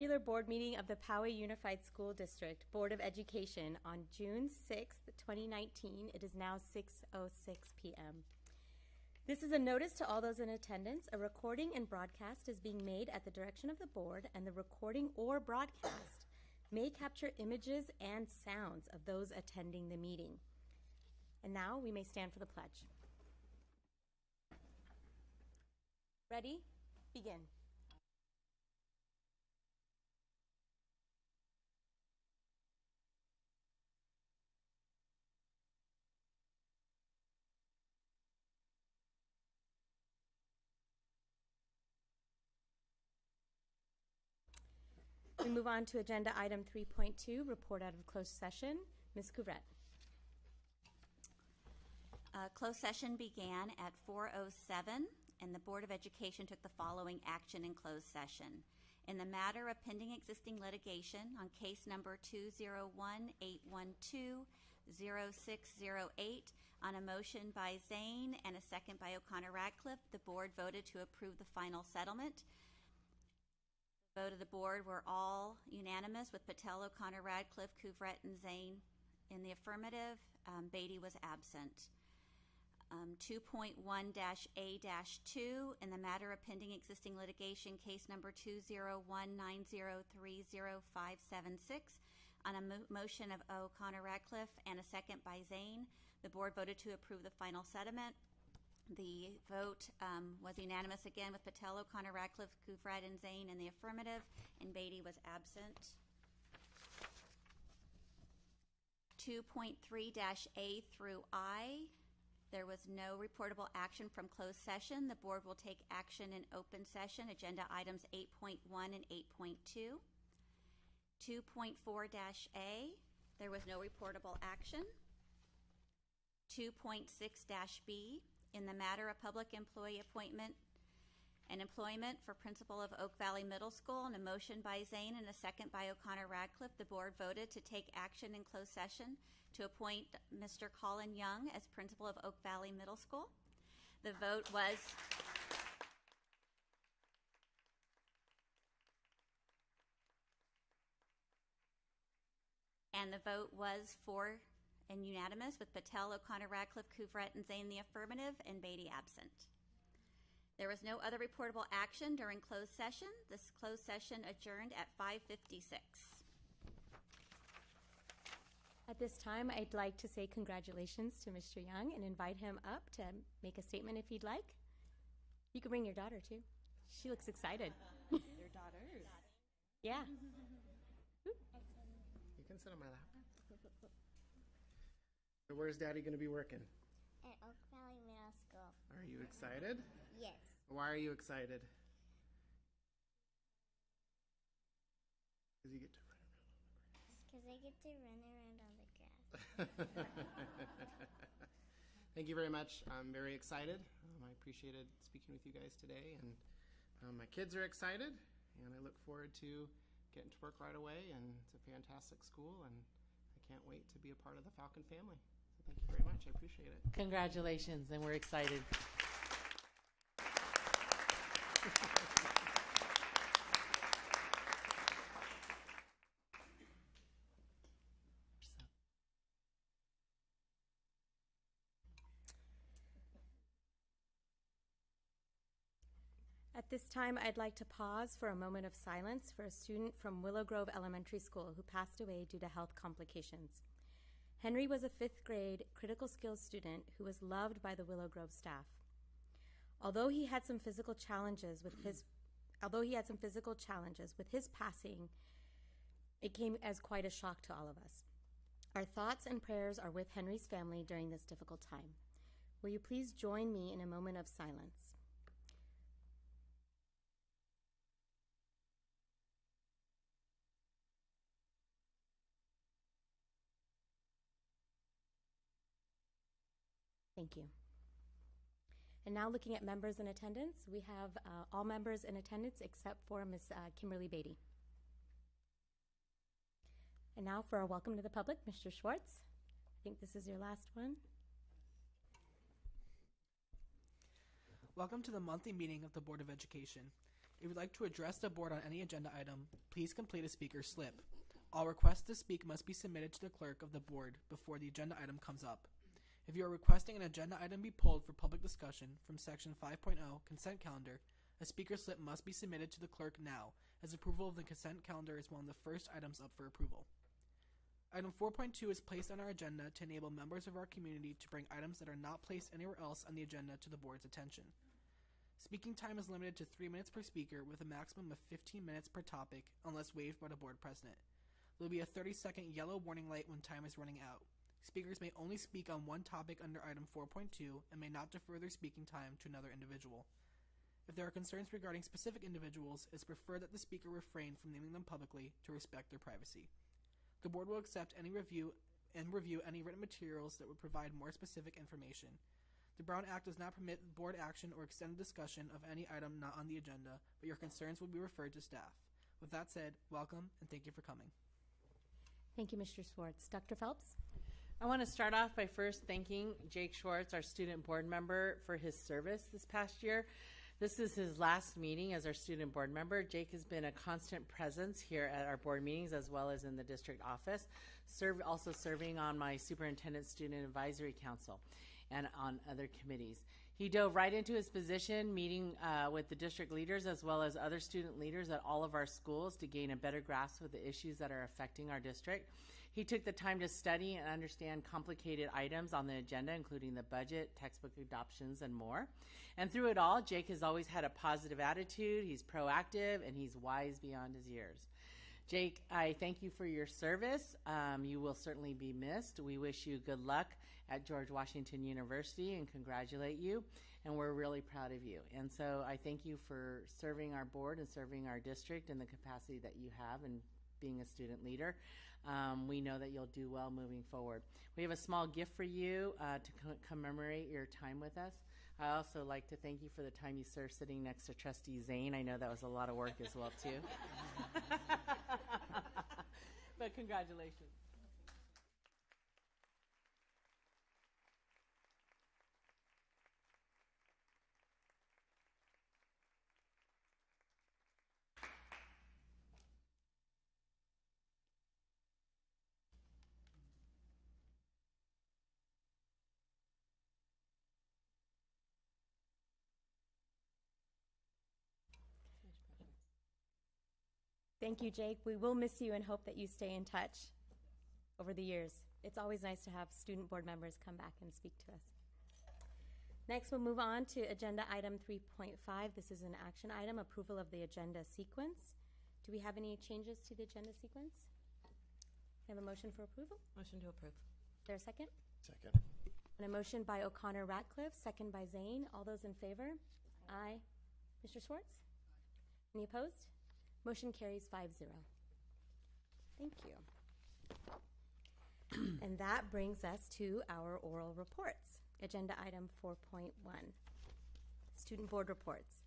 regular board meeting of the Poway Unified School District Board of Education on June 6, 2019. It is now 6:06 p.m. This is a notice to all those in attendance. A recording and broadcast is being made at the direction of the board, and the recording or broadcast may capture images and sounds of those attending the meeting. And now we may stand for the pledge. Ready? Begin. We move on to agenda item 3.2, report out of closed session. Ms. Couvret. Uh, Closed session began at 4:07, and the Board of Education took the following action in closed session. In the matter of pending existing litigation on case number 201-812-0608, on a motion by Zane and a second by O'Connor Radcliffe, the board voted to approve the final settlement. Vote of the board were all unanimous, with Patel, O'Connor Radcliffe, Couvret, and Zane in the affirmative. Um, Beatty was absent. Um, 2.1-A-2, in the matter of pending existing litigation, case number 201-9030576, on a mo- motion of O'Connor Radcliffe and a second by Zane, the board voted to approve the final settlement. The vote um, was unanimous again with Patel, O'Connor Radcliffe, Couvret, and Zane in the affirmative, and Beatty was absent. 2.3-A through I, there was no reportable action from closed session. The board will take action in open session, agenda items 8.1 and 8.2. 2.4-A, there was no reportable action. 2.6-B, in the matter of public employee appointment and employment for principal of Oak Valley Middle School, and a motion by Zane and a second by O'Connor Radcliffe, the board voted to take action in closed session to appoint Mr. Colin Young as principal of Oak Valley Middle School. The vote was And the vote was for and unanimous with Patel, O'Connor, Radcliffe, Couvret, and Zane in the affirmative, and Beatty absent. There was no other reportable action during closed session. This closed session adjourned at 5:56. At this time, I'd like to say congratulations to Mr. Young and invite him up to make a statement if he'd like. You can bring your daughter too. She looks excited. Your daughters. Yeah. You can sit on my lap. So Where's Daddy going to be working? At Oak Valley Middle School. Are you excited? Yes. Why are you excited? Because you get to run around on the grass. Because I get to run around on the grass. Thank you very much. I'm very excited. Um, I appreciated speaking with you guys today, and um, my kids are excited, and I look forward to getting to work right away. And it's a fantastic school, and I can't wait to be a part of the Falcon family. So thank you very much. I appreciate it. Congratulations, and we're excited. At this time, I'd like to pause for a moment of silence for a student from Willow Grove Elementary School who passed away due to health complications. Henry was a fifth grade critical skills student who was loved by the Willow Grove staff. Although he had some physical challenges with his although he had some physical challenges with his passing, it came as quite a shock to all of us. Our thoughts and prayers are with Henry's family during this difficult time. Will you please join me in a moment of silence? Thank you. And now looking at members in attendance, we have uh, all members in attendance except for Ms. Uh, Kimberly Beatty. And now for our welcome to the public, Mr. Schwartz. I think this is your last one. Welcome to the monthly meeting of the Board of Education. If you'd like to address the board on any agenda item, please complete a speaker slip. All requests to speak must be submitted to the clerk of the board before the agenda item comes up. If you are requesting an agenda item be pulled for public discussion from section 5.0 consent calendar, a speaker slip must be submitted to the clerk now, as approval of the consent calendar is one of the first items up for approval. Item 4.2 is placed on our agenda to enable members of our community to bring items that are not placed anywhere else on the agenda to the board's attention. Speaking time is limited to 3 minutes per speaker with a maximum of 15 minutes per topic unless waived by the board president. There will be a 30 second yellow warning light when time is running out. Speakers may only speak on one topic under item 4.2 and may not defer their speaking time to another individual. If there are concerns regarding specific individuals, it is preferred that the speaker refrain from naming them publicly to respect their privacy. The board will accept any review and review any written materials that would provide more specific information. The Brown Act does not permit board action or extended discussion of any item not on the agenda, but your concerns will be referred to staff. With that said, welcome and thank you for coming. Thank you, Mr. Schwartz. Dr. Phelps? I want to start off by first thanking Jake Schwartz, our student board member, for his service this past year. This is his last meeting as our student board member. Jake has been a constant presence here at our board meetings as well as in the district office, serve, also serving on my superintendent student advisory council and on other committees. He dove right into his position, meeting uh, with the district leaders as well as other student leaders at all of our schools to gain a better grasp of the issues that are affecting our district. He took the time to study and understand complicated items on the agenda, including the budget, textbook adoptions, and more. And through it all, Jake has always had a positive attitude. He's proactive and he's wise beyond his years. Jake, I thank you for your service. Um, you will certainly be missed. We wish you good luck at George Washington University and congratulate you. And we're really proud of you. And so I thank you for serving our board and serving our district in the capacity that you have and being a student leader. Um, we know that you'll do well moving forward. We have a small gift for you uh, to co- commemorate your time with us. I also like to thank you for the time you served sitting next to Trustee Zane. I know that was a lot of work as well too. but congratulations. Thank you, Jake. We will miss you and hope that you stay in touch over the years. It's always nice to have student board members come back and speak to us. Next, we'll move on to agenda item 3.5. This is an action item, approval of the agenda sequence. Do we have any changes to the agenda sequence? Can I have a motion for approval? Motion to approve. Is there a second? Second. And a motion by O'Connor Ratcliffe, second by Zane. All those in favor? Aye. Mr. Schwartz? Any opposed? Motion carries 5 0. Thank you. and that brings us to our oral reports. Agenda item 4.1 Student Board Reports.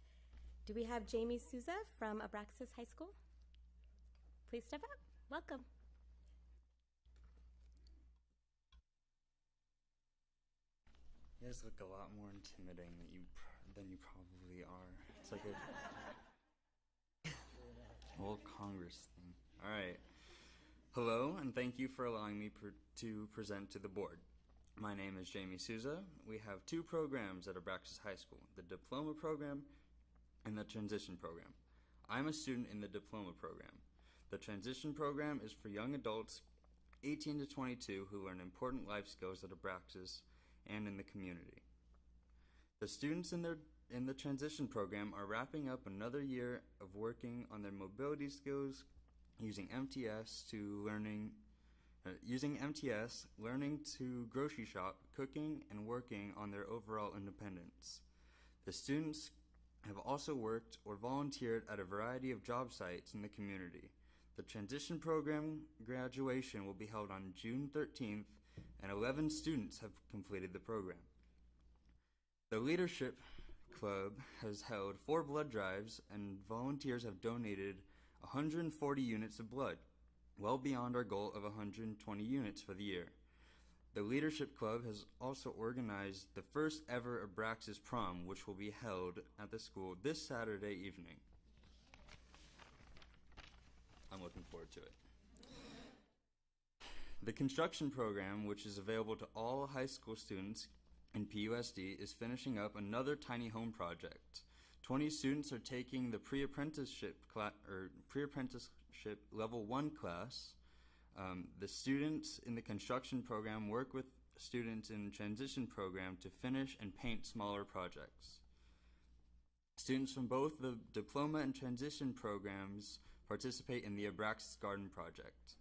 Do we have Jamie Souza from Abraxas High School? Please step up. Welcome. You guys look a lot more intimidating than you than you probably are. It's like a whole Congress thing. All right. Hello, and thank you for allowing me to present to the board. My name is Jamie Souza. We have two programs at Abraxas High School: the diploma program and the transition program. I'm a student in the diploma program. The transition program is for young adults 18 to 22 who learn important life skills at Abraxas and in the community. The students in their in the transition program are wrapping up another year of working on their mobility skills using MTS to learning uh, using MTS, learning to grocery shop, cooking, and working on their overall independence. The students have also worked or volunteered at a variety of job sites in the community. The transition program graduation will be held on June 13th, and 11 students have completed the program. The Leadership Club has held four blood drives, and volunteers have donated 140 units of blood, well beyond our goal of 120 units for the year. The Leadership Club has also organized the first ever Abraxas prom, which will be held at the school this Saturday evening. I'm looking forward to it. The construction program, which is available to all high school students in PUSD, is finishing up another tiny home project. 20 students are taking the pre-apprenticeship cla- or pre-apprenticeship level 1 class. Um, the students in the construction program work with students in the transition program to finish and paint smaller projects. Students from both the diploma and transition programs participate in the Abraxas Garden project.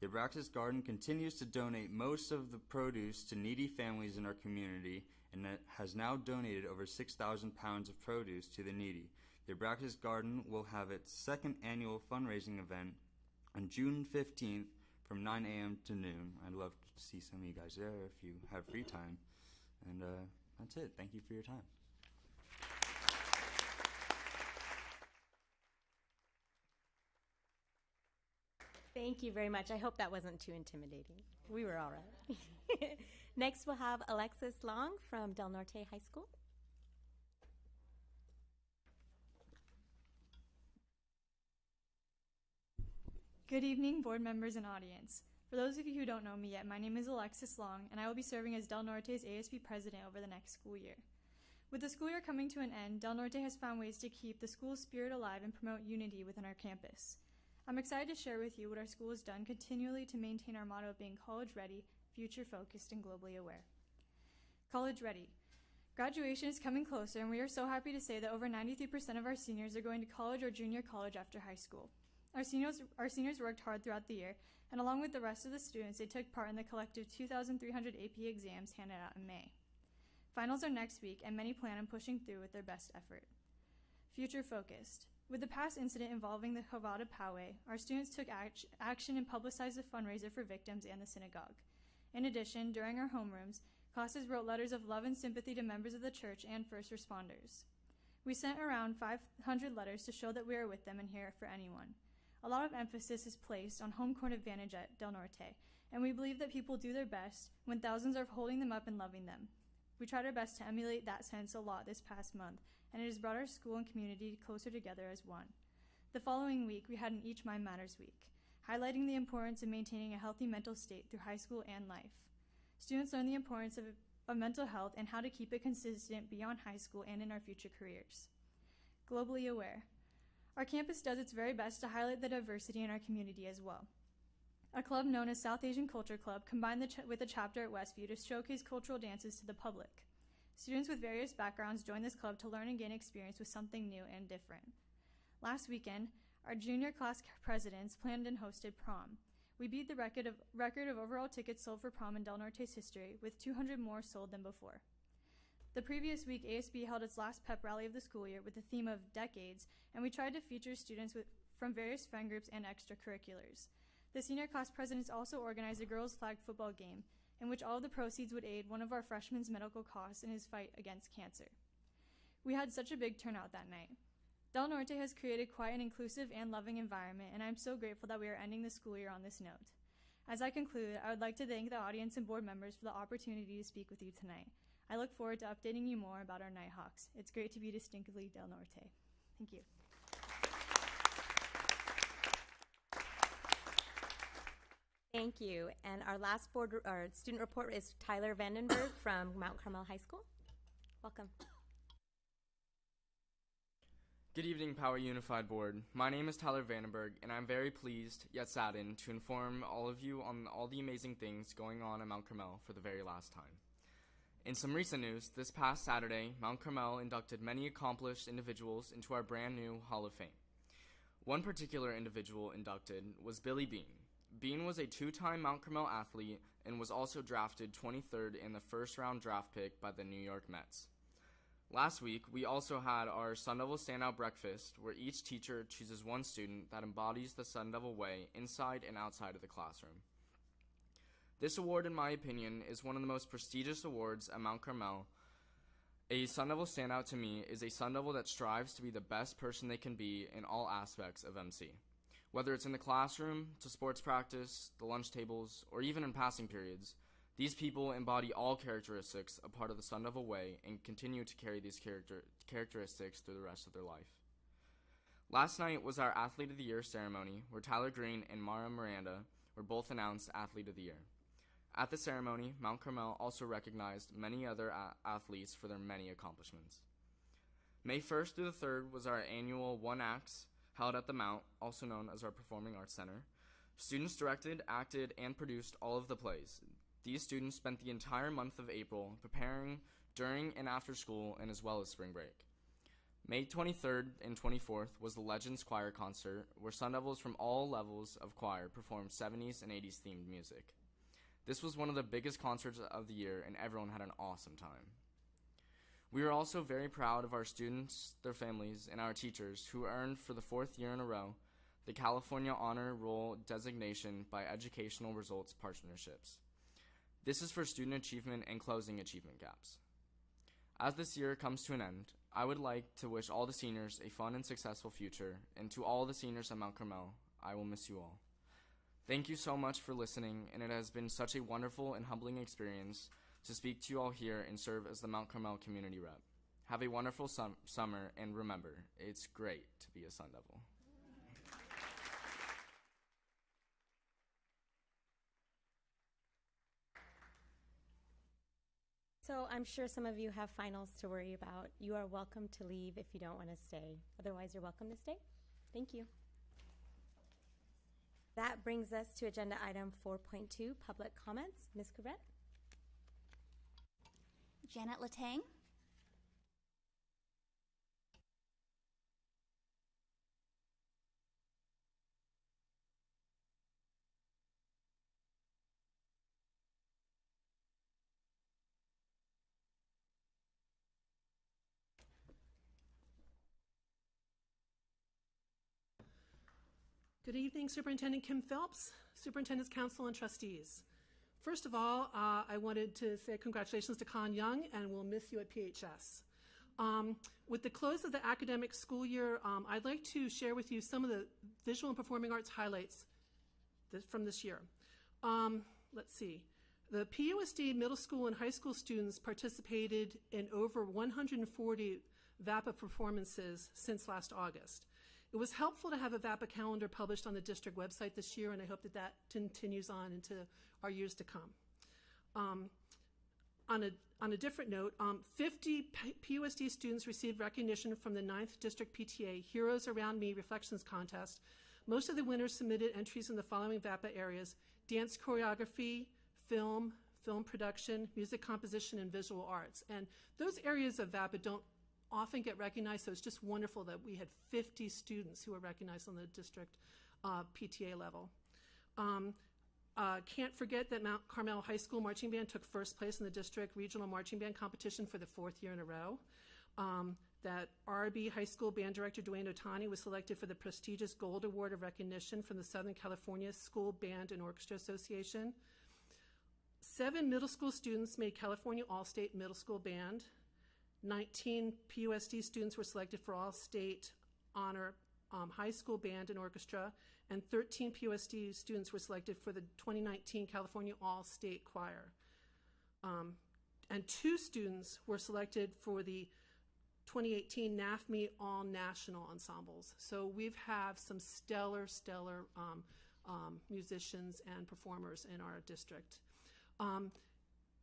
The Abraxas Garden continues to donate most of the produce to needy families in our community and has now donated over 6,000 pounds of produce to the needy. The Abraxas Garden will have its second annual fundraising event on June 15th from 9 a.m. to noon. I'd love to see some of you guys there if you have free time. And uh, that's it. Thank you for your time. Thank you very much. I hope that wasn't too intimidating. We were all right. Next, we'll have Alexis Long from Del Norte High School. Good evening, board members and audience. For those of you who don't know me yet, my name is Alexis Long, and I will be serving as Del Norte's ASB president over the next school year. With the school year coming to an end, Del Norte has found ways to keep the school spirit alive and promote unity within our campus. I'm excited to share with you what our school has done continually to maintain our motto of being college ready, future focused, and globally aware. College ready. Graduation is coming closer, and we are so happy to say that over 93% of our seniors are going to college or junior college after high school. Our seniors, our seniors worked hard throughout the year, and along with the rest of the students, they took part in the collective 2,300 AP exams handed out in May. Finals are next week, and many plan on pushing through with their best effort. Future focused. With the past incident involving the Chabad of Poway, our students took act- action and publicized the fundraiser for victims and the synagogue. In addition, during our homerooms, classes wrote letters of love and sympathy to members of the church and first responders. We sent around 500 letters to show that we are with them and here for anyone. A lot of emphasis is placed on home court advantage at Del Norte, and we believe that people do their best when thousands are holding them up and loving them. We tried our best to emulate that sense a lot this past month, and it has brought our school and community closer together as one. The following week, we had an Each Mind Matters week, highlighting the importance of maintaining a healthy mental state through high school and life. Students learn the importance of, of mental health and how to keep it consistent beyond high school and in our future careers. Globally aware. Our campus does its very best to highlight the diversity in our community as well. A club known as South Asian Culture Club combined ch- with a chapter at Westview to showcase cultural dances to the public. Students with various backgrounds join this club to learn and gain experience with something new and different. Last weekend, our junior class presidents planned and hosted prom. We beat the record of, record of overall tickets sold for prom in Del Norte's history, with 200 more sold than before. The previous week, ASB held its last pep rally of the school year with the theme of decades, and we tried to feature students with, from various friend groups and extracurriculars. The senior class presidents also organized a girls' flag football game, in which all of the proceeds would aid one of our freshmen's medical costs in his fight against cancer. We had such a big turnout that night. Del Norte has created quite an inclusive and loving environment, and I'm so grateful that we are ending the school year on this note. As I conclude, I would like to thank the audience and board members for the opportunity to speak with you tonight. I look forward to updating you more about our Nighthawks. It's great to be distinctively Del Norte. Thank you. Thank you. And our last board, our student report is Tyler Vandenberg from Mount Carmel High School. Welcome. Good evening, Poway Unified Board. My name is Tyler Vandenberg, and I'm very pleased, yet saddened, to inform all of you on all the amazing things going on at Mount Carmel for the very last time. In some recent news, this past Saturday, Mount Carmel inducted many accomplished individuals into our brand new Hall of Fame. One particular individual inducted was Billy Beane. Beane was a two time Mount Carmel athlete and was also drafted 23rd in the first round draft pick by the New York Mets. Last week, we also had our Sun Devil Standout Breakfast, where each teacher chooses one student that embodies the Sun Devil way inside and outside of the classroom. This award, in my opinion, is one of the most prestigious awards at Mount Carmel. A Sun Devil Standout to me is a Sun Devil that strives to be the best person they can be in all aspects of MC. Whether it's in the classroom, to sports practice, the lunch tables, or even in passing periods, these people embody all characteristics a part of the Sun Devil way and continue to carry these character- characteristics through the rest of their life. Last night was our Athlete of the Year ceremony, where Tyler Green and Mara Miranda were both announced Athlete of the Year. At the ceremony, Mount Carmel also recognized many other a- athletes for their many accomplishments. May 1st through the 3rd was our annual One Acts held at the Mount, also known as our Performing Arts Center. Students directed, acted, and produced all of the plays. These students spent the entire month of April preparing during and after school and as well as spring break. May 23rd and 24th was the Legends Choir concert, where Sun Devils from all levels of choir performed 70s and 80s themed music. This was one of the biggest concerts of the year, and everyone had an awesome time. We are also very proud of our students, their families, and our teachers who earned for the fourth year in a row the California Honor Roll designation by Educational Results Partnerships. This is for student achievement and closing achievement gaps. As this year comes to an end, I would like to wish all the seniors a fun and successful future, and to all the seniors at Mount Carmel, I will miss you all. Thank you so much for listening, and it has been such a wonderful and humbling experience to speak to you all here and serve as the Mount Carmel community rep. Have a wonderful sum- summer, and remember, it's great to be a Sun Devil. So I'm sure some of you have finals to worry about. You are welcome to leave if you don't want to stay. Otherwise, you're welcome to stay. Thank you. That brings us to agenda item 4.2, public comments. Ms. Couvret? Janet Latang. Good evening, Superintendent Kim Phelps, Superintendent's Council and Trustees. First of all, uh, I wanted to say congratulations to Colin Young, and we'll miss you at PHS. Um, with the close of the academic school year, um, I'd like to share with you some of the visual and performing arts highlights th- from this year. Um, let's see. The PUSD middle school and high school students participated in over 140 VAPA performances since last August. It was helpful to have a VAPA calendar published on the district website this year, and I hope that that continues on into our years to come. Um, on a, on a different note, um, 50 P- PUSD students received recognition from the 9th District PTA Heroes Around Me Reflections Contest. Most of the winners submitted entries in the following VAPA areas dance choreography, film, film production, music composition, and visual arts. And those areas of VAPA don't often get recognized, so it's just wonderful that we had 50 students who were recognized on the district uh, PTA level. Um, uh, can't forget that Mount Carmel High School Marching Band took first place in the district regional marching band competition for the fourth year in a row. Um, that RB High School band director Dwayne Otani was selected for the prestigious Gold Award of Recognition from the Southern California School Band and Orchestra Association. Seven middle school students made California All State Middle School Band. 19 PUSD students were selected for All State Honor um, High School Band and Orchestra, and 13 PUSD students were selected for the 2019 California All State Choir. Um, and two students were selected for the 2018 NAFME All National Ensembles. So we've have some stellar, stellar um, um, musicians and performers in our district.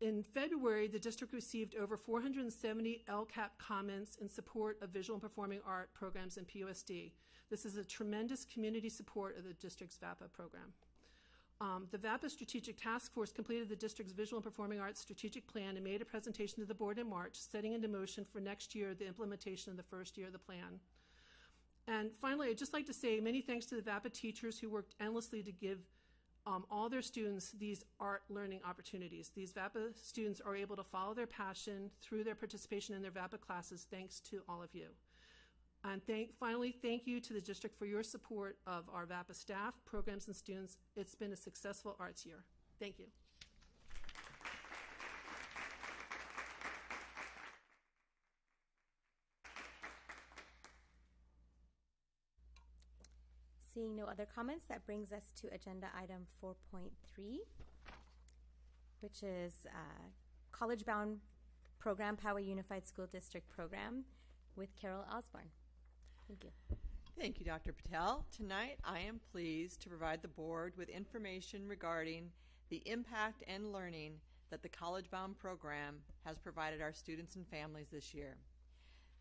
In February, the district received over 470 LCAP comments in support of visual and performing art programs in PUSD. This is a tremendous community support of the district's VAPA program. Um, the VAPA Strategic Task Force completed the district's visual and performing arts strategic plan and made a presentation to the board in March, setting into motion for next year the implementation of the first year of the plan. And finally, I'd just like to say many thanks to the VAPA teachers who worked endlessly to give um, all their students these art learning opportunities. These VAPA students are able to follow their passion through their participation in their VAPA classes thanks to all of you. And thank, finally, thank you to the district for your support of our VAPA staff, programs, and students. It's been a successful arts year. Thank you. Seeing no other comments, that brings us to agenda item 4.3, which is uh, College Bound Program, Poway Unified School District Program with Carol Osborne. Thank you. Thank you, Dr. Patel. Tonight, I am pleased to provide the board with information regarding the impact and learning that the College Bound program has provided our students and families this year.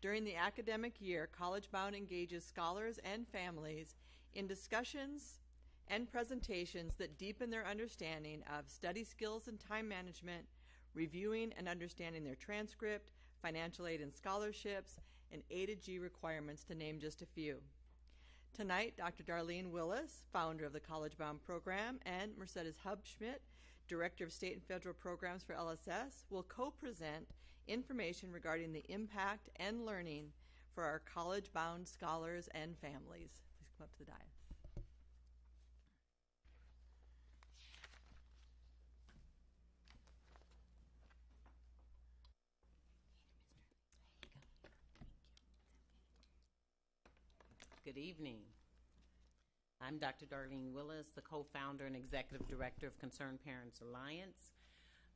During the academic year, College Bound engages scholars and families in discussions and presentations that deepen their understanding of study skills and time management, reviewing and understanding their transcript, financial aid and scholarships, and A to G requirements, to name just a few. Tonight, Dr. Darlene Willis, founder of the College Bound program, and Mercedes Hubschmidt, director of state and federal programs for LSS, will co present information regarding the impact and learning for our college bound scholars and families. Up to the dais. Good evening. I'm Dr. Darlene Willis, the co-founder and executive director of Concerned Parents Alliance.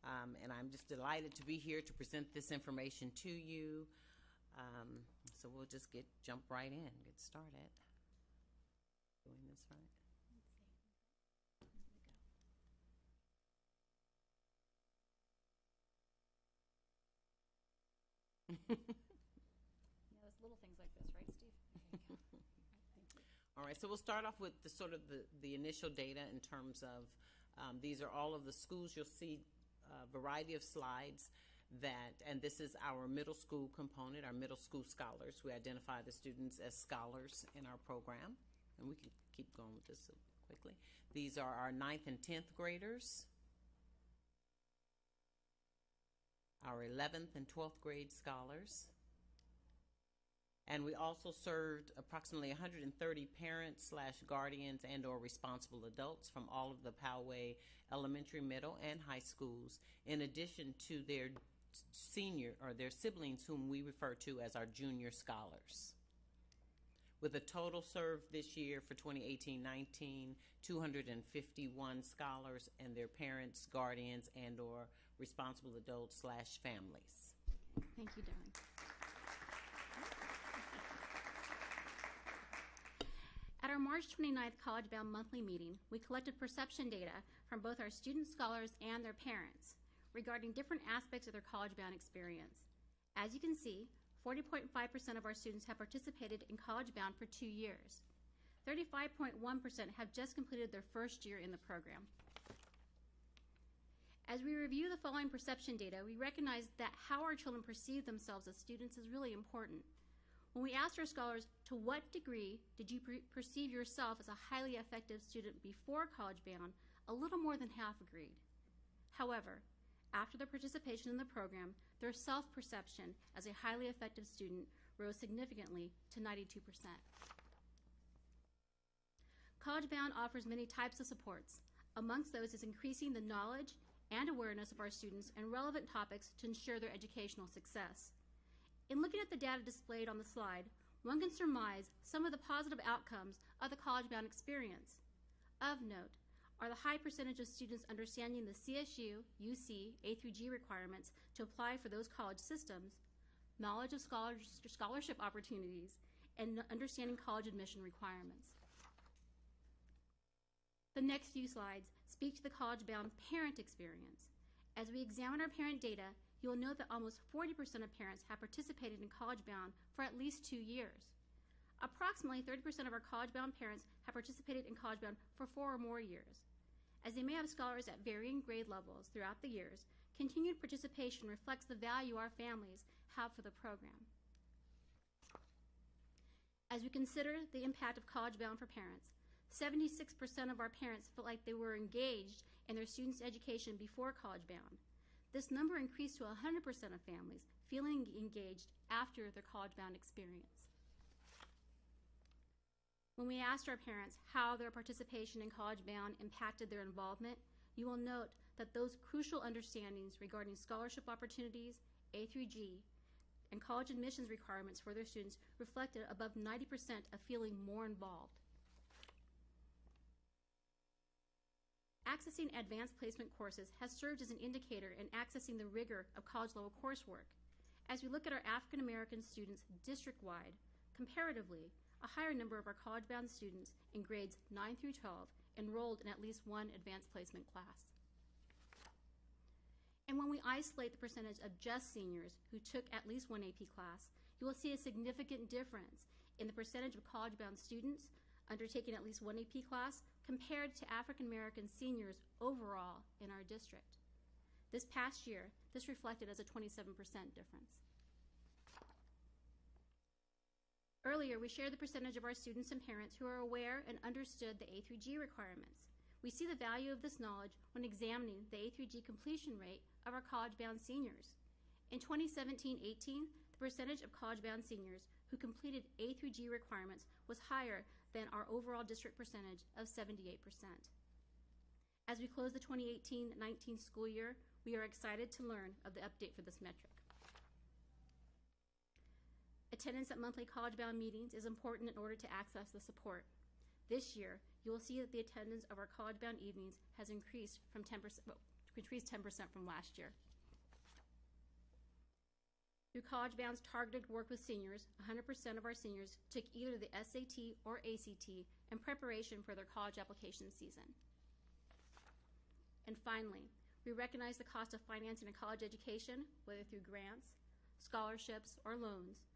Um, and I'm just delighted to be here to present this information to you. Um, so we'll just get jump right in, get started. Doing this right. Yeah, it's little things like this, right, Steve? All right, so we'll start off with the sort of the, the initial data in terms of um, these are all of the schools. You'll see a variety of slides that, and this is our middle school component, our middle school scholars. We identify the students as scholars in our program, and we can keep going with this quickly. These are our ninth and 10th graders, our 11th and 12th grade scholars. And we also served approximately 130 parents slash guardians and or responsible adults from all of the Poway elementary, middle, and high schools, in addition to their senior or their siblings whom we refer to as our junior scholars. With a total served this year for 2018-19, 251 scholars and their parents, guardians, and or responsible adults slash families. Thank you, Don. At our March 29th College Bound monthly meeting, we collected perception data from both our student scholars and their parents regarding different aspects of their college bound experience. As you can see, 40.5% of our students have participated in College Bound for two years. 35.1% have just completed their first year in the program. As we review the following perception data, we recognize that how our children perceive themselves as students is really important. When we asked our scholars, to what degree did you per- perceive yourself as a highly effective student before College Bound, a little more than half agreed. However, after their participation in the program, their self perception as a highly effective student rose significantly to 92%. College Bound offers many types of supports. Amongst those is increasing the knowledge and awareness of our students and relevant topics to ensure their educational success. In looking at the data displayed on the slide, one can surmise some of the positive outcomes of the college bound experience. Of note are the high percentage of students understanding the CSU, UC, A through G requirements to apply for those college systems, knowledge of scholarship opportunities, and understanding college admission requirements. The next few slides speak to the college bound parent experience. As we examine our parent data, you will note that almost 40% of parents have participated in College Bound for at least two years. Approximately 30% of our College Bound parents have participated in College Bound for four or more years. As they may have scholars at varying grade levels throughout the years, continued participation reflects the value our families have for the program. As we consider the impact of College Bound for parents, 76% of our parents felt like they were engaged in their students' education before College Bound. This number increased to 100% of families feeling engaged after their college bound experience. When we asked our parents how their participation in College Bound impacted their involvement, you will note that those crucial understandings regarding scholarship opportunities, A through G, and college admissions requirements for their students reflected above 90% of feeling more involved. Accessing advanced placement courses has served as an indicator in accessing the rigor of college level coursework. As we look at our African American students district wide, comparatively, a higher number of our college bound students in grades 9 through 12 enrolled in at least one advanced placement class. And when we isolate the percentage of just seniors who took at least one AP class, you will see a significant difference in the percentage of college bound students undertaking at least one AP class compared to African American seniors overall in our district. This past year, this reflected as a 27% difference. Earlier, we shared the percentage of our students and parents who are aware and understood the A through G requirements. We see the value of this knowledge when examining the A through G completion rate of our college bound seniors. In 2017 18, the percentage of college bound seniors who completed A through G requirements was higher than our overall district percentage of 78%. As we close the 2018 19 school year, we are excited to learn of the update for this metric. Attendance at monthly college bound meetings is important in order to access the support. This year, you will see that the attendance of our college bound evenings has increased from 10%, well, increased 10% from last year. Through College Bound's targeted work with seniors, 100% of our seniors took either the SAT or ACT in preparation for their college application season. And finally, we recognize the cost of financing a college education, whether through grants, scholarships, or loans.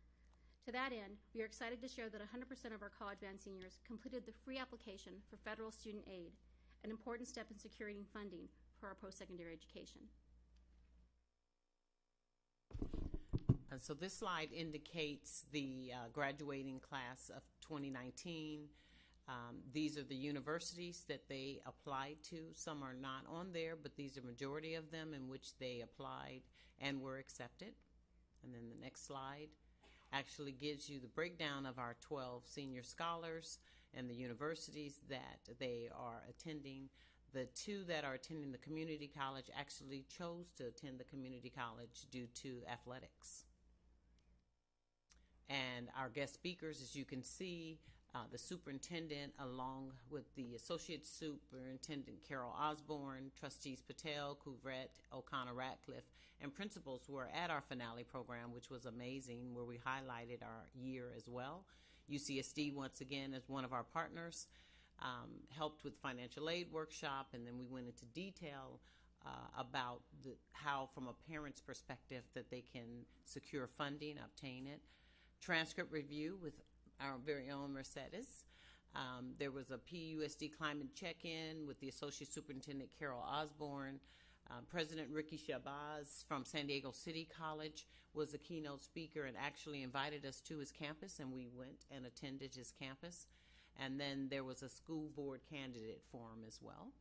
To that end, we are excited to share that 100% of our college bound seniors completed the free application for federal student aid, an important step in securing funding for our post secondary education. And so this slide indicates the uh, graduating class of 2019. Um, these are the universities that they applied to. Some are not on there, but these are majority of them in which they applied and were accepted. And then the next slide actually gives you the breakdown of our 12 senior scholars and the universities that they are attending. The two that are attending the community college actually chose to attend the community college due to athletics. And our guest speakers, as you can see, uh, the superintendent, along with the associate superintendent Carol Osborne, trustees Patel, Couvret, O'Connor Ratcliffe, and principals were at our finale program, which was amazing, where we highlighted our year as well. UCSD, once again, as one of our partners, um, helped with financial aid workshop, and then we went into detail uh, about the, how, from a parent's perspective, that they can secure funding, obtain it. Transcript review with our very own Mercedes. Um, there was a PUSD climate check-in with the Associate Superintendent Carol Osborne. Uh, President Ricky Shabazz from San Diego City College was a keynote speaker and actually invited us to his campus, and we went and attended his campus. And then there was a school board candidate forum as well.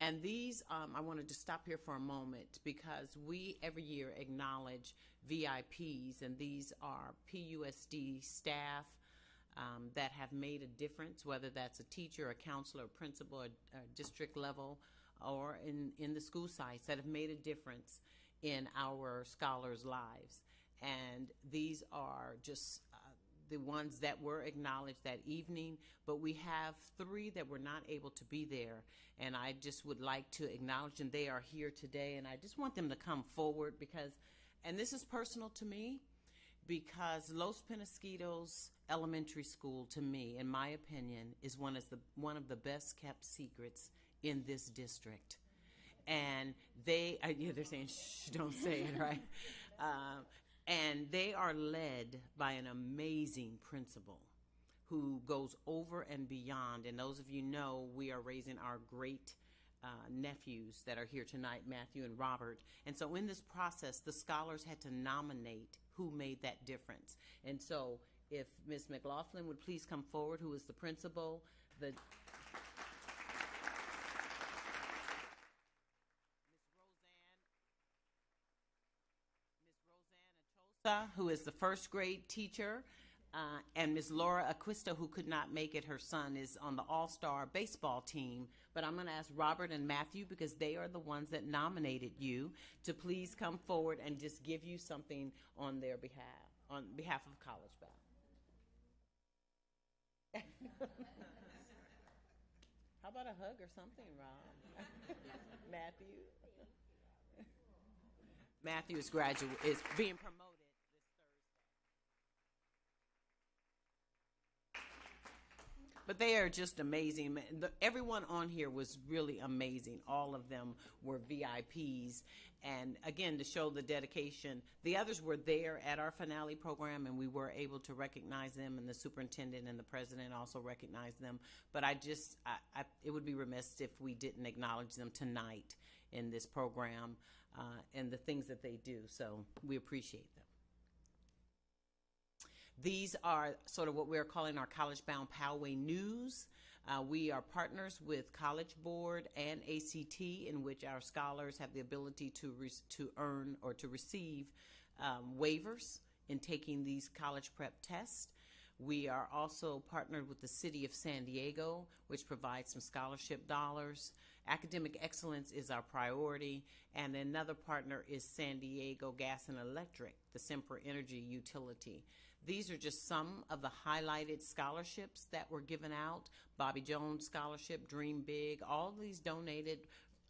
And these, um, I wanted to stop here for a moment because we every year acknowledge VIPs, and these are PUSD staff um, that have made a difference, whether that's a teacher, a counselor, a principal, a, a district level, or in, in the school sites that have made a difference in our scholars' lives. And these are just the ones that were acknowledged that evening, but we have three that were not able to be there. And I just would like to acknowledge them. They are here today, and I just want them to come forward because, and this is personal to me, because Los Penasquitos Elementary School, to me, in my opinion, is one of the one of the best kept secrets in this district. And they, uh, yeah, they're saying, shh, don't say it, right? Um, and they are led by an amazing principal who goes over and beyond. And those of you know, we are raising our great uh, nephews that are here tonight, Matthew and Robert. And so in this process, the scholars had to nominate who made that difference. And so if Ms. McLaughlin would please come forward, who is the principal, the who is the first grade teacher, uh, and Ms. Laura Acquista, who could not make it. Her son is on the All Star baseball team. But I'm going to ask Robert and Matthew, because they are the ones that nominated you, to please come forward and just give you something on their behalf, on behalf of College Bound. How about a hug or something, Rob? Matthew? Matthew is graduate is being promoted. But they are just amazing. The, everyone on here was really amazing. All of them were VIPs. And again, to show the dedication, the others were there at our finale program, and we were able to recognize them, and the superintendent and the president also recognized them. But I just, I, I, it would be remiss if we didn't acknowledge them tonight in this program uh, and the things that they do. So we appreciate them. These are sort of what we're calling our College Bound Poway News. Uh, we are partners with College Board and ACT, in which our scholars have the ability to re- to earn or to receive um, waivers in taking these college prep tests. We are also partnered with the City of San Diego, which provides some scholarship dollars. Academic excellence is our priority, and another partner is San Diego Gas and Electric, the Sempra Energy utility. These are just some of the highlighted scholarships that were given out. Bobby Jones Scholarship, Dream Big, all these donated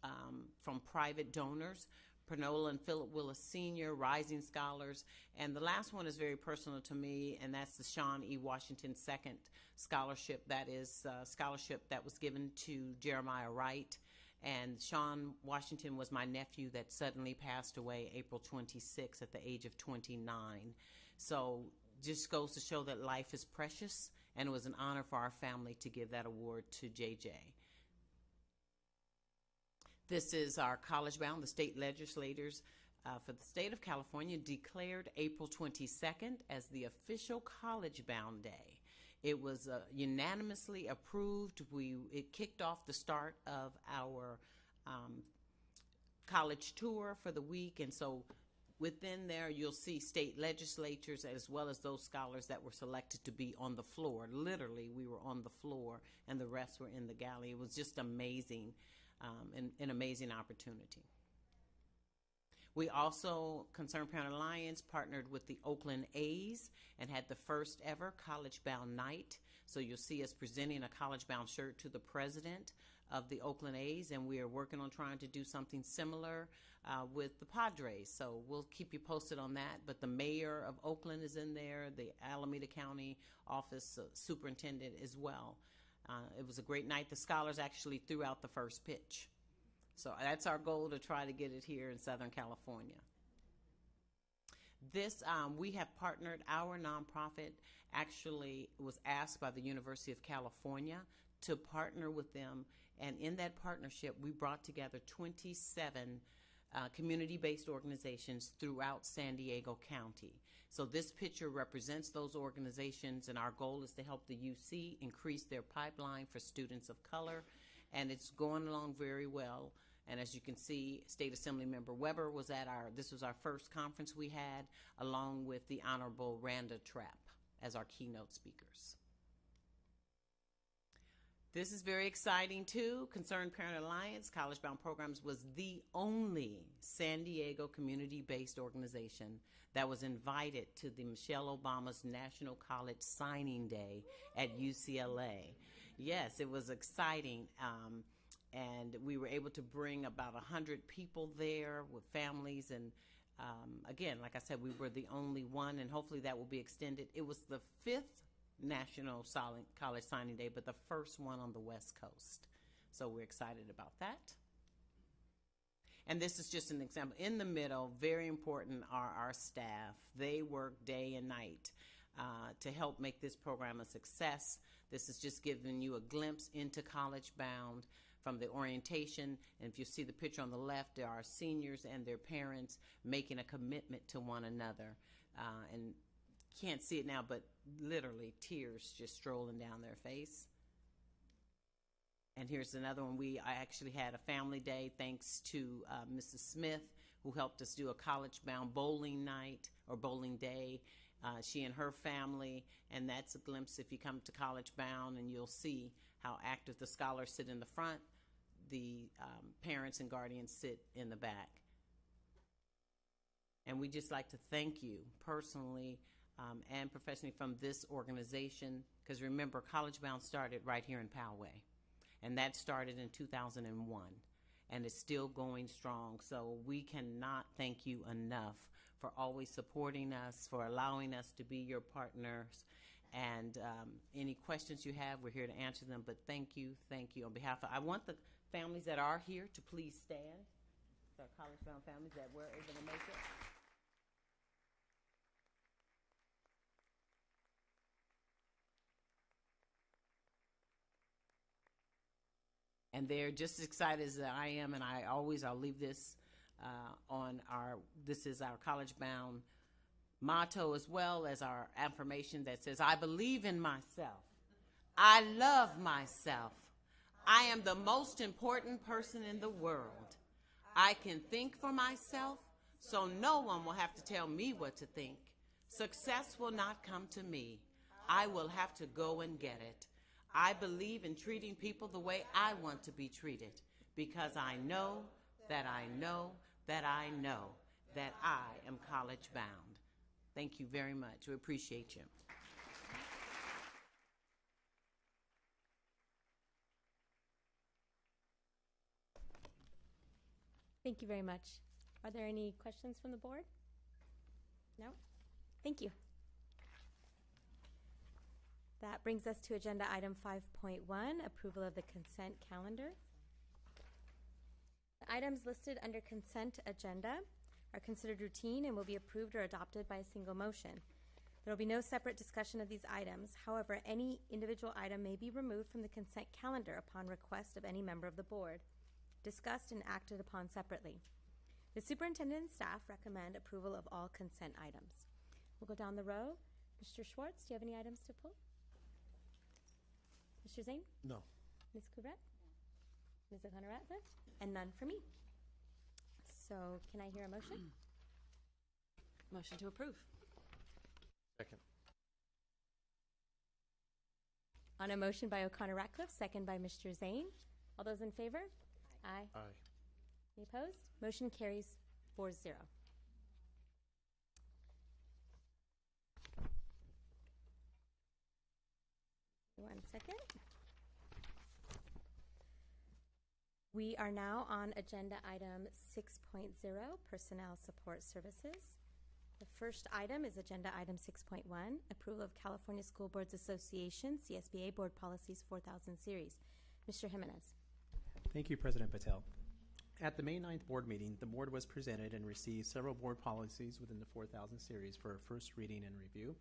um, from private donors. Pranola and Philip Willis Sr., Rising Scholars. And the last one is very personal to me, and that's the Sean E. Washington Second Scholarship. That is a scholarship that was given to Jeremiah Wright. And Sean Washington was my nephew that suddenly passed away April 26 at the age of 29. So just goes to show that life is precious, and it was an honor for our family to give that award to JJ. This is our college bound. The state legislators uh, for the state of California declared April 22nd as the official college bound day. It was uh, unanimously approved. We it kicked off the start of our um, college tour for the week, and so within there you'll see state legislatures as well as those scholars that were selected to be on the floor. Literally, we were on the floor, and the rest were in the galley. It was just amazing um, an, an amazing opportunity. We also, Concerned Parent Alliance, partnered with the Oakland A's and had the first ever college bound night. So you'll see us presenting a college bound shirt to the president of the Oakland A's, and we are working on trying to do something similar uh, with the Padres. So we'll keep you posted on that. But the mayor of Oakland is in there, the Alameda County office uh, superintendent as well. Uh, it was a great night. The scholars actually threw out the first pitch. So that's our goal to try to get it here in Southern California. This, um, we have partnered, our nonprofit actually was asked by the University of California to partner with them. And in that partnership, we brought together 27 uh, community based organizations throughout San Diego County. So this picture represents those organizations, and our goal is to help the UC increase their pipeline for students of color, and it's going along very well. And as you can see, State Assembly Member Weber was at our, this was our first conference we had, along with the Honorable Randa Trapp as our keynote speakers. This is very exciting too. Concerned Parent Alliance College Bound Programs was the only San Diego community based organization that was invited to the Michelle Obama's National College Signing Day at UCLA. Yes, it was exciting. Um, and we were able to bring about 100 people there with families. And um, again, like I said, we were the only one, and hopefully that will be extended. It was the fifth National College Signing Day, but the first one on the West Coast. So we're excited about that. And this is just an example. In the middle, very important are our staff. They work day and night uh, to help make this program a success. This is just giving you a glimpse into College Bound from the orientation. And if you see the picture on the left, there are seniors and their parents making a commitment to one another. Uh, and can't see it now, but literally tears just strolling down their face. And here's another one. We I actually had a family day thanks to uh, Mrs. Smith, who helped us do a college bound bowling night or bowling day. Uh, she and her family, and that's a glimpse if you come to College Bound, and you'll see how active the scholars sit in the front, the um, parents and guardians sit in the back. And we just like to thank you personally um, and professionally from this organization, because remember, College Bound started right here in Poway and that started in 2001 and is still going strong. So we cannot thank you enough for always supporting us, for allowing us to be your partners, And um, any questions you have, we're here to answer them. But thank you, thank you on behalf of. I want the families that are here to please stand. The college bound families that were able to make it. And they're just as excited as I am. And I always I'll leave this uh, on our this is our college bound motto as well as our affirmation that says I believe in myself. I love myself. I am the most important person in the world. I can think for myself, so no one will have to tell me what to think. Success will not come to me. I will have to go and get it. I believe in treating people the way I want to be treated because I know that I know that I know that I am college bound. Thank you very much. We appreciate you. Thank you very much. Are there any questions from the board? No? Thank you. That brings us to agenda item 5.1, approval of the consent calendar. The items listed under consent agenda are considered routine and will be approved or adopted by a single motion. There will be no separate discussion of these items. However, any individual item may be removed from the consent calendar upon request of any member of the board, discussed and acted upon separately. The superintendent and staff recommend approval of all consent items. We'll go down the row. Mr. Schwartz, do you have any items to pull? Mr. Zane? No. Ms. Couvret? Ms. O'Connor Ratcliff? And none for me. So can I hear a motion? Motion to approve. Second. On a motion by O'Connor Ratcliff, second by Mr. Zane. All those in favor? Aye. Aye. Any opposed? Motion carries 4 One second. We are now on agenda item 6.0 Personnel Support Services. The first item is agenda item 6.1 Approval of California School Boards Association CSBA Board Policies 4000 Series. Mr. Jimenez. Thank you, President Patel. At the May 9th board meeting, the board was presented and received several board policies within the 4000 series for first reading and review.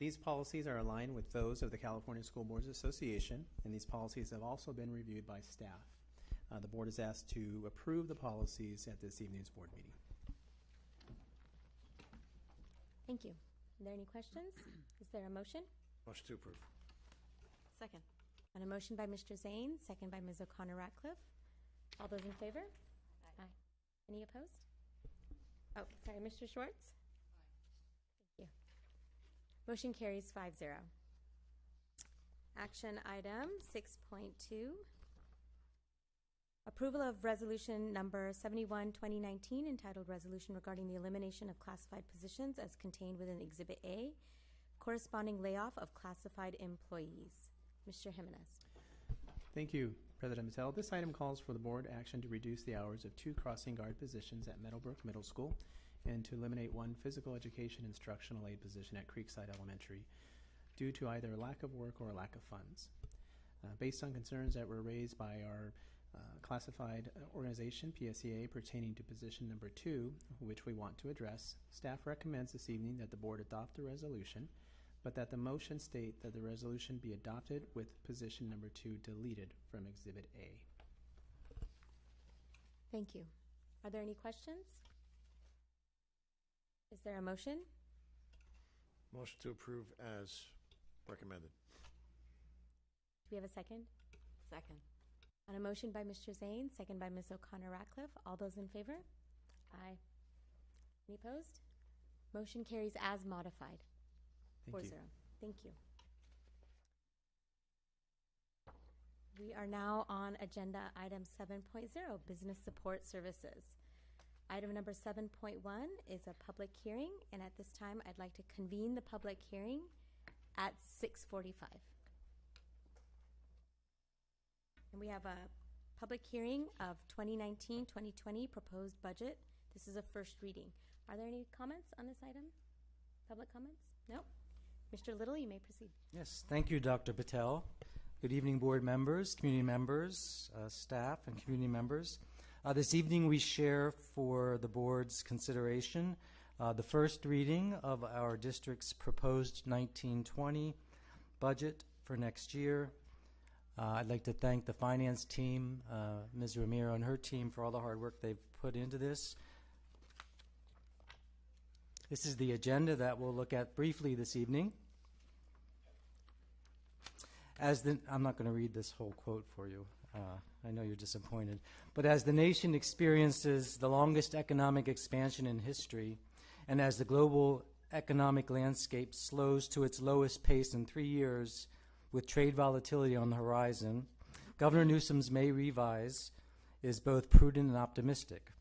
These policies are aligned with those of the California School Boards Association, and these policies have also been reviewed by staff. Uh, the board is asked to approve the policies at this evening's board meeting. Thank you. Are there any questions? Is there a motion? Motion to approve. Second. On a motion by Mr. Zane, second by Ms. O'Connor Ratcliff. All those in favor? Aye. Any opposed? Oh, sorry, Mr. Schwartz? Motion carries 5 0. Action item 6.2 Approval of resolution number 71 2019 entitled Resolution Regarding the Elimination of Classified Positions as contained within Exhibit A, corresponding layoff of classified employees. Mr. Jimenez. Thank you, President Patel. This item calls for the board action to reduce the hours of two crossing guard positions at Meadowbrook Middle School and to eliminate one physical education instructional aid position at Creekside Elementary due to either lack of work or lack of funds. Uh, based on concerns that were raised by our uh, classified organization, PSEA, pertaining to position number two, which we want to address, staff recommends this evening that the board adopt the resolution but that the motion state that the resolution be adopted with position number two deleted from Exhibit A. Thank you. Are there any questions? Is there a motion? Motion to approve as recommended. Do we have a second? Second. On a motion by Mr. Zane, second by Ms. O'Connor Ratcliff. All those in favor? Aye. Any opposed? Motion carries as modified. Thank Four you. zero. Thank you. We are now on agenda item 7.0, business support services. Item number 7.1 is a public hearing, and at this time, I'd like to convene the public hearing at 6:45. And we have a public hearing of 2019-2020 proposed budget. This is a first reading. Are there any comments on this item? Public comments? No? Mr. Little, you may proceed. Yes, thank you, Dr. Patel. Good evening, board members, community members, uh, staff, and community members. Uh, this evening, we share for the board's consideration uh, the first reading of our district's proposed 1920 budget for next year. Uh, I'd like to thank the finance team, uh, Ms. Ramiro and her team, for all the hard work they've put into this. This is the agenda that we'll look at briefly this evening. As the, I'm not going to read this whole quote for you. Uh, I know you're disappointed. But as the nation experiences the longest economic expansion in history, and as the global economic landscape slows to its lowest pace in three years, with trade volatility on the horizon, Governor Newsom's May revise is both prudent and optimistic.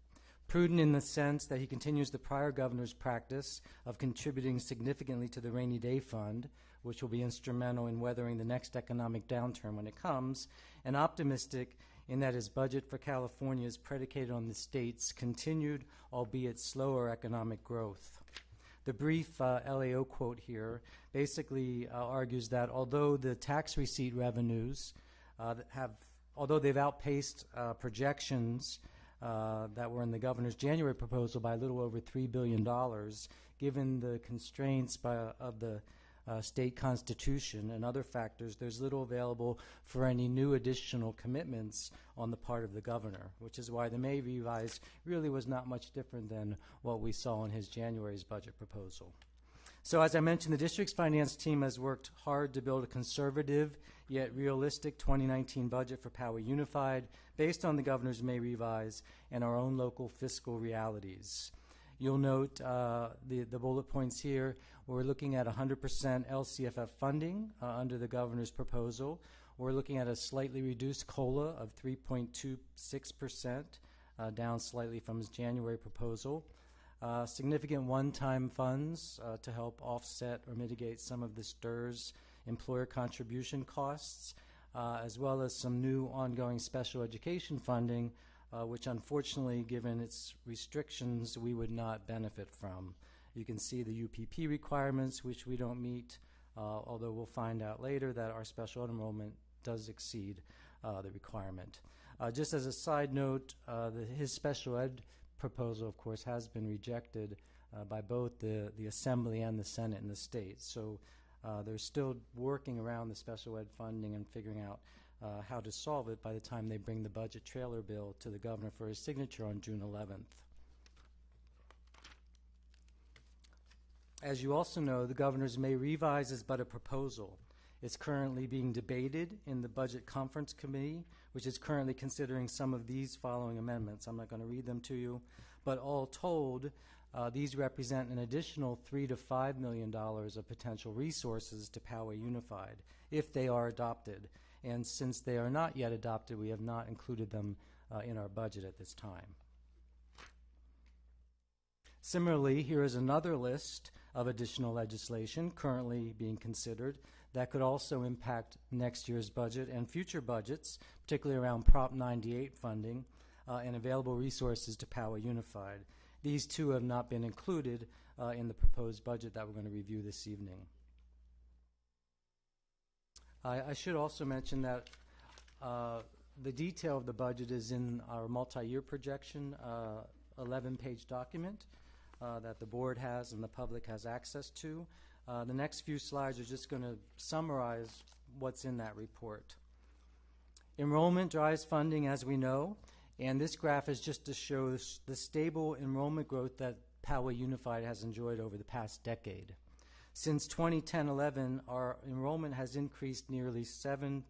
Prudent in the sense that he continues the prior governor's practice of contributing significantly to the rainy day fund, which will be instrumental in weathering the next economic downturn when it comes, and optimistic in that his budget for California is predicated on the state's continued, albeit slower, economic growth. The brief uh, LAO quote here basically uh, argues that although the tax receipt revenues uh, have, although they've outpaced uh, projections uh, that were in the governor's January proposal by a little over $3 billion, given the constraints by, of the uh, state constitution and other factors, there's little available for any new additional commitments on the part of the governor, which is why the May revise really was not much different than what we saw in his January's budget proposal. So, as I mentioned, the district's finance team has worked hard to build a conservative yet realistic 2019 budget for Poway Unified based on the governor's May revise and our own local fiscal realities. You'll note uh, the, the bullet points here. We're looking at 100% LCFF funding uh, under the governor's proposal. We're looking at a slightly reduced COLA of 3.26%, uh, down slightly from his January proposal. Uh, significant one-time funds uh, to help offset or mitigate some of the STRS employer contribution costs, uh, as well as some new ongoing special education funding uh, which unfortunately, given its restrictions, we would not benefit from. You can see the UPP requirements, which we don't meet, uh, although we'll find out later that our special enrollment does exceed uh, the requirement. Uh, just as a side note, uh, the, his special ed proposal, of course, has been rejected uh, by both the, the Assembly and the Senate in the state. So they're still working around the special ed funding and figuring out uh, how to solve it by the time they bring the budget trailer bill to the governor for his signature on June 11th. As you also know, the governor's May revise is but a proposal. It's currently being debated in the Budget Conference Committee, which is currently considering some of these following amendments. I'm not going to read them to you, but all told, uh, these represent an additional three to five million dollars of potential resources to Poway Unified if they are adopted and since they are not yet adopted, we have not included them uh, in our budget at this time. Similarly, here is another list of additional legislation currently being considered that could also impact next year's budget and future budgets, particularly around Prop 98 funding uh, and available resources to Poway Unified. These two have not been included uh, in the proposed budget that we're going to review this evening. I, I should also mention that uh, the detail of the budget is in our multi-year projection, 11-page uh, document uh, that the board has and the public has access to. Uh, the next few slides are just going to summarize what's in that report. Enrollment drives funding, as we know, and this graph is just to show the stable enrollment growth that Poway Unified has enjoyed over the past decade. Since 2010-11, our enrollment has increased nearly 7%,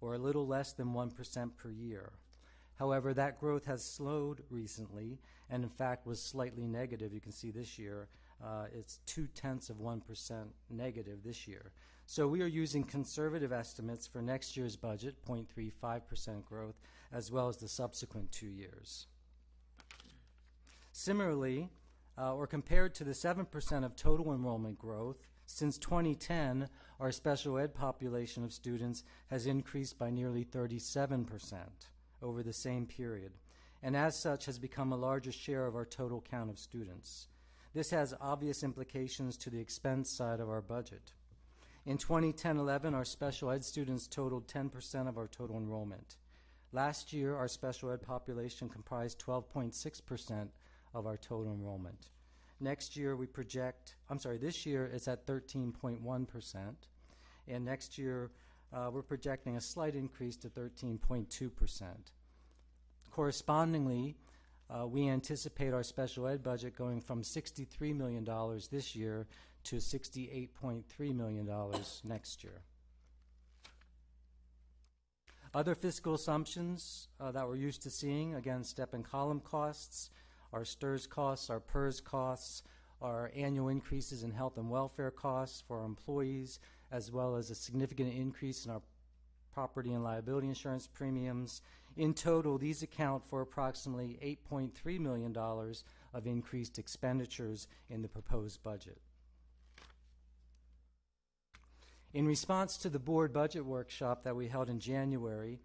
or a little less than 1% per year. However, that growth has slowed recently, and in fact was slightly negative. You can see this year, uh, it's two tenths of 1% negative this year. So we are using conservative estimates for next year's budget, 0.35% growth, as well as the subsequent two years. Similarly, uh, or compared to the 7% of total enrollment growth, since 2010, our special ed population of students has increased by nearly 37% over the same period, and as such has become a larger share of our total count of students. This has obvious implications to the expense side of our budget. In 2010 11, our special ed students totaled 10% of our total enrollment. Last year, our special ed population comprised 12.6% of our total enrollment. Next year, we project, I'm sorry, this year it's at 13.1%, and next year uh, we're projecting a slight increase to 13.2%. Correspondingly, uh, we anticipate our special ed budget going from $63 million this year to $68.3 million next year. Other fiscal assumptions uh, that we're used to seeing, again, step and column costs, our STRS costs, our PERS costs, our annual increases in health and welfare costs for our employees, as well as a significant increase in our property and liability insurance premiums. In total, these account for approximately $8.3 million of increased expenditures in the proposed budget. In response to the board budget workshop that we held in January,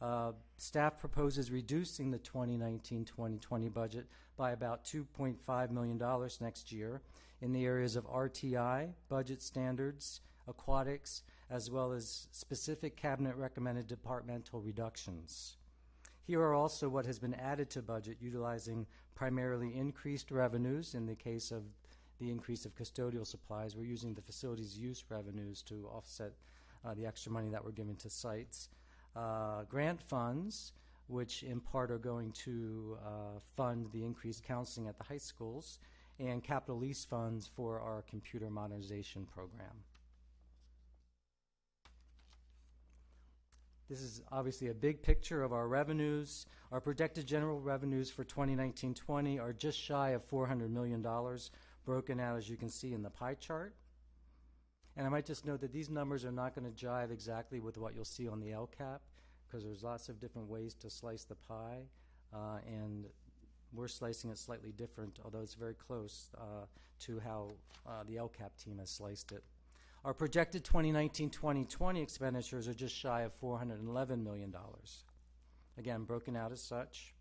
uh, staff proposes reducing the 2019-2020 budget by about $2.5 million next year in the areas of RTI, budget standards, aquatics, as well as specific cabinet recommended departmental reductions. Here are also what has been added to budget utilizing primarily increased revenues in the case of the increase of custodial supplies. We're using the facilities use revenues to offset uh, the extra money that we're giving to sites. Uh, grant funds, which in part are going to uh, fund the increased counseling at the high schools, and capital lease funds for our computer modernization program. This is obviously a big picture of our revenues. Our projected general revenues for 2019 20 are just shy of $400 million, broken out as you can see in the pie chart. And I might just note that these numbers are not going to jive exactly with what you'll see on the LCAP because there's lots of different ways to slice the pie, uh, and we're slicing it slightly different, although it's very close uh, to how uh, the LCAP team has sliced it. Our projected 2019-2020 expenditures are just shy of $411 million. Again, broken out as such.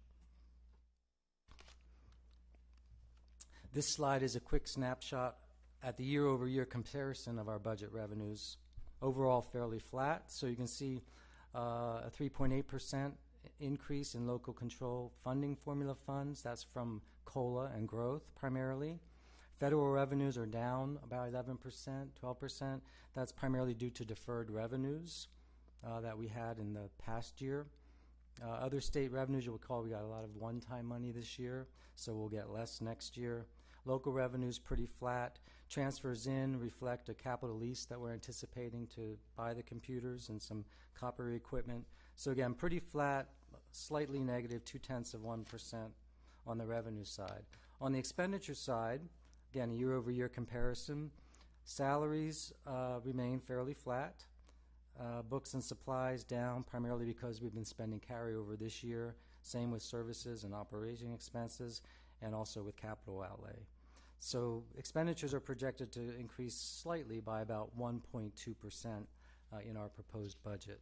This slide is a quick snapshot at the year-over-year comparison of our budget revenues. Overall, fairly flat. So you can see uh, a 3.8% increase in local control funding formula funds. That's from COLA and growth primarily. Federal revenues are down about 11%, 12%. That's primarily due to deferred revenues uh, that we had in the past year. Uh, other state revenues, you'll recall we got a lot of one time money this year, so we'll get less next year. Local revenues pretty flat. Transfers in reflect a capital lease that we're anticipating to buy the computers and some copper equipment. So again, pretty flat, slightly negative, two tenths of 1% on the revenue side. On the expenditure side, Again, a year over year comparison. Salaries uh, remain fairly flat. Uh, books and supplies down primarily because we've been spending carryover this year. Same with services and operating expenses, and also with capital outlay. So expenditures are projected to increase slightly by about 1.2% uh, in our proposed budget.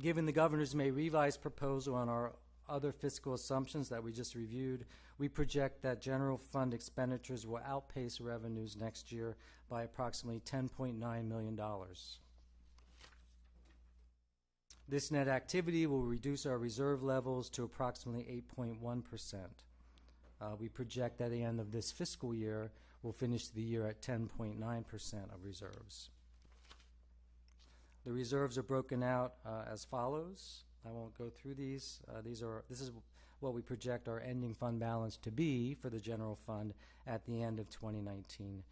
Given the governor's May revised proposal on our other fiscal assumptions that we just reviewed, we project that general fund expenditures will outpace revenues next year by approximately $10.9 million. This net activity will reduce our reserve levels to approximately 8.1%. Uh, we project that at the end of this fiscal year, we'll finish the year at 10.9% of reserves. The reserves are broken out uh, as follows. I won't go through these. Uh, these are this is what we project our ending fund balance to be for the general fund at the end of 2019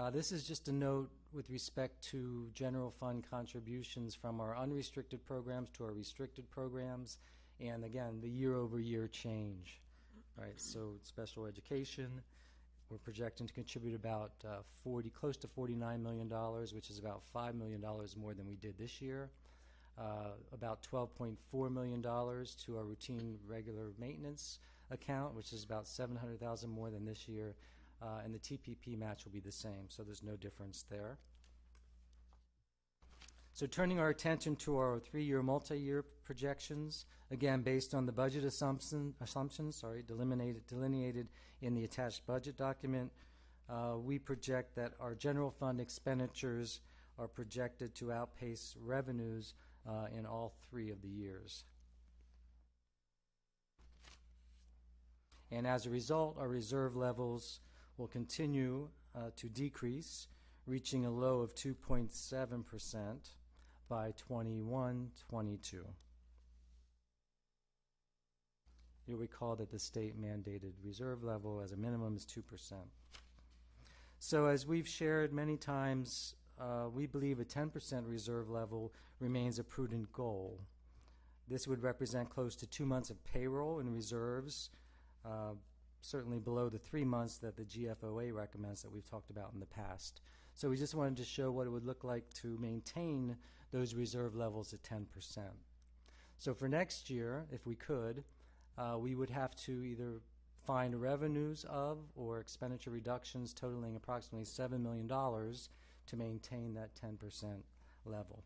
Uh, this is just a note with respect to general fund contributions from our unrestricted programs to our restricted programs, and again, the year over year change. All right, so special education, we're projecting to contribute about uh, 40, close to $49 million, which is about $5 million more than we did this year. Uh, about $12.4 million to our routine regular maintenance account, which is about 700,000 more than this year. Uh, and the TPP match will be the same, so there's no difference there. So turning our attention to our three-year, multi-year projections, again, based on the budget assumption, assumptions, sorry, delineated, delineated in the attached budget document, uh, we project that our general fund expenditures are projected to outpace revenues uh, in all three of the years. And as a result, our reserve levels will continue uh, to decrease, reaching a low of 2.7% by 21 22. You'll recall that the state mandated reserve level as a minimum is 2%. So, as we've shared many times, uh, we believe a 10% reserve level remains a prudent goal. This would represent close to two months of payroll in reserves, uh, certainly below the three months that the GFOA recommends that we've talked about in the past. So we just wanted to show what it would look like to maintain those reserve levels at 10%. So for next year, if we could, uh, we would have to either find revenues of or expenditure reductions totaling approximately $7 million to maintain that 10% level.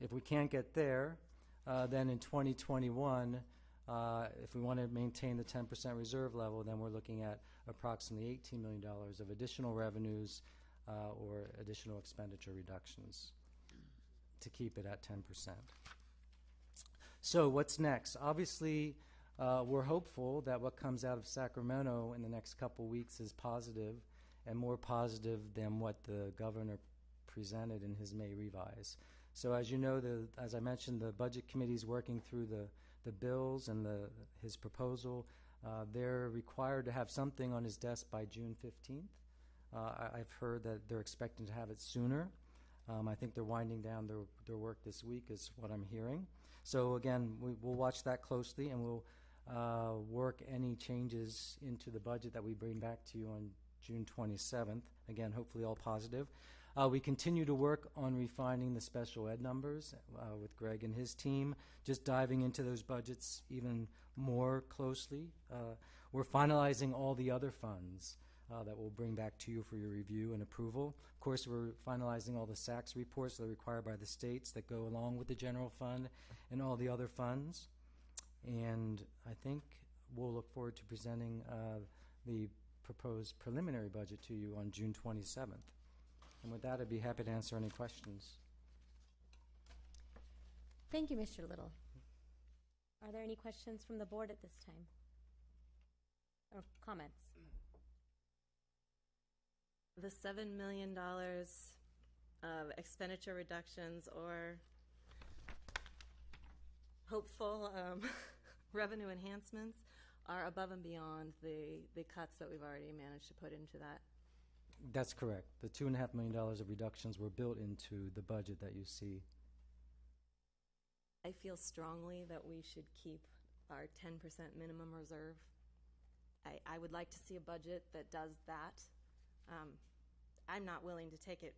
If we can't get there, uh, then in 2021, uh, if we want to maintain the 10% reserve level, then we're looking at approximately $18 million of additional revenues uh, or additional expenditure reductions to keep it at 10%. So, what's next? Obviously, uh, we're hopeful that what comes out of Sacramento in the next couple weeks is positive and more positive than what the governor presented in his May revise. So, as you know, the, as I mentioned, the budget committee is working through the, the bills and the, his proposal. Uh, they're required to have something on his desk by June 15th. Uh, I, have heard that they're expecting to have it sooner. Um, I think they're winding down their, their work this week, is what I'm hearing. So, again, we, will watch that closely and we'll uh, work any changes into the budget that we bring back to you on June 27th. Again, hopefully all positive. Uh, we continue to work on refining the special ed numbers uh, with Greg and his team, just diving into those budgets even more closely. Uh, we're finalizing all the other funds uh, that we'll bring back to you for your review and approval. Of course, we're finalizing all the SACS reports that are required by the states that go along with the general fund and all the other funds. And I think we'll look forward to presenting uh, the proposed preliminary budget to you on June 27th. And with that, I'd be happy to answer any questions. Thank you, Mr. Little. Are there any questions from the board at this time? Or comments? The $7 million of expenditure reductions or hopeful um, revenue enhancements are above and beyond the, the cuts that we've already managed to put into that. That's correct. The two and a half million dollars of reductions were built into the budget that you see. I feel strongly that we should keep our 10% minimum reserve. I, I would like to see a budget that does that. Um, I'm not willing to take it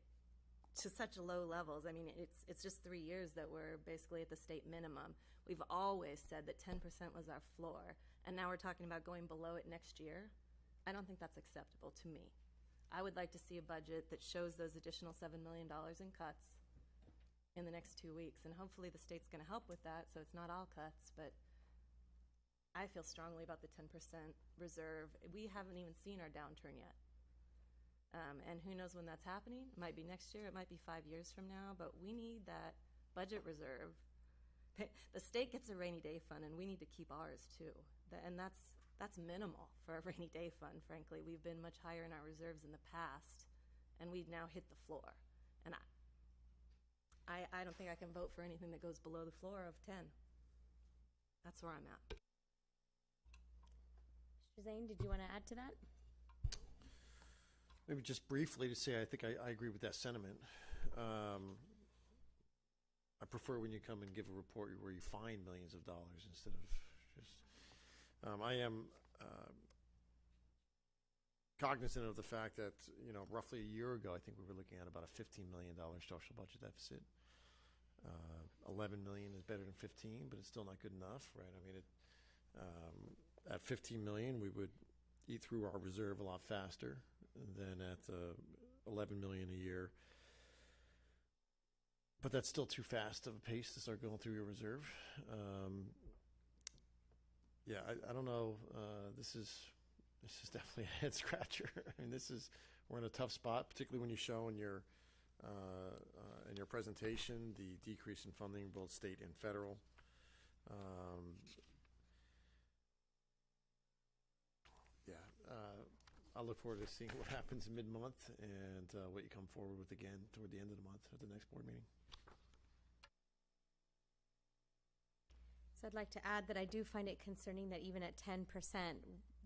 to such low levels. I mean, it's it's just three years that we're basically at the state minimum. We've always said that 10% was our floor, and now we're talking about going below it next year. I don't think that's acceptable to me. I would like to see a budget that shows those additional $7 million in cuts in the next two weeks. And hopefully the state's going to help with that, so it's not all cuts. But I feel strongly about the 10% reserve. We haven't even seen our downturn yet. Um, and who knows when that's happening? It might be next year, it might be five years from now, but we need that budget reserve. The state gets a rainy day fund, and we need to keep ours too. And that's that's minimal for a rainy day fund, frankly. We've been much higher in our reserves in the past, and we've now hit the floor. And I, I, I don't think I can vote for anything that goes below the floor of 10. That's where I'm at. Zane, did you want to add to that? Maybe just briefly to say, I think I, I agree with that sentiment. Um, I prefer when you come and give a report where you find millions of dollars instead of um, I am uh, cognizant of the fact that you know roughly a year ago, I think we were looking at about a fifteen million dollar social budget deficit. Uh, Eleven million is better than fifteen, but it's still not good enough, right? I mean, it, um, at fifteen million, we would eat through our reserve a lot faster than at uh, eleven million a year. but that's still too fast of a pace to start going through your reserve. Um, yeah, I, I don't know. Uh, this is this is definitely a head scratcher. I mean, this is we're in a tough spot, particularly when you show in your uh, uh, in your presentation the decrease in funding, both state and federal. Um, yeah, uh, I look forward to seeing what happens in mid-month and uh, what you come forward with again toward the end of the month at the next board meeting. So I'd like to add that I do find it concerning that even at 10%,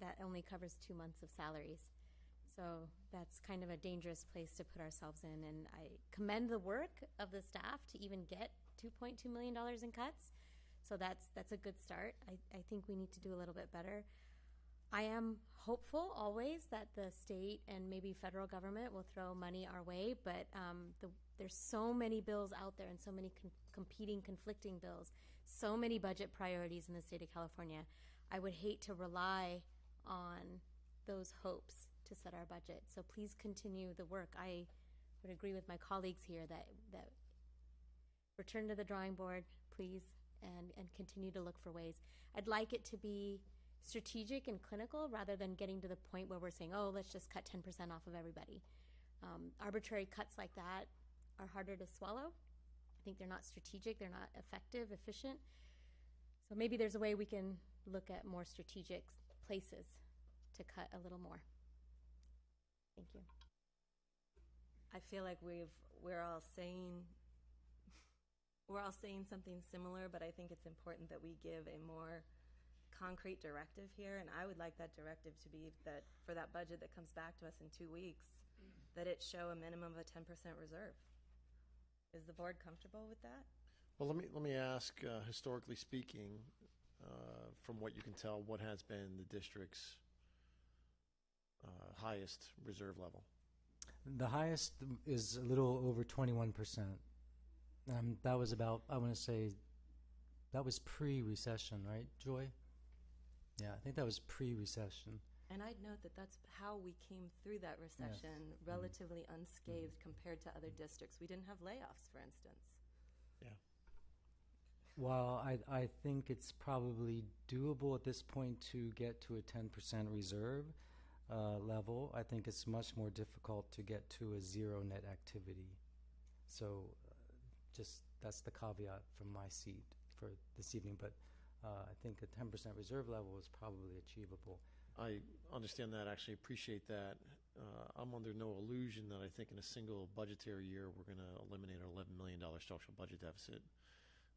that only covers two months of salaries. So that's kind of a dangerous place to put ourselves in. And I commend the work of the staff to even get $2.2 million in cuts. So that's, that's a good start. I, I think we need to do a little bit better. I am hopeful always that the state and maybe federal government will throw money our way, but um, the, there's so many bills out there and so many con- competing, conflicting bills, so many budget priorities in the state of California. I would hate to rely on those hopes to set our budget. So please continue the work. I would agree with my colleagues here that that return to the drawing board, please, and and continue to look for ways. I'd like it to be strategic and clinical rather than getting to the point where we're saying, oh, let's just cut 10% off of everybody. Um, arbitrary cuts like that are harder to swallow. I think they're not strategic, they're not effective, efficient. So maybe there's a way we can look at more strategic places to cut a little more. Thank you. I feel like we've we're all saying we're all saying something similar, but I think it's important that we give a more concrete directive here, and I would like that directive to be that for that budget that comes back to us in two weeks, that it show a minimum of a ten percent reserve. Is the board comfortable with that? Well, let me let me ask. Uh, historically speaking, uh, from what you can tell, what has been the district's uh, highest reserve level? The highest is a little over 21%. Um, that was about, I want to say, that was pre recession, right, Joy? Yeah, I think that was pre recession. And I'd note that that's how we came through that recession Mm-hmm. relatively unscathed compared to other districts. We didn't have layoffs, for instance. Yeah. Well, I, I think it's probably doable at this point to get to a 10% reserve uh, level. I think it's much more difficult to get to a zero net activity. So, uh, just that's the caveat from my seat for this evening. But uh, I think a 10% reserve level is probably achievable. I understand that. Actually, appreciate that. Uh, I'm under no illusion that I think in a single budgetary year we're going to eliminate our 11 million dollar structural budget deficit.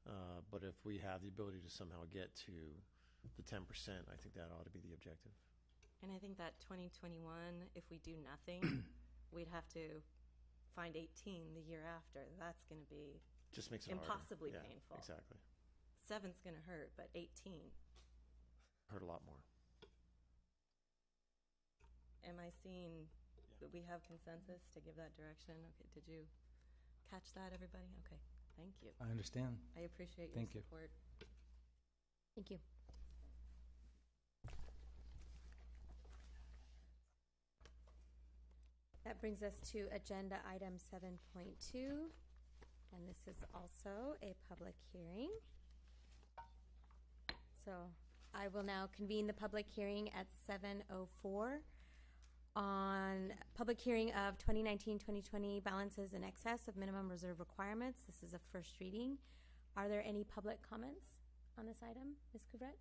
Uh, but if we have the ability to somehow get to the 10%, I think that ought to be the objective. And I think that 2021, if we do nothing, we'd have to find 18 the year after. That's going to be Just makes it harder. impossibly Yeah, painful. Exactly. Seven's going to hurt, but 18. Hurt a lot more. Am I seeing that we have consensus to give that direction? Okay, did you catch that, everybody? Okay, thank you. I understand. I appreciate your Thank you. support. Thank you. That brings us to agenda item 7.2, and this is also a public hearing. So I will now convene the public hearing at 7:04 on public hearing of 2019-2020 balances in excess of minimum reserve requirements. This is a first reading. Are there any public comments on this item, Ms. Couvret?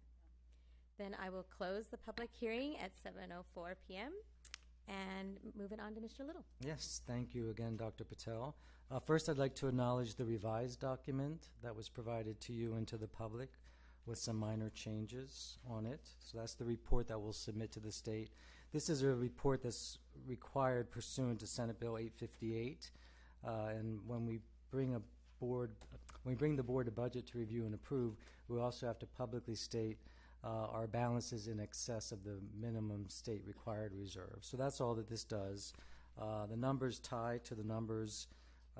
Then I will close the public hearing at 7:04 PM and move it on to Mr. Little. Yes, thank you again, Dr. Patel. Uh, first, I'd like to acknowledge the revised document that was provided to you and to the public with some minor changes on it. So that's the report that we'll submit to the state. This is a report that's required pursuant to Senate Bill 858. Uh, and when we bring a board, when we bring the board a budget to review and approve, we also have to publicly state uh, our balances in excess of the minimum state required reserve. So that's all that this does. Uh, the numbers tie to the numbers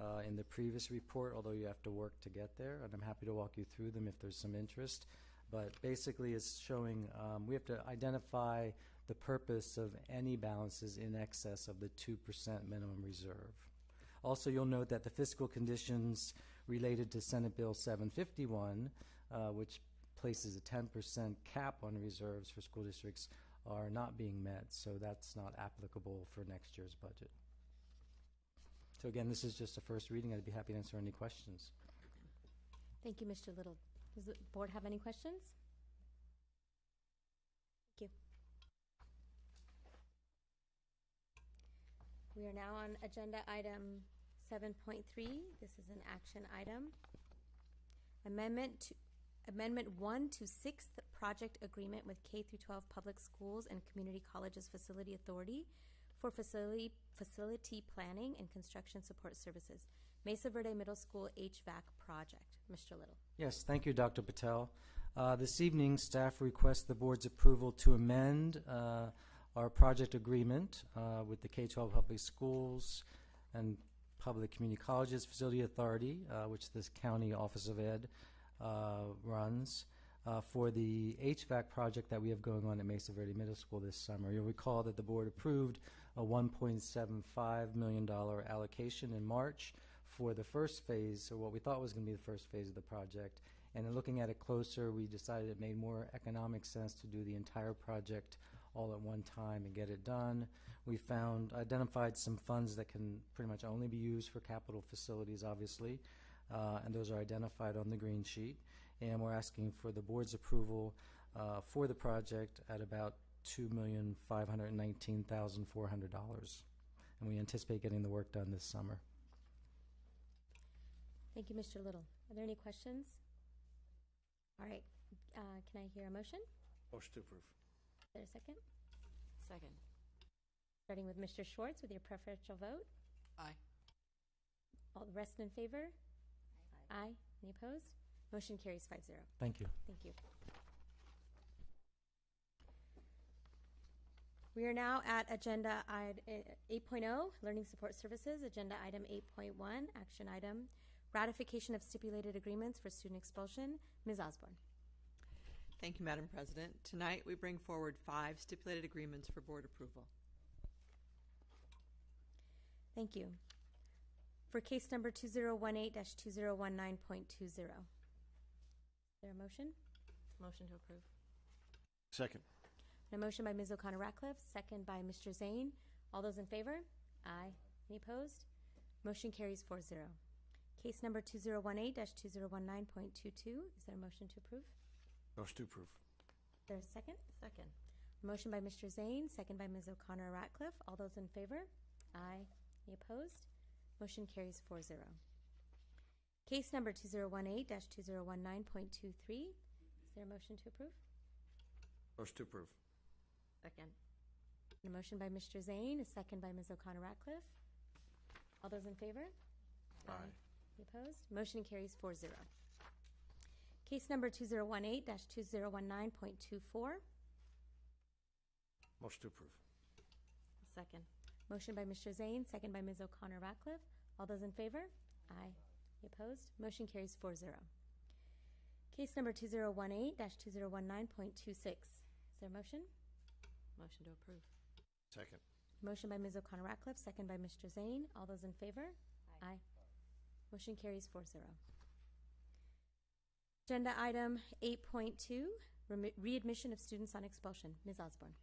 uh, in the previous report, although you have to work to get there, and I'm happy to walk you through them if there's some interest. But basically, it's showing um, we have to identify the purpose of any balances in excess of the 2% minimum reserve. Also, you'll note that the fiscal conditions related to Senate Bill 751, uh, which places a 10% cap on reserves for school districts, are not being met. So that's not applicable for next year's budget. So again, this is just a first reading. I'd be happy to answer any questions. Thank you, Mr. Little. Does the board have any questions? Thank you. We are now on agenda item 7.3. This is an action item. Amendment to Amendment 1 to 6th Project Agreement with K through 12 Public Schools and Community Colleges Facility Authority for facility facility planning and construction support services. Mesa Verde Middle School HVAC project. Mr. Little. Yes, thank you, Dr. Patel. Uh, This evening, staff requests the board's approval to amend uh, our project agreement uh, with the K-12 Public Schools and Public Community Colleges Facility Authority, uh, which this County Office of Ed uh, runs, uh, for the HVAC project that we have going on at Mesa Verde Middle School this summer. You'll recall that the board approved a $1.75 million allocation in March for the first phase, or what we thought was going to be the first phase of the project. And in looking at it closer, we decided it made more economic sense to do the entire project all at one time and get it done. We found, identified some funds that can pretty much only be used for capital facilities, obviously, uh, and those are identified on the green sheet. And we're asking for the board's approval uh, for the project at about $2,519,400. And we anticipate getting the work done this summer. Thank you, Mr. Little. Are there any questions? All right. Uh, can I hear a motion? Motion to approve. Is there a second? Second. Starting with Mr. Schwartz with your preferential vote. Aye. All the rest in favor? Aye. Any opposed? Motion carries 5 0. Thank you. Thank you. We are now at agenda id- eh, 8.0, Learning Support Services, agenda item 8.1, action item, ratification of stipulated agreements for student expulsion. Ms. Osborne. Thank you, Madam President. Tonight, we bring forward five stipulated agreements for board approval. Thank you. For case number 2018-2019.20. Is there a motion? Motion to approve. Second. A motion by Ms. O'Connor Ratcliff, second by Mr. Zane. All those in favor? Aye. Any opposed? Motion carries 4 0. Case number 2018-2019.22. Is there a motion to approve? Motion to approve. Is there a second? Second. Motion by Mr. Zane, second by Ms. O'Connor Ratcliff. All those in favor? Aye. Any opposed? Motion carries 4 0. Case number 2018-2019.23. Is there a motion to approve? Motion to approve. Second. A motion by Mr. Zane, a second by Ms. O'Connor Ratcliff. All those in favor? Aye. Any opposed? Motion carries 4 0. Case number 2018-2019.24. Motion to approve. Second. Motion by Mr. Zane, second by Ms. O'Connor Ratcliff. All those in favor? Aye. Any opposed? Motion carries 4 0. Case number 2018-2019.26. Is there a motion? Motion to approve. Second. Motion by Ms. O'Connor Ratcliff, second by Mr. Zane. All those in favor? Aye. Motion carries 4 0. Agenda item 8.2, remi- readmission of students on expulsion. Ms. Osborne.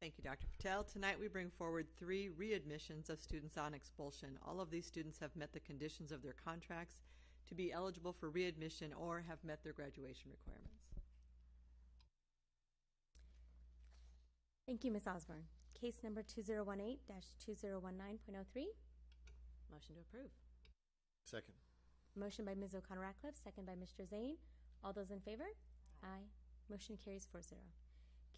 Thank you, Dr. Patel. Tonight, we bring forward three readmissions of students on expulsion. All of these students have met the conditions of their contracts to be eligible for readmission or have met their graduation requirements. Thank you, Ms. Osborne. Case number 2018 2019.03. Motion to approve. Second. Motion by Ms. O'Connor Ratcliff, second by Mr. Zane. All those in favor? Aye. Motion carries 4 0.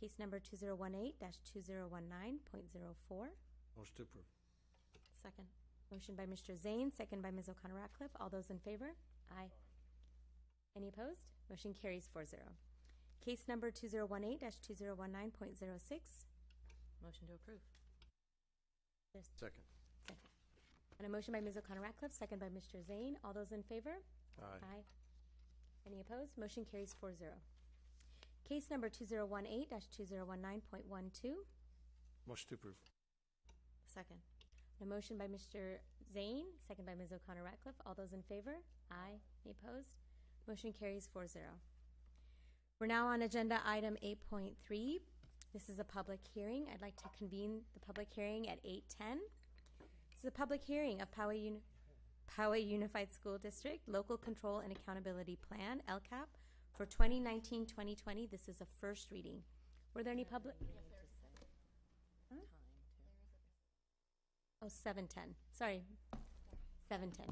Case number 2018 2019.04. Motion to approve. Second. Motion by Mr. Zane, second by Ms. O'Connor Ratcliff. All those in favor? Aye. Any opposed? Motion carries 4 0. Case number 2018 2019.06. Motion to approve. There's Second. Second. And a motion by Ms. O'Connor Ratcliff, second by Mr. Zane. All those in favor? Aye. Any opposed? Motion carries 4 0. Case number 2018 2019.12. Motion to approve. Second. A motion by Mr. Zane, second by Ms. O'Connor Ratcliff. All those in favor? Aye. Any opposed? Motion carries 4 0. We're now on agenda item 8.3. This is a public hearing. I'd like to convene the public hearing at 8:10. A public hearing of Poway, Uni- Poway Unified School District Local Control and Accountability Plan (LCAP) for 2019-2020. This is a first reading. Were there any public? Oh, 7:10. Sorry, 7:10.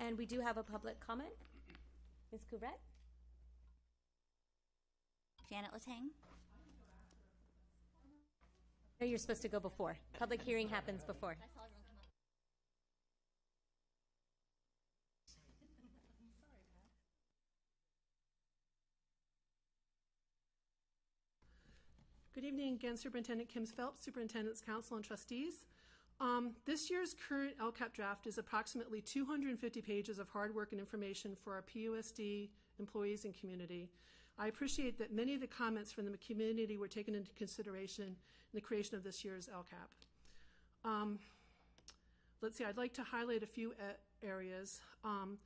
And we do have a public comment. Ms. Couvret? Janet Latang. No, you're supposed to go before. Public hearing happens before. Good evening again, Superintendent Kim Phelps, Superintendent's Council and Trustees. Um, this year's current LCAP draft is approximately 250 pages of hard work and information for our PUSD employees and community. I appreciate that many of the comments from the community were taken into consideration in the creation of this year's LCAP. Um, let's see, I'd like to highlight a few areas. Um,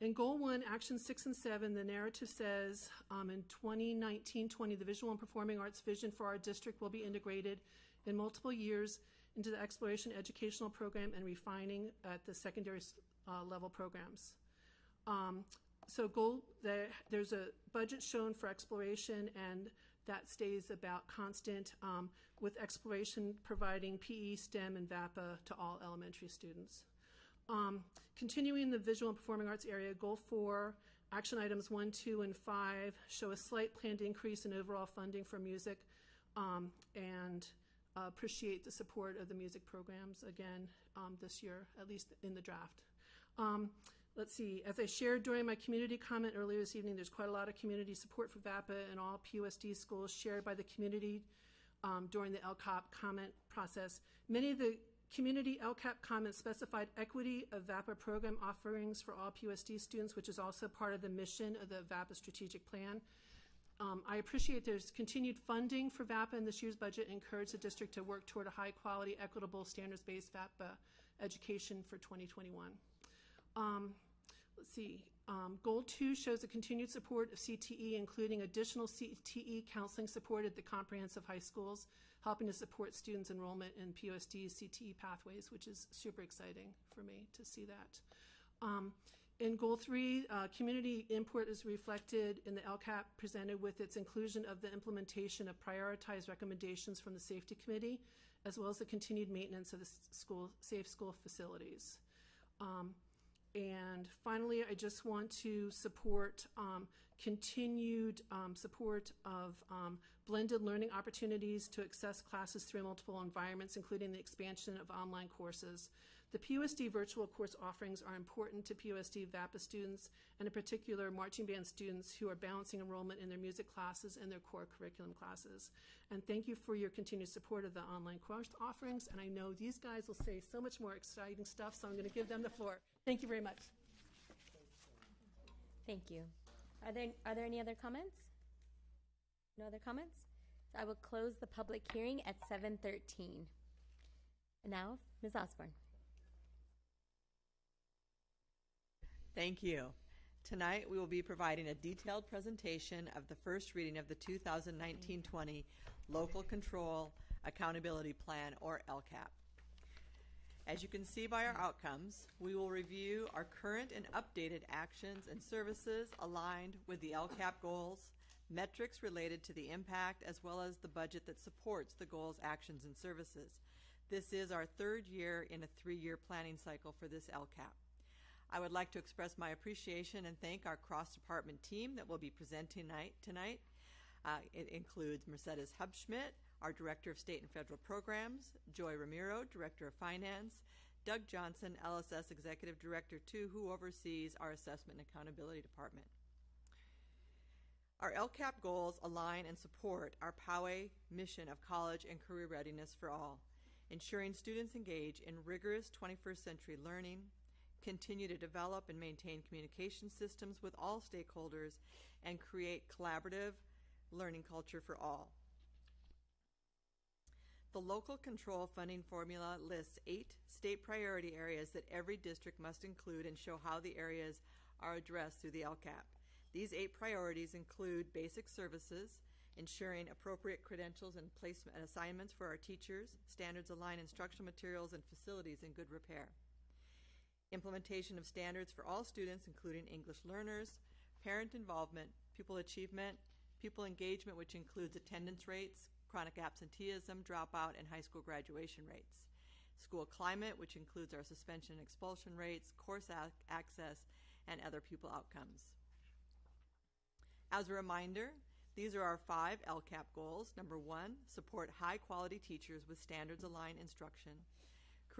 in Goal 1, Action 6 and 7, the narrative says um, in 2019 20, the visual and performing arts vision for our district will be integrated in multiple years into the exploration educational program and refining at the secondary uh, level programs. Um, so goal there, there's a budget shown for exploration and that stays about constant um, with exploration providing PE, STEM, and VAPA to all elementary students. Um, continuing the visual and performing arts area, goal four, action items one, two, and five show a slight planned increase in overall funding for music um, and uh, appreciate the support of the music programs again um, this year, at least in the draft. Um, let's see, as I shared during my community comment earlier this evening, there's quite a lot of community support for VAPA and all PUSD schools shared by the community um, during the LCAP comment process. Many of the community LCAP comments specified equity of VAPA program offerings for all PUSD students, which is also part of the mission of the VAPA strategic plan. Um, I appreciate there's continued funding for VAPA in this year's budget and encourage the district to work toward a high quality, equitable, standards based VAPA education for 2021. Um, let's see. Um, goal two shows the continued support of CTE, including additional CTE counseling support at the comprehensive high schools, helping to support students' enrollment in PUSD CTE pathways, which is super exciting for me to see that. Um, in goal three, uh, community input is reflected in the LCAP presented with its inclusion of the implementation of prioritized recommendations from the safety committee, as well as the continued maintenance of the school safe school facilities. Um, and finally, I just want to support um, continued um, support of um, blended learning opportunities to access classes through multiple environments, including the expansion of online courses. The PUSD virtual course offerings are important to PUSD VAPA students, and in particular, marching band students who are balancing enrollment in their music classes and their core curriculum classes. And thank you for your continued support of the online course offerings. And I know these guys will say so much more exciting stuff, so I'm going to give them the floor. Thank you very much. Thank you. Are there, are there any other comments? No other comments? I will close the public hearing at 7:13. And now, Ms. Osborne. Thank you. Tonight, we will be providing a detailed presentation of the first reading of the 2019-20 Local Control Accountability Plan, or LCAP. As you can see by our outcomes, we will review our current and updated actions and services aligned with the LCAP goals, metrics related to the impact, as well as the budget that supports the goals, actions, and services. This is our third year in a three-year planning cycle for this LCAP. I would like to express my appreciation and thank our cross-department team that will be presenting tonight. tonight. Uh, it includes Mercedes Hubschmidt, our Director of State and Federal Programs, Joy Ramiro, Director of Finance, Doug Johnson, LSS Executive Director 2, who oversees our Assessment and Accountability Department. Our LCAP goals align and support our Poway mission of college and career readiness for all, ensuring students engage in rigorous 21st century learning, continue to develop and maintain communication systems with all stakeholders, and create collaborative learning culture for all. The local control funding formula lists eight state priority areas that every district must include and show how the areas are addressed through the LCAP. These eight priorities include basic services, ensuring appropriate credentials and placement assignments for our teachers, standards aligned instructional materials, and facilities in good repair. Implementation of standards for all students, including English learners, parent involvement, pupil achievement, pupil engagement, which includes attendance rates, chronic absenteeism, dropout, and high school graduation rates. School climate, which includes our suspension and expulsion rates, course ac- access, and other pupil outcomes. As a reminder, these are our five LCAP goals. Number one, support high quality teachers with standards aligned instruction.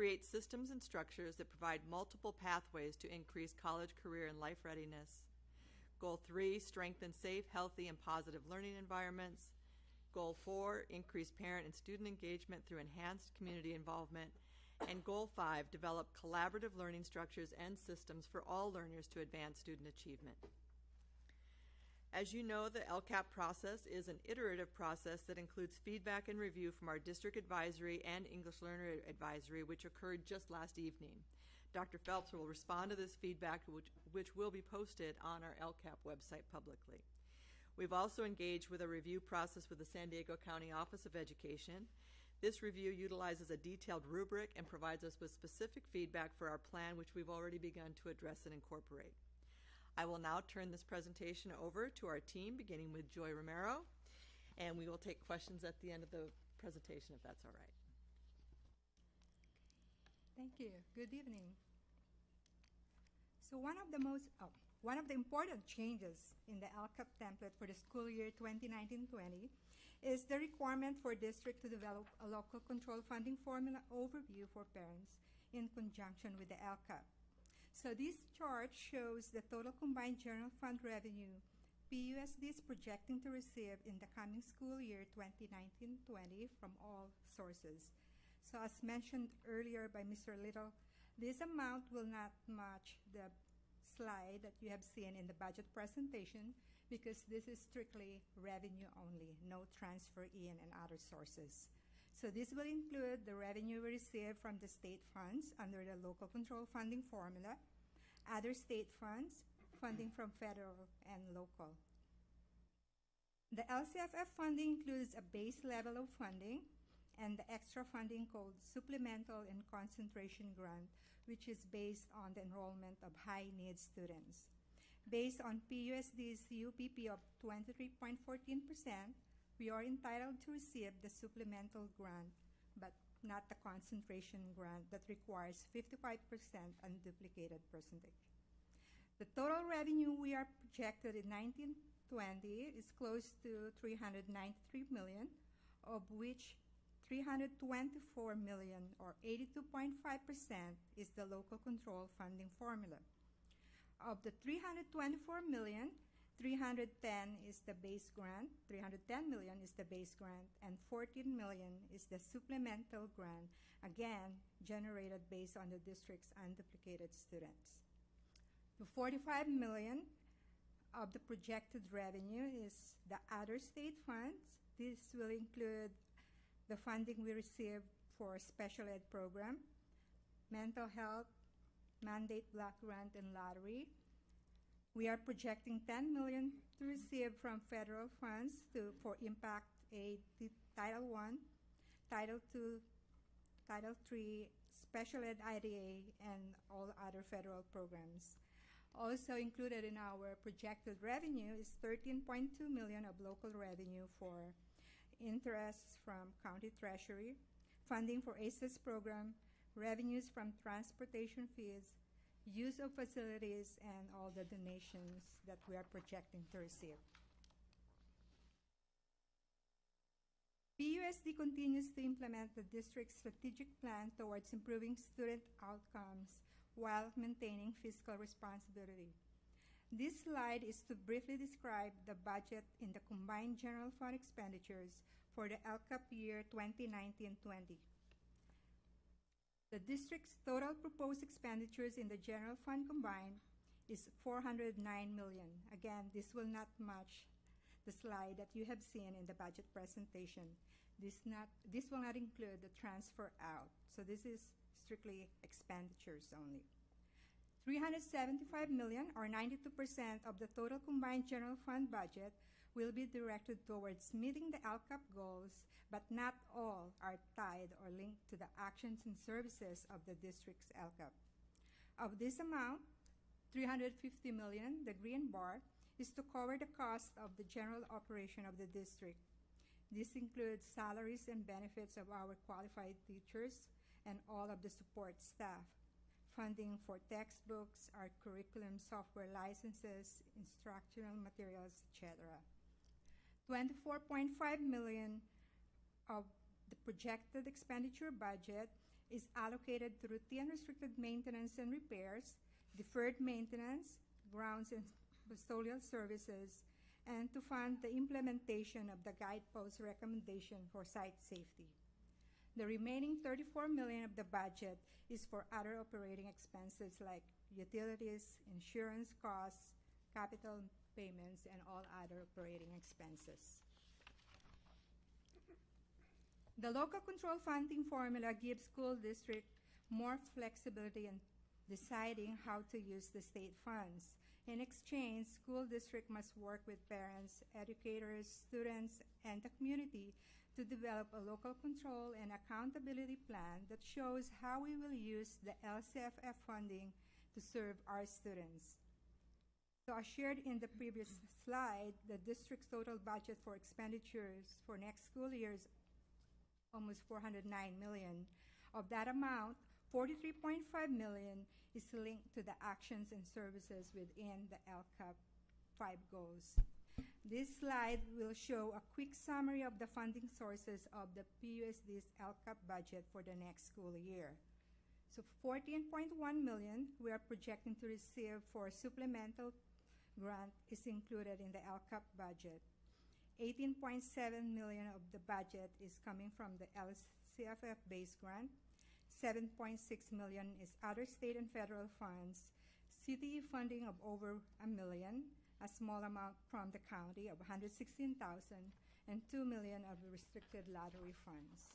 Create systems and structures that provide multiple pathways to increase college, career, and life readiness. Goal three, strengthen safe, healthy, and positive learning environments. Goal four, increase parent and student engagement through enhanced community involvement. And goal five, develop collaborative learning structures and systems for all learners to advance student achievement. As you know, the LCAP process is an iterative process that includes feedback and review from our district advisory and English learner advisory, which occurred just last evening. Dr. Phelps will respond to this feedback, which, which will be posted on our LCAP website publicly. We've also engaged with a review process with the San Diego County Office of Education. This review utilizes a detailed rubric and provides us with specific feedback for our plan, which we've already begun to address and incorporate. I will now turn this presentation over to our team, beginning with Joy Romero, and we will take questions at the end of the presentation if that's all right. Thank you. Good evening. So one of the most, oh, one of the important changes in the LCAP template for the school year 2019-20 is the requirement for district to develop a local control funding formula overview for parents in conjunction with the LCAP. So this chart shows the total combined general fund revenue PUSD is projecting to receive in the coming school year 2019-20 from all sources. So as mentioned earlier by Mr. Little, this amount will not match the slide that you have seen in the budget presentation because this is strictly revenue only, no transfer in and other sources. So this will include the revenue received from the state funds under the local control funding formula, other state funds, funding from federal and local. The LCFF funding includes a base level of funding and the extra funding called Supplemental and Concentration Grant, which is based on the enrollment of high need students. Based on PUSD's UPP of 23.14%, we are entitled to receive the supplemental grant, but not the concentration grant that requires 55% unduplicated percentage. The total revenue we are projected in 1920 is close to 393 million, of which 324 million or 82.5% is the local control funding formula. Of the 324 million, 310 is the base grant, 310 million is the base grant, and 14 million is the supplemental grant, again generated based on the district's unduplicated students. The 45 million of the projected revenue is the other state funds. This will include the funding we receive for special ed program, mental health, mandate block grant, and lottery. We are projecting 10 million to receive from federal funds to, for impact aid Title I, Title II, Title III, special ed IDEA, and all other federal programs. Also included in our projected revenue is 13.2 million of local revenue for interests from county treasury, funding for ACES program, revenues from transportation fees, use of facilities, and all the donations that we are projecting to receive. PUSD continues to implement the district's strategic plan towards improving student outcomes while maintaining fiscal responsibility. This slide is to briefly describe the budget in the combined general fund expenditures for the LCAP year 2019-20. The district's total proposed expenditures in the general fund combined is 409 million. Again, this will not match the slide that you have seen in the budget presentation. This, not, this will not include the transfer out. So this is strictly expenditures only. 375 million or 92% of the total combined general fund budget will be directed towards meeting the LCAP goals, but not all are tied or linked to the actions and services of the district's LCAP. Of this amount, 350 million, the green bar, is to cover the cost of the general operation of the district. This includes salaries and benefits of our qualified teachers and all of the support staff, funding for textbooks, our curriculum software licenses, instructional materials, etc. 24.5 million of the projected expenditure budget is allocated to routine restricted maintenance and repairs, deferred maintenance, grounds and custodial services, and to fund the implementation of the guidepost recommendation for site safety. The remaining 34 million of the budget is for other operating expenses like utilities, insurance costs, capital payments, and all other operating expenses. The local control funding formula gives school district more flexibility in deciding how to use the state funds. In exchange, school district must work with parents, educators, students, and the community to develop a local control and accountability plan that shows how we will use the LCFF funding to serve our students. So I shared in the previous slide, the district's total budget for expenditures for next school year is almost 409 million. Of that amount, 43.5 million is linked to the actions and services within the LCAP 5 goals. This slide will show a quick summary of the funding sources of the PUSD's LCAP budget for the next school year. So 14.1 million we are projecting to receive for supplemental grant is included in the LCAP budget. 18.7 million of the budget is coming from the LCFF base grant. 7.6 million is other state and federal funds. CTE funding of over a million, a small amount from the county of 116,000, and 2 million of restricted lottery funds.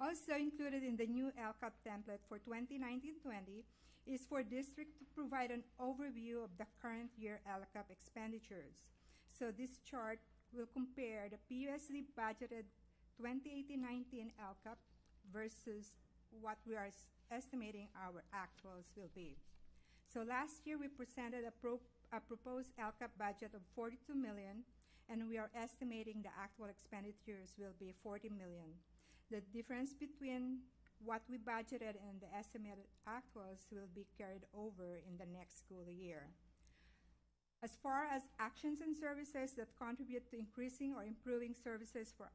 Also included in the new LCAP template for 2019-20 is for district to provide an overview of the current year LCAP expenditures. So this chart will compare the PUSD budgeted 2018-19 LCAP versus what we are estimating our actuals will be. So last year we presented a, pro- a proposed LCAP budget of 42 million, and we are estimating the actual expenditures will be 40 million. The difference between what we budgeted and the estimated actuals will be carried over in the next school year. As far as actions and services that contribute to increasing or improving services for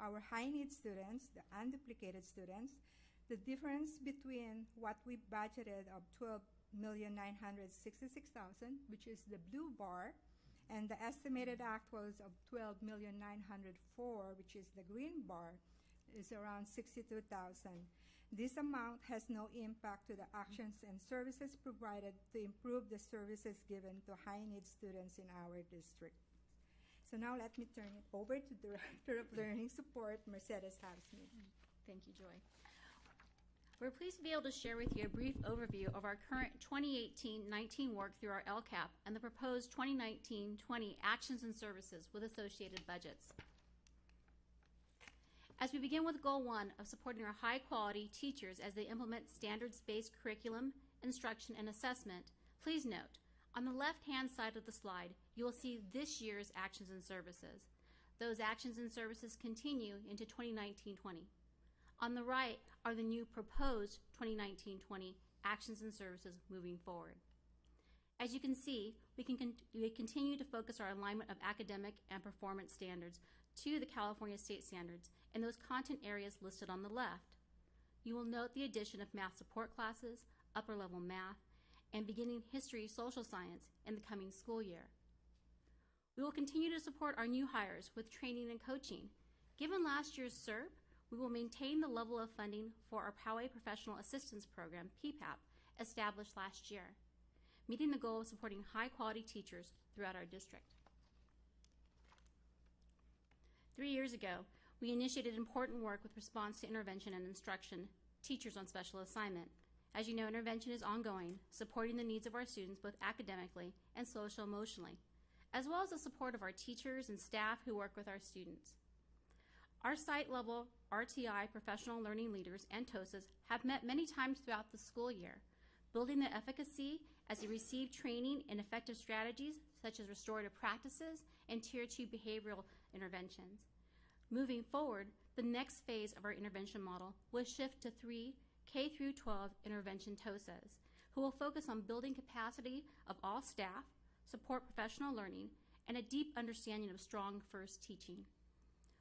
our high need students, the unduplicated students, the difference between what we budgeted of 12,966,000, which is the blue bar, and the estimated actuals of 12,904, which is the green bar, is around 62,000. This amount has no impact to the actions and services provided to improve the services given to high need students in our district. So now let me turn it over to Director of Learning Support, Mercedes Hubschmidt. Mm, thank you, Joy. We're pleased to be able to share with you a brief overview of our current 2018-19 work through our LCAP and the proposed 2019-20 actions and services with associated budgets. As we begin with goal one of supporting our high quality teachers as they implement standards based curriculum, instruction, and assessment, please note on the left hand side of the slide, you will see this year's actions and services. Those actions and services continue into 2019 20. On the right are the new proposed 2019 20 actions and services moving forward. As you can see, we, can con- we continue to focus our alignment of academic and performance standards to the California state standards in those content areas listed on the left. You will note the addition of math support classes, upper level math, and beginning history social science in the coming school year. We will continue to support our new hires with training and coaching. Given last year's SERP, we will maintain the level of funding for our Poway Professional Assistance Program, PPAP, established last year, meeting the goal of supporting high quality teachers throughout our district. Three years ago, we initiated important work with response to intervention and instruction, teachers on special assignment. As you know, intervention is ongoing, supporting the needs of our students both academically and social emotionally, as well as the support of our teachers and staff who work with our students. Our site level RTI professional learning leaders and TOSAs have met many times throughout the school year, building the efficacy as they receive training in effective strategies such as restorative practices and Tier 2 behavioral interventions. Moving forward, the next phase of our intervention model will shift to three K through 12 intervention TOSAs, who will focus on building capacity of all staff, support professional learning, and a deep understanding of strong first teaching.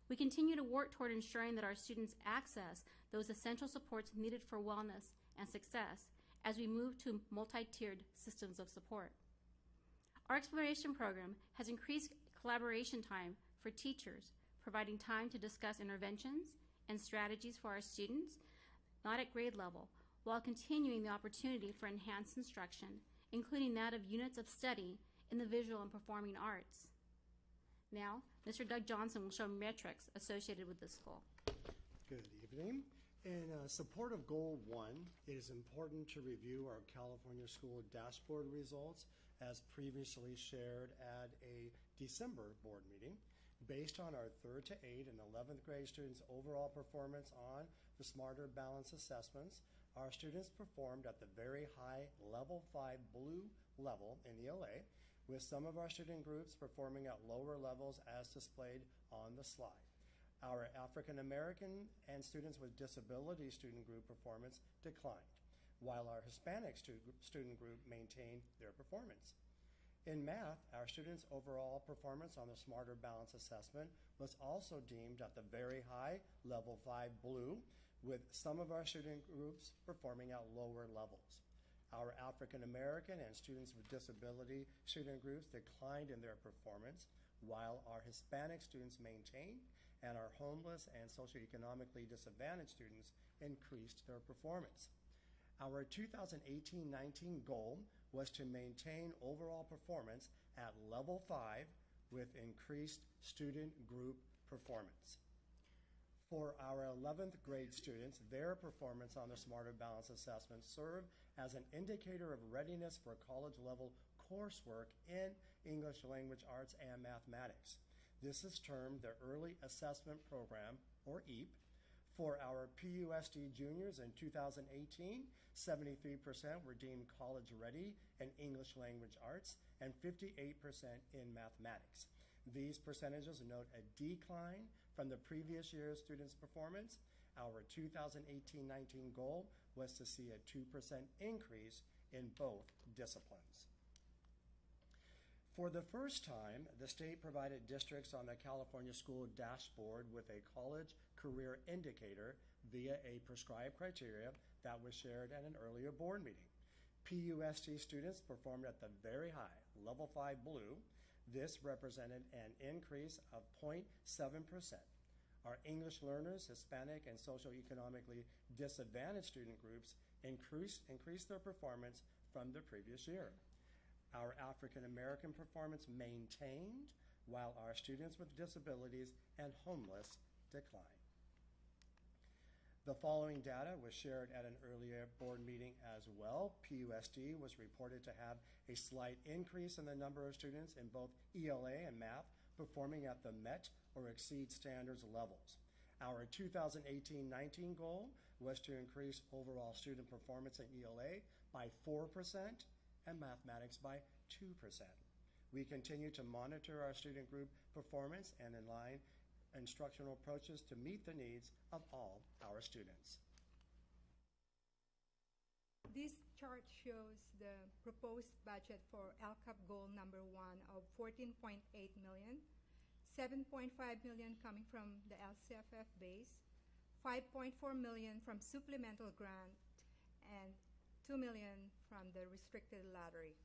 We continue to work toward ensuring that our students access those essential supports needed for wellness and success as we move to multi tiered systems of support. Our exploration program has increased collaboration time for teachers, providing time to discuss interventions and strategies for our students, not at grade level, while continuing the opportunity for enhanced instruction, including that of units of study in the visual and performing arts. Now, Mr. Doug Johnson will show metrics associated with this goal. Good evening. In uh, support of Goal 1, it is important to review our California School Dashboard results as previously shared at a December board meeting. Based on our 3rd to 8th and 11th grade students' overall performance on the Smarter Balance assessments, our students performed at the very high Level 5 Blue level in ELA, with some of our student groups performing at lower levels as displayed on the slide. Our African American and students with disability student group performance declined, while our Hispanic stu- student group maintained their performance. In math, our students' overall performance on the Smarter Balance assessment was also deemed at the very high level 5 blue, with some of our student groups performing at lower levels. Our African American and students with disability student groups declined in their performance, while our Hispanic students maintained and our homeless and socioeconomically disadvantaged students increased their performance. Our 2018 19 goal was to maintain overall performance at level 5 with increased student group performance. For our 11th grade students, their performance on the Smarter Balance assessment served as an indicator of readiness for college level coursework in English language arts and mathematics. This is termed the Early Assessment Program, or EAP. For our PUSD juniors in 2018, 73% were deemed college ready in English language arts and 58% in mathematics. These percentages note a decline from the previous year's students' performance. Our 2018 19 goal was to see a 2% increase in both disciplines. For the first time, the state provided districts on the California School Dashboard with a college career indicator via a prescribed criteria that was shared at an earlier board meeting. PUSD students performed at the very high level 5 blue. This represented an increase of 0.7%. Our English learners, Hispanic, and socioeconomically disadvantaged student groups increased, increased their performance from the previous year. Our African American performance maintained, while our students with disabilities and homeless declined. The following data was shared at an earlier board meeting as well. PUSD was reported to have a slight increase in the number of students in both ELA and math performing at the MET or exceed standards levels. Our 2018 19 goal was to increase overall student performance in ELA by 4% and mathematics by 2%. We continue to monitor our student group performance and align instructional approaches to meet the needs of all our students. This chart shows the proposed budget for LCAP goal number one of 14.8 million, 7.5 million coming from the LCFF base, 5.4 million from supplemental grant, and 2 million from the restricted lottery.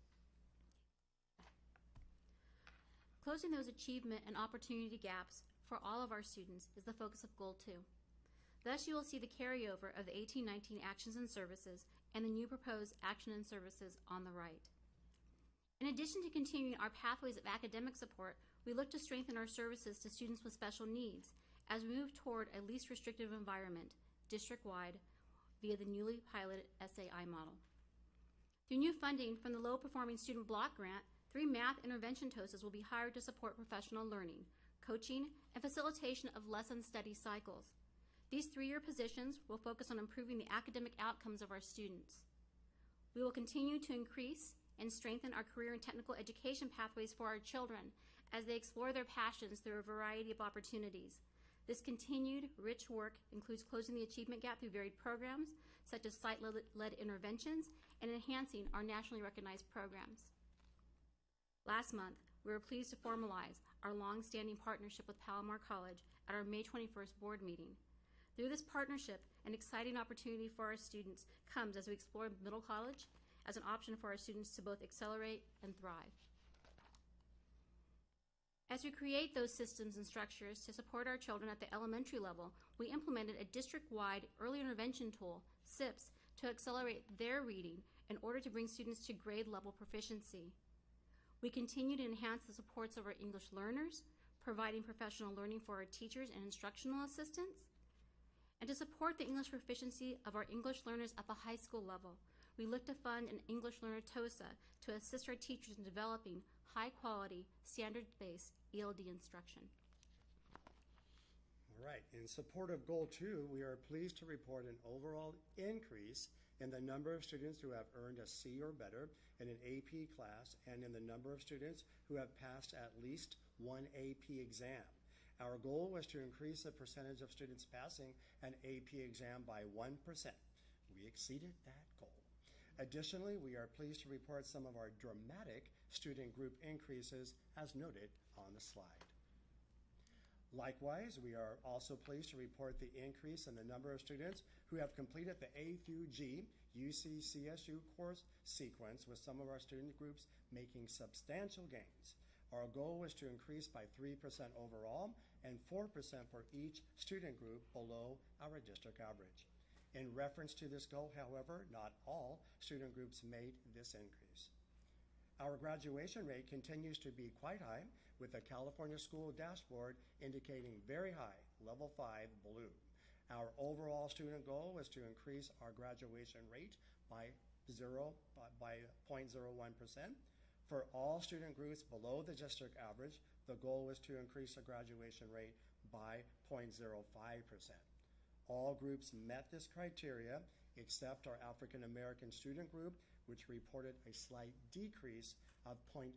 Closing those achievement and opportunity gaps for all of our students is the focus of Goal 2. Thus, you will see the carryover of the 1819 actions and services and the new proposed action and services on the right. In addition to continuing our pathways of academic support, we look to strengthen our services to students with special needs as we move toward a least restrictive environment, district wide, via the newly piloted SAI model. Through new funding from the Low Performing Student Block Grant, three math intervention TOSAs will be hired to support professional learning, coaching, and facilitation of lesson study cycles. These three year positions will focus on improving the academic outcomes of our students. We will continue to increase and strengthen our career and technical education pathways for our children as they explore their passions through a variety of opportunities. This continued, rich work includes closing the achievement gap through varied programs, such as site led interventions, and enhancing our nationally recognized programs. Last month, we were pleased to formalize our long standing partnership with Palomar College at our May 21st board meeting. Through this partnership, an exciting opportunity for our students comes as we explore middle college as an option for our students to both accelerate and thrive. As we create those systems and structures to support our children at the elementary level, we implemented a district wide early intervention tool, SIPS, to accelerate their reading in order to bring students to grade level proficiency. We continue to enhance the supports of our English learners, providing professional learning for our teachers and instructional assistants. And to support the English proficiency of our English learners at the high school level, we look to fund an English learner TOSA to assist our teachers in developing high quality, standard based ELD instruction. All right. In support of Goal 2, we are pleased to report an overall increase in the number of students who have earned a C or better in an AP class and in the number of students who have passed at least one AP exam. Our goal was to increase the percentage of students passing an AP exam by 1%. We exceeded that goal. Additionally, we are pleased to report some of our dramatic student group increases as noted on the slide. Likewise, we are also pleased to report the increase in the number of students who have completed the A through G UC CSU course sequence, with some of our student groups making substantial gains. Our goal was to increase by 3% overall and 4% for each student group below our district average. In reference to this goal, however, not all student groups made this increase. Our graduation rate continues to be quite high, with the California School Dashboard indicating very high, level 5 blue. Our overall student goal was to increase our graduation rate by 0 by 0.01%. For all student groups below the district average, the goal was to increase the graduation rate by 0.05%. All groups met this criteria except our African American student group, which reported a slight decrease of 0.2%.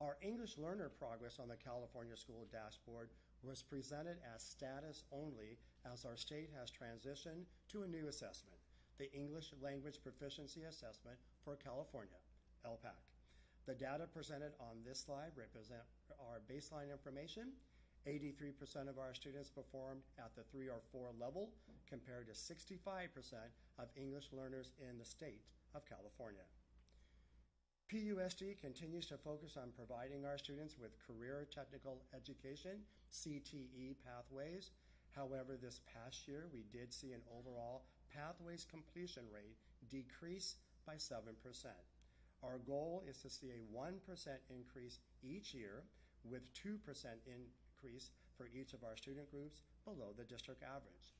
Our English learner progress on the California School Dashboard was presented as status only as our state has transitioned to a new assessment, the English Language Proficiency Assessment for California, ELPAC. The data presented on this slide represent our baseline information 83% of our students performed at the three or four level, compared to 65% of English learners in the state of California. PUSD continues to focus on providing our students with career technical education, CTE pathways. However, this past year, we did see an overall pathways completion rate decrease by 7%. Our goal is to see a 1% increase each year with 2% increase for each of our student groups below the district average.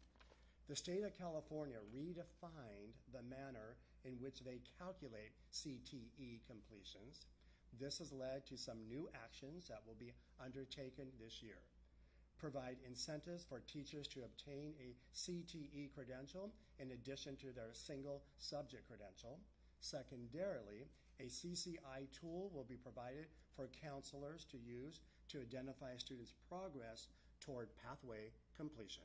The state of California redefined the manner in which they calculate CTE completions. This has led to some new actions that will be undertaken this year. Provide incentives for teachers to obtain a CTE credential in addition to their single subject credential. Secondarily, a CCI tool will be provided for counselors to use to identify student's progress toward pathway completion.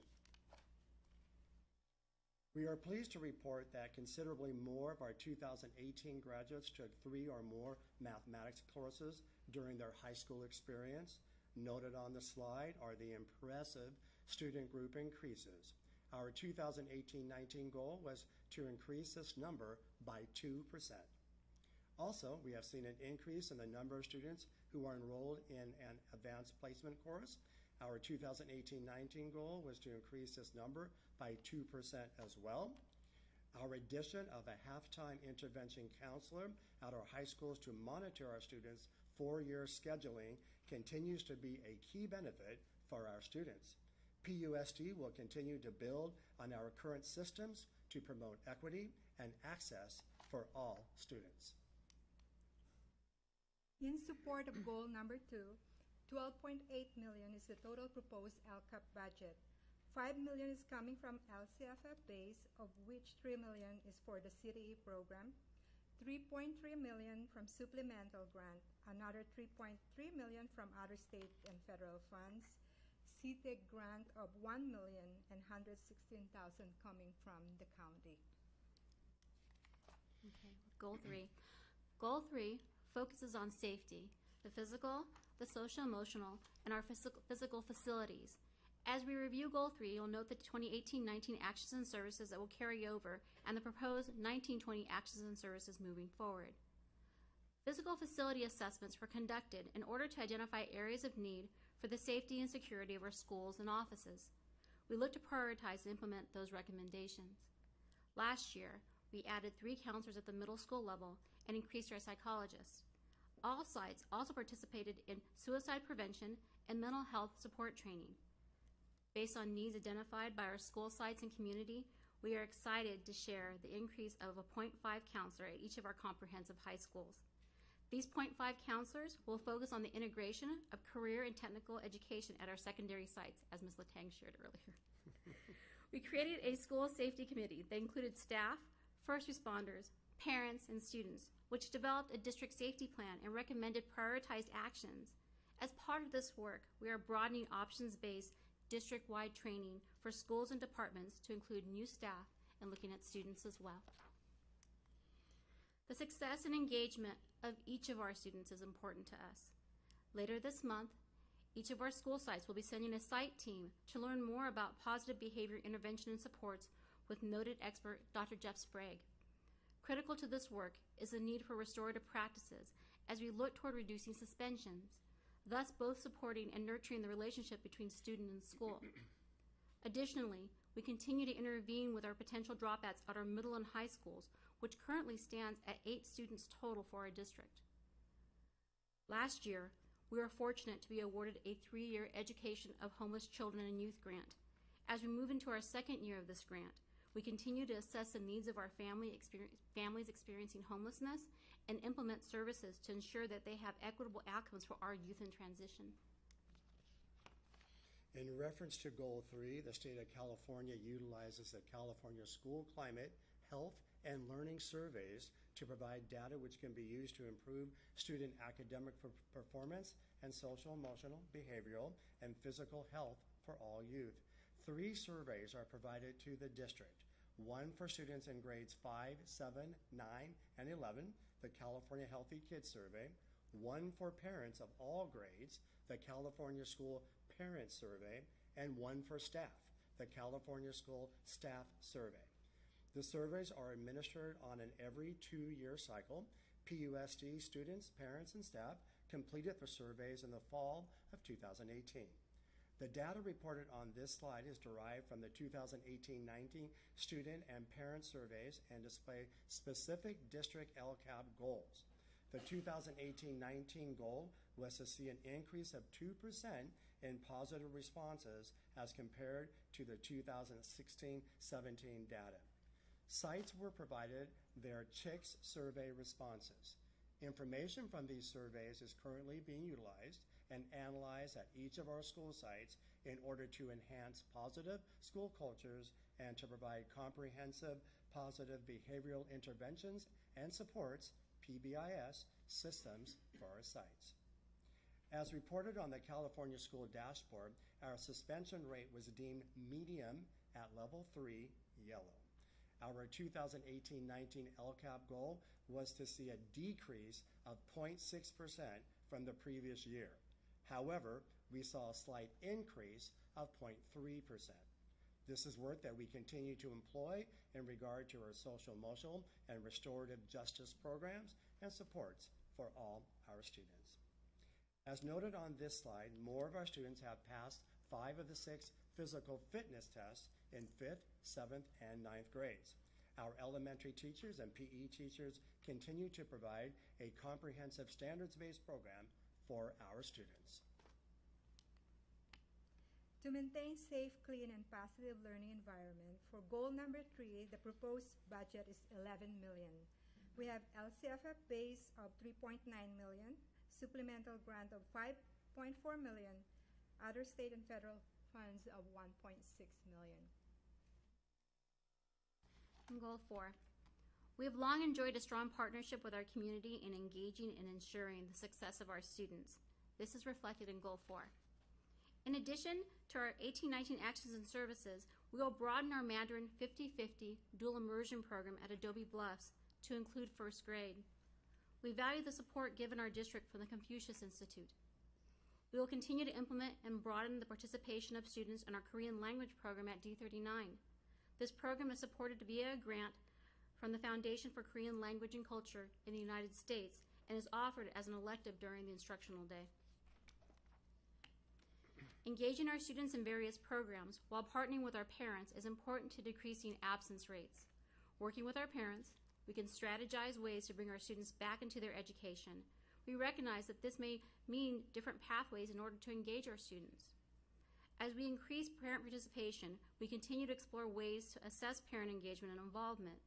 We are pleased to report that considerably more of our 2018 graduates took three or more mathematics courses during their high school experience. Noted on the slide are the impressive student group increases. Our 2018-19 goal was to increase this number by 2%. Also, we have seen an increase in the number of students who are enrolled in an advanced placement course. Our 2018-19 goal was to increase this number by 2% as well. Our addition of a halftime intervention counselor at our high schools to monitor our students' four year scheduling continues to be a key benefit for our students. PUSD will continue to build on our current systems to promote equity and access for all students. In support of goal number two, 12.8 million is the total proposed LCAP budget. 5 million is coming from LCFF base, of which 3 million is for the CTE program, 3.3 million from supplemental grant, another 3.3 million from other state and federal funds, CTEC grant of 1 million and 116,000 coming from the county. Okay, goal three. Goal three focuses on safety, the physical, the social emotional, and our physical facilities. As we review Goal 3, you'll note the 2018-19 actions and services that will carry over and the proposed 19-20 actions and services moving forward. Physical facility assessments were conducted in order to identify areas of need for the safety and security of our schools and offices. We look to prioritize and implement those recommendations. Last year, we added three counselors at the middle school level and increased our psychologists. All sites also participated in suicide prevention and mental health support training. Based on needs identified by our school sites and community, we are excited to share the increase of a 0.5 counselor at each of our comprehensive high schools. These 0.5 counselors will focus on the integration of career and technical education at our secondary sites, as Ms. Latang shared earlier. we created a school safety committee that included staff, first responders, parents, and students, which developed a district safety plan and recommended prioritized actions. As part of this work, we are broadening options based district wide training for schools and departments to include new staff and looking at students as well. The success and engagement of each of our students is important to us. Later this month, each of our school sites will be sending a site team to learn more about positive behavior intervention and supports with noted expert Dr. Jeff Sprague. Critical to this work is the need for restorative practices as we look toward reducing suspensions, thus both supporting and nurturing the relationship between student and school. Additionally, we continue to intervene with our potential dropouts at our middle and high schools, which currently stands at eight students total for our district. Last year, we were fortunate to be awarded a three year Education of Homeless Children and Youth grant. As we move into our second year of this grant, we continue to assess the needs of our family experience, families experiencing homelessness and implement services to ensure that they have equitable outcomes for our youth in transition. In reference to Goal 3, the state of California utilizes the California School Climate, Health, and Learning Surveys to provide data which can be used to improve student academic performance and social, emotional, behavioral, and physical health for all youth. Three surveys are provided to the district one for students in grades 5, 7, 9, and 11, the California Healthy Kids Survey, one for parents of all grades, the California School Parent Survey, and one for staff, the California School Staff Survey. The surveys are administered on an every two year cycle. PUSD students, parents, and staff completed the surveys in the fall of 2018. The data reported on this slide is derived from the 2018-19 student and parent surveys and display specific district LCAP goals. The 2018-19 goal was to see an increase of 2% in positive responses as compared to the 2016-17 data. Sites were provided their CHICS survey responses. Information from these surveys is currently being utilized and analyzed at each of our school sites in order to enhance positive school cultures and to provide comprehensive positive behavioral interventions and supports PBIS systems for our sites. As reported on the California School Dashboard, our suspension rate was deemed medium at level 3, yellow. Our 2018-19 LCAP goal was to see a decrease of 0.6% from the previous year. However, we saw a slight increase of 0.3%. This is work that we continue to employ in regard to our social emotional and restorative justice programs and supports for all our students. As noted on this slide, more of our students have passed five of the six physical fitness tests in fifth, seventh, and ninth grades. Our elementary teachers and PE teachers continue to provide a comprehensive standards-based program for our students. To maintain safe, clean, and positive learning environment, for goal number three, the proposed budget is 11 million. We have LCFF base of 3.9 million, supplemental grant of 5.4 million, other state and federal funds of 1.6 million. And goal four. We have long enjoyed a strong partnership with our community in engaging and ensuring the success of our students. This is reflected in goal four. In addition to our 1819 actions and services, we will broaden our Mandarin 50-50 dual immersion program at Adobe Bluffs to include first grade. We value the support given our district from the Confucius Institute. We will continue to implement and broaden the participation of students in our Korean language program at D39. This program is supported via a grant from the Foundation for Korean Language and Culture in the United States and is offered as an elective during the instructional day. Engaging our students in various programs while partnering with our parents is important to decreasing absence rates. Working with our parents, we can strategize ways to bring our students back into their education. We recognize that this may mean different pathways in order to engage our students. As we increase parent participation, we continue to explore ways to assess parent engagement and involvement.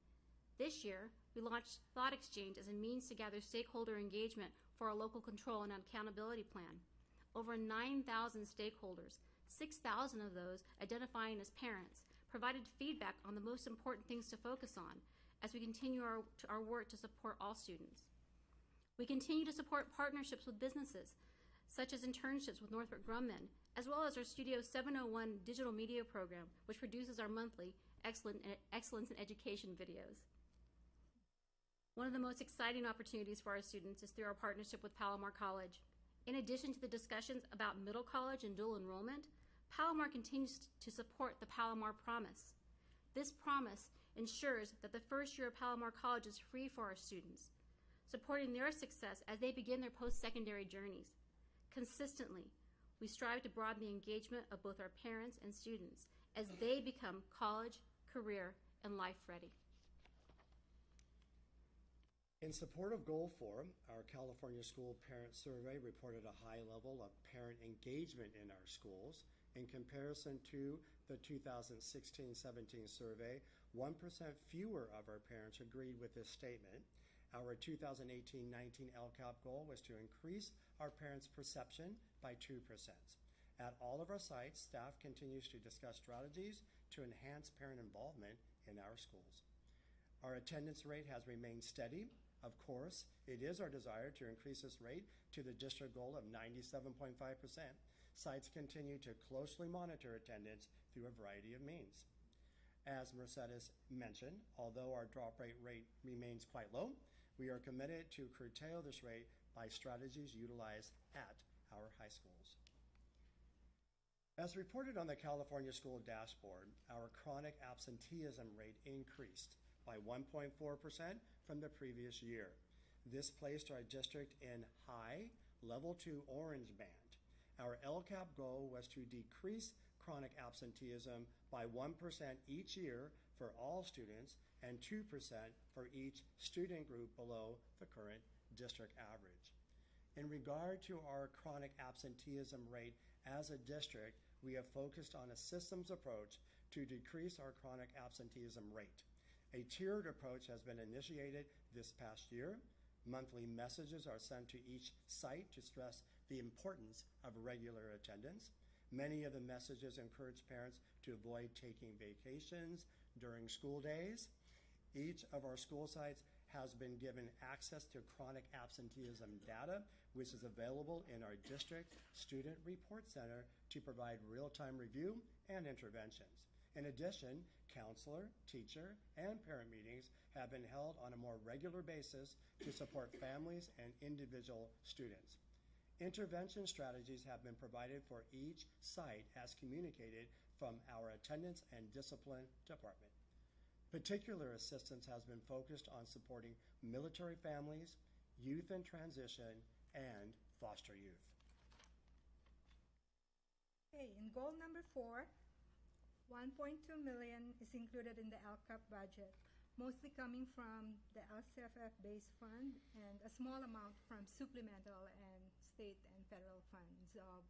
This year, we launched Thought Exchange as a means to gather stakeholder engagement for our local control and accountability plan over 9,000 stakeholders, 6,000 of those identifying as parents, provided feedback on the most important things to focus on as we continue our, our work to support all students. We continue to support partnerships with businesses, such as internships with Northrop Grumman, as well as our Studio 701 digital media program, which produces our monthly Excellence in Education videos. One of the most exciting opportunities for our students is through our partnership with Palomar College. In addition to the discussions about middle college and dual enrollment, Palomar continues to support the Palomar Promise. This promise ensures that the first year of Palomar College is free for our students, supporting their success as they begin their post secondary journeys. Consistently, we strive to broaden the engagement of both our parents and students as they become college, career, and life ready. In support of Goal 4, our California School Parent Survey reported a high level of parent engagement in our schools. In comparison to the 2016 17 survey, 1% fewer of our parents agreed with this statement. Our 2018 19 LCAP goal was to increase our parents' perception by 2%. At all of our sites, staff continues to discuss strategies to enhance parent involvement in our schools. Our attendance rate has remained steady of course, it is our desire to increase this rate to the district goal of 97.5%. Sites continue to closely monitor attendance through a variety of means. As Mercedes mentioned, although our drop rate rate remains quite low, we are committed to curtail this rate by strategies utilized at our high schools. As reported on the California School Dashboard, our chronic absenteeism rate increased by 1.4% from the previous year. This placed our district in high, level 2 orange band. Our LCAP goal was to decrease chronic absenteeism by 1% each year for all students and 2% for each student group below the current district average. In regard to our chronic absenteeism rate as a district, we have focused on a systems approach to decrease our chronic absenteeism rate. A tiered approach has been initiated this past year. Monthly messages are sent to each site to stress the importance of regular attendance. Many of the messages encourage parents to avoid taking vacations during school days. Each of our school sites has been given access to chronic absenteeism data, which is available in our district student report center to provide real time review and interventions. In addition, counselor, teacher, and parent meetings have been held on a more regular basis to support families and individual students. Intervention strategies have been provided for each site as communicated from our attendance and discipline department. Particular assistance has been focused on supporting military families, youth in transition, and foster youth. Okay, in goal number four, 1.2 million is included in the LCAP budget mostly coming from the LCFF base fund and a small amount from supplemental and state and federal funds of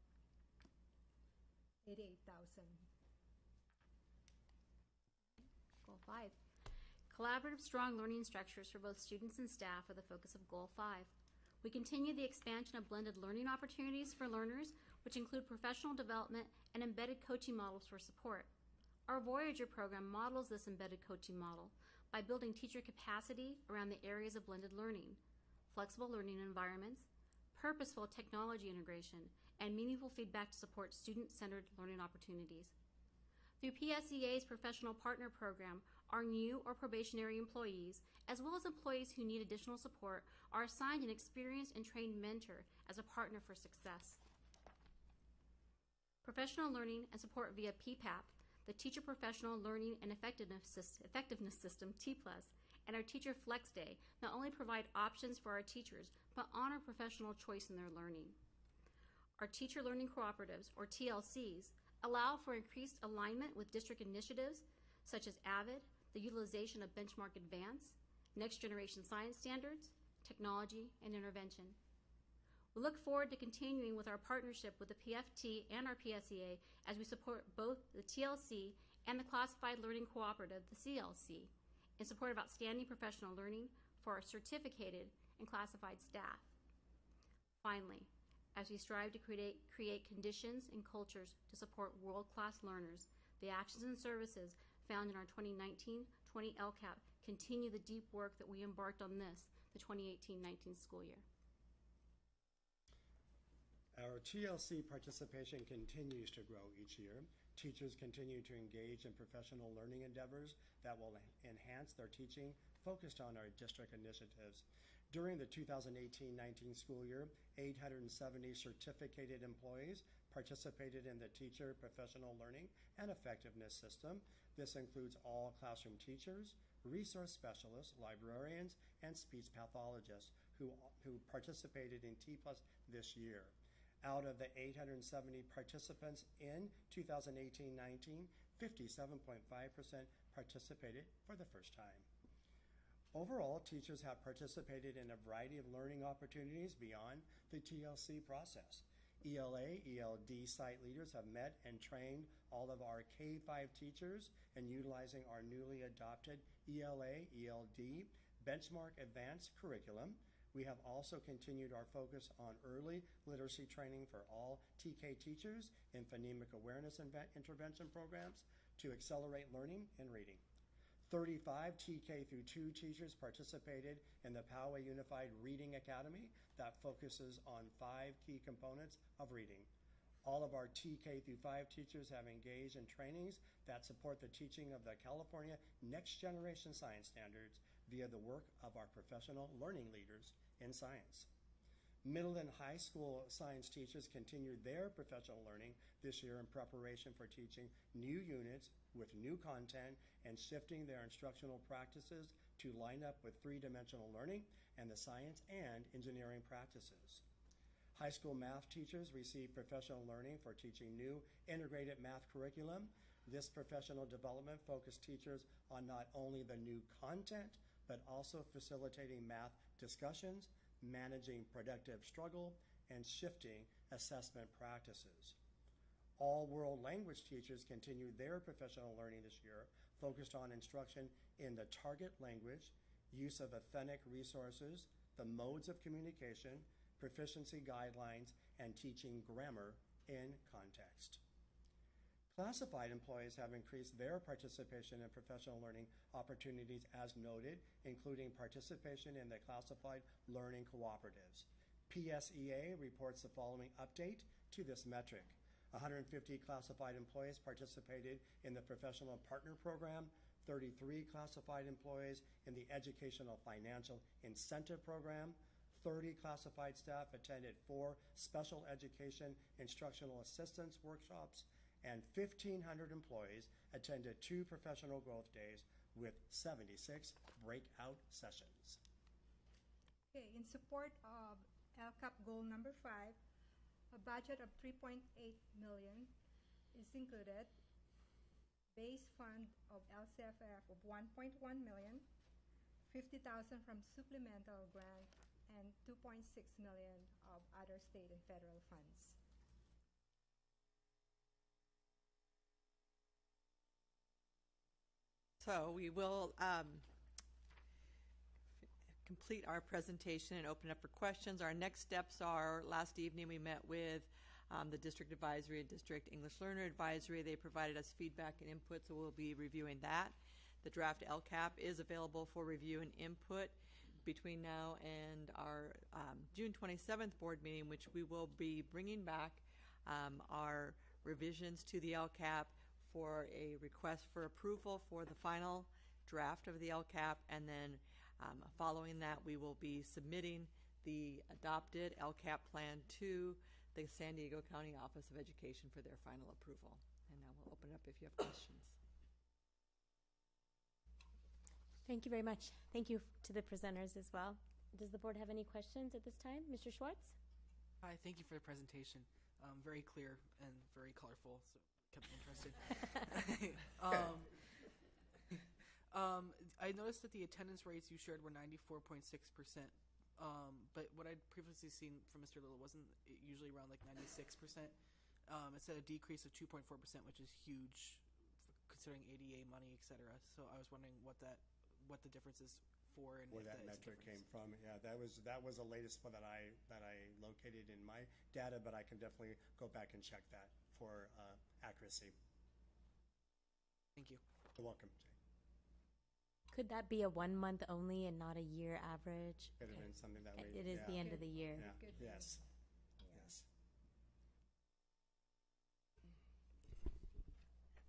88,000. Goal five. Collaborative, strong learning structures for both students and staff are the focus of Goal five. We continue the expansion of blended learning opportunities for learners, which include professional development and embedded coaching models for support. Our Voyager program models this embedded coaching model by building teacher capacity around the areas of blended learning, flexible learning environments, purposeful technology integration, and meaningful feedback to support student centered learning opportunities. Through PSEA's Professional Partner Program, our new or probationary employees, as well as employees who need additional support, are assigned an experienced and trained mentor as a partner for success. Professional learning and support via PPAP, the Teacher Professional Learning and Effectiveness, System, TPLUS, and our Teacher Flex Day not only provide options for our teachers, but honor professional choice in their learning. Our Teacher Learning Cooperatives, or TLCs, allow for increased alignment with district initiatives such as AVID, the utilization of Benchmark Advance, Next Generation Science Standards, technology, and intervention. We look forward to continuing with our partnership with the PFT and our PSEA as we support both the TLC and the Classified Learning Cooperative, the CLC, in support of outstanding professional learning for our certificated and classified staff. Finally, as we strive to create, create conditions and cultures to support world class learners, the actions and services found in our 2019 20 LCAP continue the deep work that we embarked on this, the 2018 19 school year. Our TLC participation continues to grow each year. Teachers continue to engage in professional learning endeavors that will enhance their teaching focused on our district initiatives. During the 2018-19 school year, 870 certificated employees participated in the Teacher Professional Learning and Effectiveness System. This includes all classroom teachers, resource specialists, librarians, and speech pathologists who, who participated in TPLUS this year. Out of the 870 participants in 2018-19, 57.5% participated for the first time. Overall, teachers have participated in a variety of learning opportunities beyond the TLC process. ELA, ELD site leaders have met and trained all of our K 5 teachers and utilizing our newly adopted ELA, ELD benchmark advanced curriculum we have also continued our focus on early literacy training for all TK teachers in phonemic awareness intervention programs to accelerate learning and reading. 35 TK through 2 teachers participated in the Poway Unified Reading Academy that focuses on five key components of reading. All of our TK through 5 teachers have engaged in trainings that support the teaching of the California Next Generation Science Standards via the work of our professional learning leaders in science. Middle and high school science teachers continued their professional learning this year in preparation for teaching new units with new content and shifting their instructional practices to line up with three dimensional learning and the science and engineering practices. High school math teachers receive professional learning for teaching new integrated math curriculum. This professional development focused teachers on not only the new content, but also facilitating math discussions, managing productive struggle, and shifting assessment practices. All world language teachers continue their professional learning this year, focused on instruction in the target language, use of authentic resources, the modes of communication, proficiency guidelines, and teaching grammar in context. Classified employees have increased their participation in professional learning opportunities as noted, including participation in the classified learning cooperatives. PSEA reports the following update to this metric. 150 classified employees participated in the Professional Partner Program, 33 classified employees in the Educational Financial Incentive Program, 30 classified staff attended four special education instructional assistance workshops, and 1,500 employees attended two professional growth days with 76 breakout sessions. Okay, in support of LCAP goal number five, a budget of 3.8 million is included. Base fund of LCFF of 1.1 million, 50,000 from supplemental grant, and 2.6 million of other state and federal funds. So we will um, complete our presentation and open up for questions. Our next steps are, last evening we met with um, the District Advisory and District English Learner Advisory. They provided us feedback and input, so we'll be reviewing that. The draft LCAP is available for review and input between now and our um, June 27th board meeting, which we will be bringing back um, our revisions to the LCAP for a request for approval for the final draft of the LCAP, and then um, following that, we will be submitting the adopted LCAP plan to the San Diego County Office of Education for their final approval. And now we'll open it up if you have questions. Thank you very much. Thank you to the presenters as well. Does the board have any questions at this time? Mr. Schwartz? Hi, thank you for the presentation. Um, very clear and very colorful, so kept me interested. um, um, I noticed that the attendance rates you shared were 94.6%. Um, but what I'd previously seen from Mr. Little wasn't it usually around like 96%. Um, it said a decrease of 2.4%, which is huge considering ADA money, et cetera. So I was wondering what that, what the difference is for and where that, that is a metric came from. Yeah, that was, that was the latest one that I, that I located in my data, but I can definitely go back and check that for uh, accuracy. Thank you. You're welcome, Could that be a one month only and not a year average? Could have been something that way. It is the yeah. end of the year. Yeah, Good yes, yes.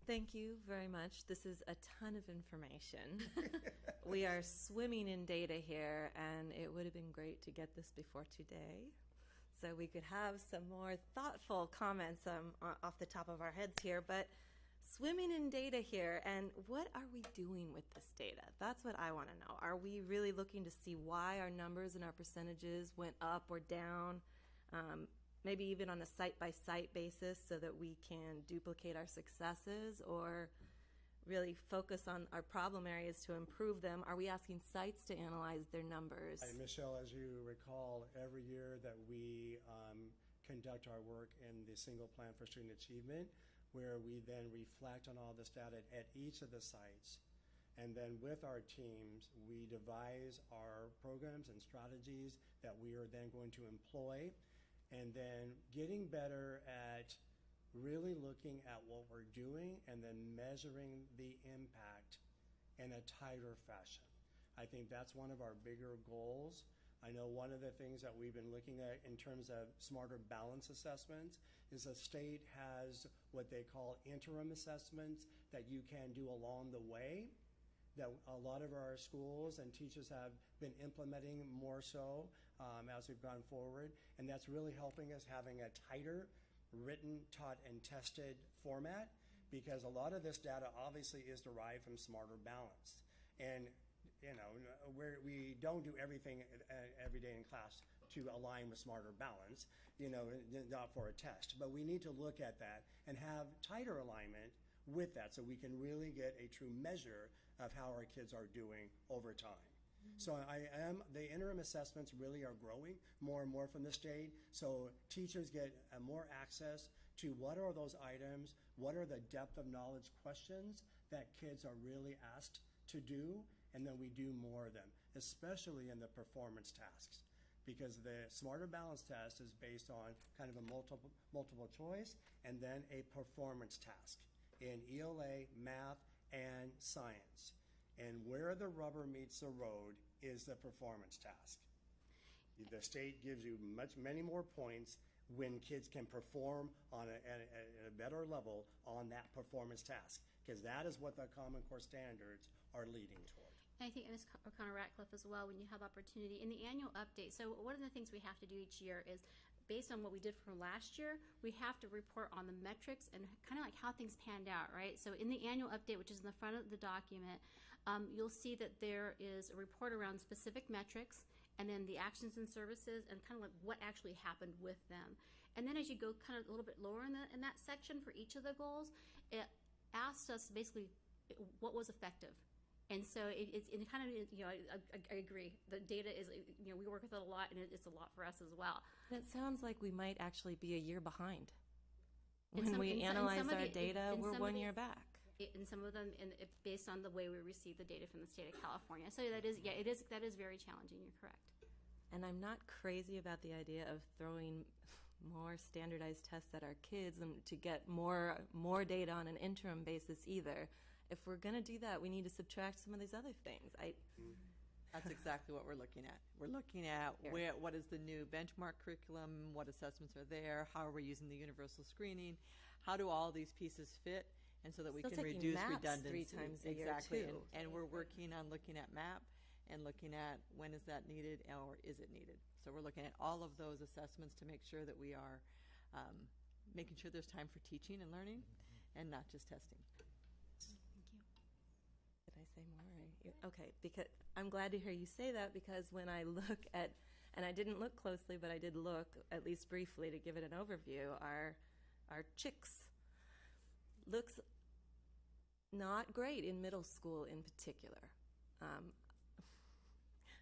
Thank you very much. This is a ton of information. we are swimming in data here, and it would have been great to get this before today. So we could have some more thoughtful comments um, off the top of our heads here. But swimming in data here, and what are we doing with this data? That's what I want to know. Are we really looking to see why our numbers and our percentages went up or down? Um, maybe even on a site by site basis so that we can duplicate our successes or really focus on our problem areas to improve them? Are we asking sites to analyze their numbers? Michelle, as you recall, every year that we um, conduct our work in the single plan for student achievement, where we then reflect on all this data at each of the sites. And then with our teams, we devise our programs and strategies that we are then going to employ. And then getting better at really looking at what we're doing and then measuring the impact in a tighter fashion. I think that's one of our bigger goals. I know one of the things that we've been looking at in terms of smarter balance assessments is the state has what they call interim assessments that you can do along the way that a lot of our schools and teachers have been implementing more so um, as we've gone forward. And that's really helping us having a tighter written, taught, and tested format because a lot of this data obviously is derived from smarter balance. And, you know, we're, we don't do everything every day in class to align with smarter balance, you know, not for a test. But we need to look at that and have tighter alignment with that so we can really get a true measure of how our kids are doing over time. So I am, the interim assessments really are growing more and more from the state. So teachers get more access to what are those items, what are the depth of knowledge questions that kids are really asked to do, and then we do more of them, especially in the performance tasks. Because the Smarter Balance test is based on kind of a multiple, multiple choice and then a performance task in ELA, math, and science. And where the rubber meets the road is the performance task. The state gives you much, many more points when kids can perform on a, at, a, a better level on that performance task, because that is what the Common Core standards are leading toward. And I think Ms. O'Connor Ratcliff as well, when you have opportunity in the annual update. So one of the things we have to do each year is based on what we did from last year, we have to report on the metrics and kind of like how things panned out, right? So in the annual update, which is in the front of the document, um, you'll see that there is a report around specific metrics and then the actions and services and kind of like what actually happened with them. And then as you go kind of a little bit lower in, the, in that section for each of the goals, it asks us basically what was effective And so it, it's it kind of you know I, I, I agree. The data is you know we work with it a lot, and it, it's a lot for us as well. It sounds like we might actually be a year behind. When some- we in analyze our data, we're one year back. It- in some of them, in, based on the way we receive the data from the state of California. So that is, yeah, it is that is very challenging. You're correct. And I'm not crazy about the idea of throwing more standardized tests at our kids and to get more more data on an interim basis either. If we're going to do that, we need to subtract some of these other things. I That's exactly what we're looking at. We're looking at where, what is the new benchmark curriculum, what assessments are there, how are we using the universal screening, how do all these pieces fit, and so that we Still can taking reduce maps redundancy. three times a year, exactly, too. And, and we're working on looking at map and looking at when is that needed or is it needed. So we're looking at all of those assessments to make sure that we are um, making sure there's time for teaching and learning, and not just testing. Thank you. Did I say more? or you- Okay, because I'm glad to hear you say that because when I look at, and I didn't look closely, but I did look at least briefly to give it an overview. Our our chicks looks not great in middle school in particular. Um,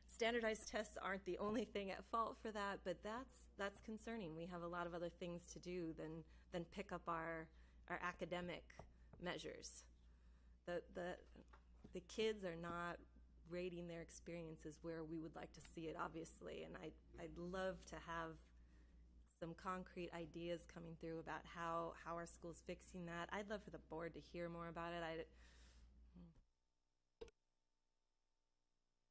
standardized tests aren't the only thing at fault for that, but that's that's concerning. We have a lot of other things to do than than pick up our our academic measures. The the the kids are not rating their experiences where we would like to see it, obviously, and I I'd love to have some concrete ideas coming through about how how our schools fixing that. I'd love for the board to hear more about it. I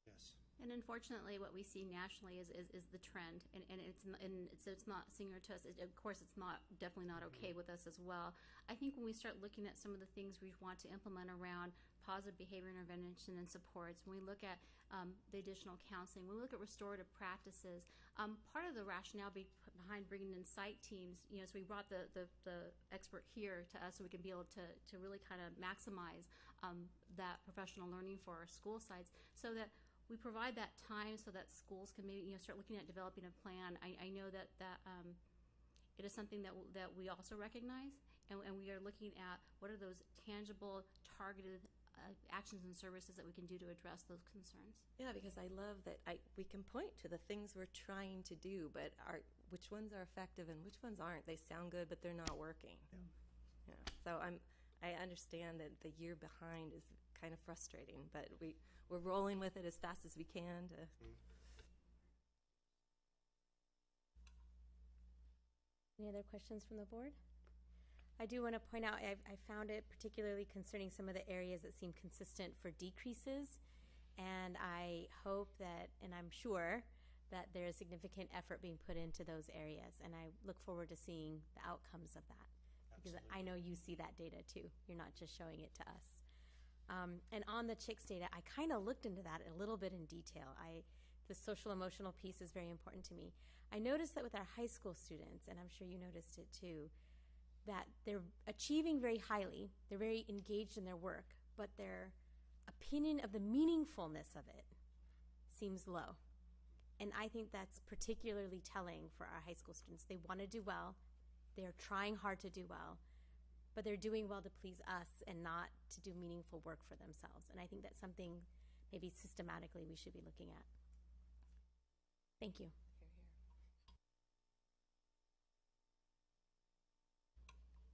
Yes. And unfortunately, what we see nationally is, is, is the trend, and, and it's and it's, it's not singular to us. It, of course, it's not definitely not okay mm-hmm. with us as well. I think when we start looking at some of the things we want to implement around positive behavior intervention and supports, when we look at um, the additional counseling, when we look at restorative practices, um, part of the rationale be, behind bringing in site teams, you know, so we brought the, the, the expert here to us so we can be able to, to really kind of maximize um, that professional learning for our school sites so that we provide that time so that schools can maybe you know start looking at developing a plan. I, I know that that um, it is something that that we also recognize, and, and we are looking at what are those tangible, targeted uh, actions and services that we can do to address those concerns. Yeah, because I love that I we can point to the things we're trying to do, but are which ones are effective and which ones aren't. They sound good, but they're not working. Yeah. So I'm I understand that the year behind is kind of frustrating, but we we're rolling with it as fast as we can to. Any other questions from the board? I do want to point out, I've, I found it particularly concerning some of the areas that seem consistent for decreases. And I hope that, and I'm sure, that there is significant effort being put into those areas. And I look forward to seeing the outcomes of that. Because I know you see that data too. You're not just showing it to us. Um, and on the chicks data, I kind of looked into that a little bit in detail. I, the social emotional piece is very important to me. I noticed that with our high school students, and I'm sure you noticed it too, that they're achieving very highly. They're very engaged in their work, but their opinion of the meaningfulness of it seems low. And I think that's particularly telling for our high school students. They want to do well, they're trying hard to do well, but they're doing well to please us and not to do meaningful work for themselves. And I think that's something maybe systematically we should be looking at. Thank you.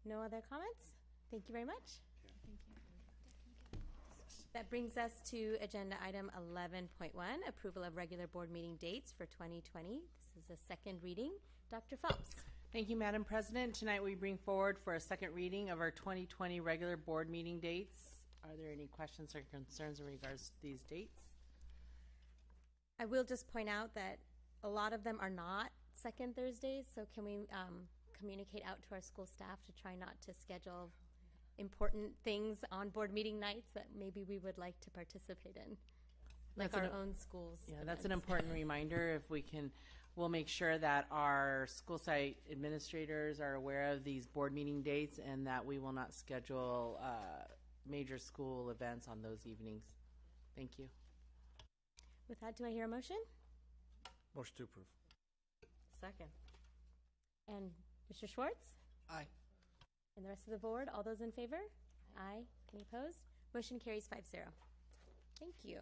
No other comments? Thank you very much. That brings us to agenda item 11.1, approval of regular board meeting dates for 2020. This is a second reading. Dr. Phelps. Thank you, Madam President. Tonight we bring forward for a second reading of our 2020 regular board meeting dates. Are there any questions or concerns in regards to these dates? I will just point out that a lot of them are not second Thursdays, so can we um, communicate out to our school staff to try not to schedule important things on board meeting nights that maybe we would like to participate in, like That's our an- own schools. Yeah, that's an events. important reminder. If we can, we'll make sure that our school site administrators are aware of these board meeting dates and that we will not schedule uh, major school events on those evenings. Thank you. With that, do I hear a motion? Motion to approve. Second. And Mr. Schwartz? Aye. And the rest of the board, all those in favor? Aye. Any opposed? Motion carries 5 0. Thank you.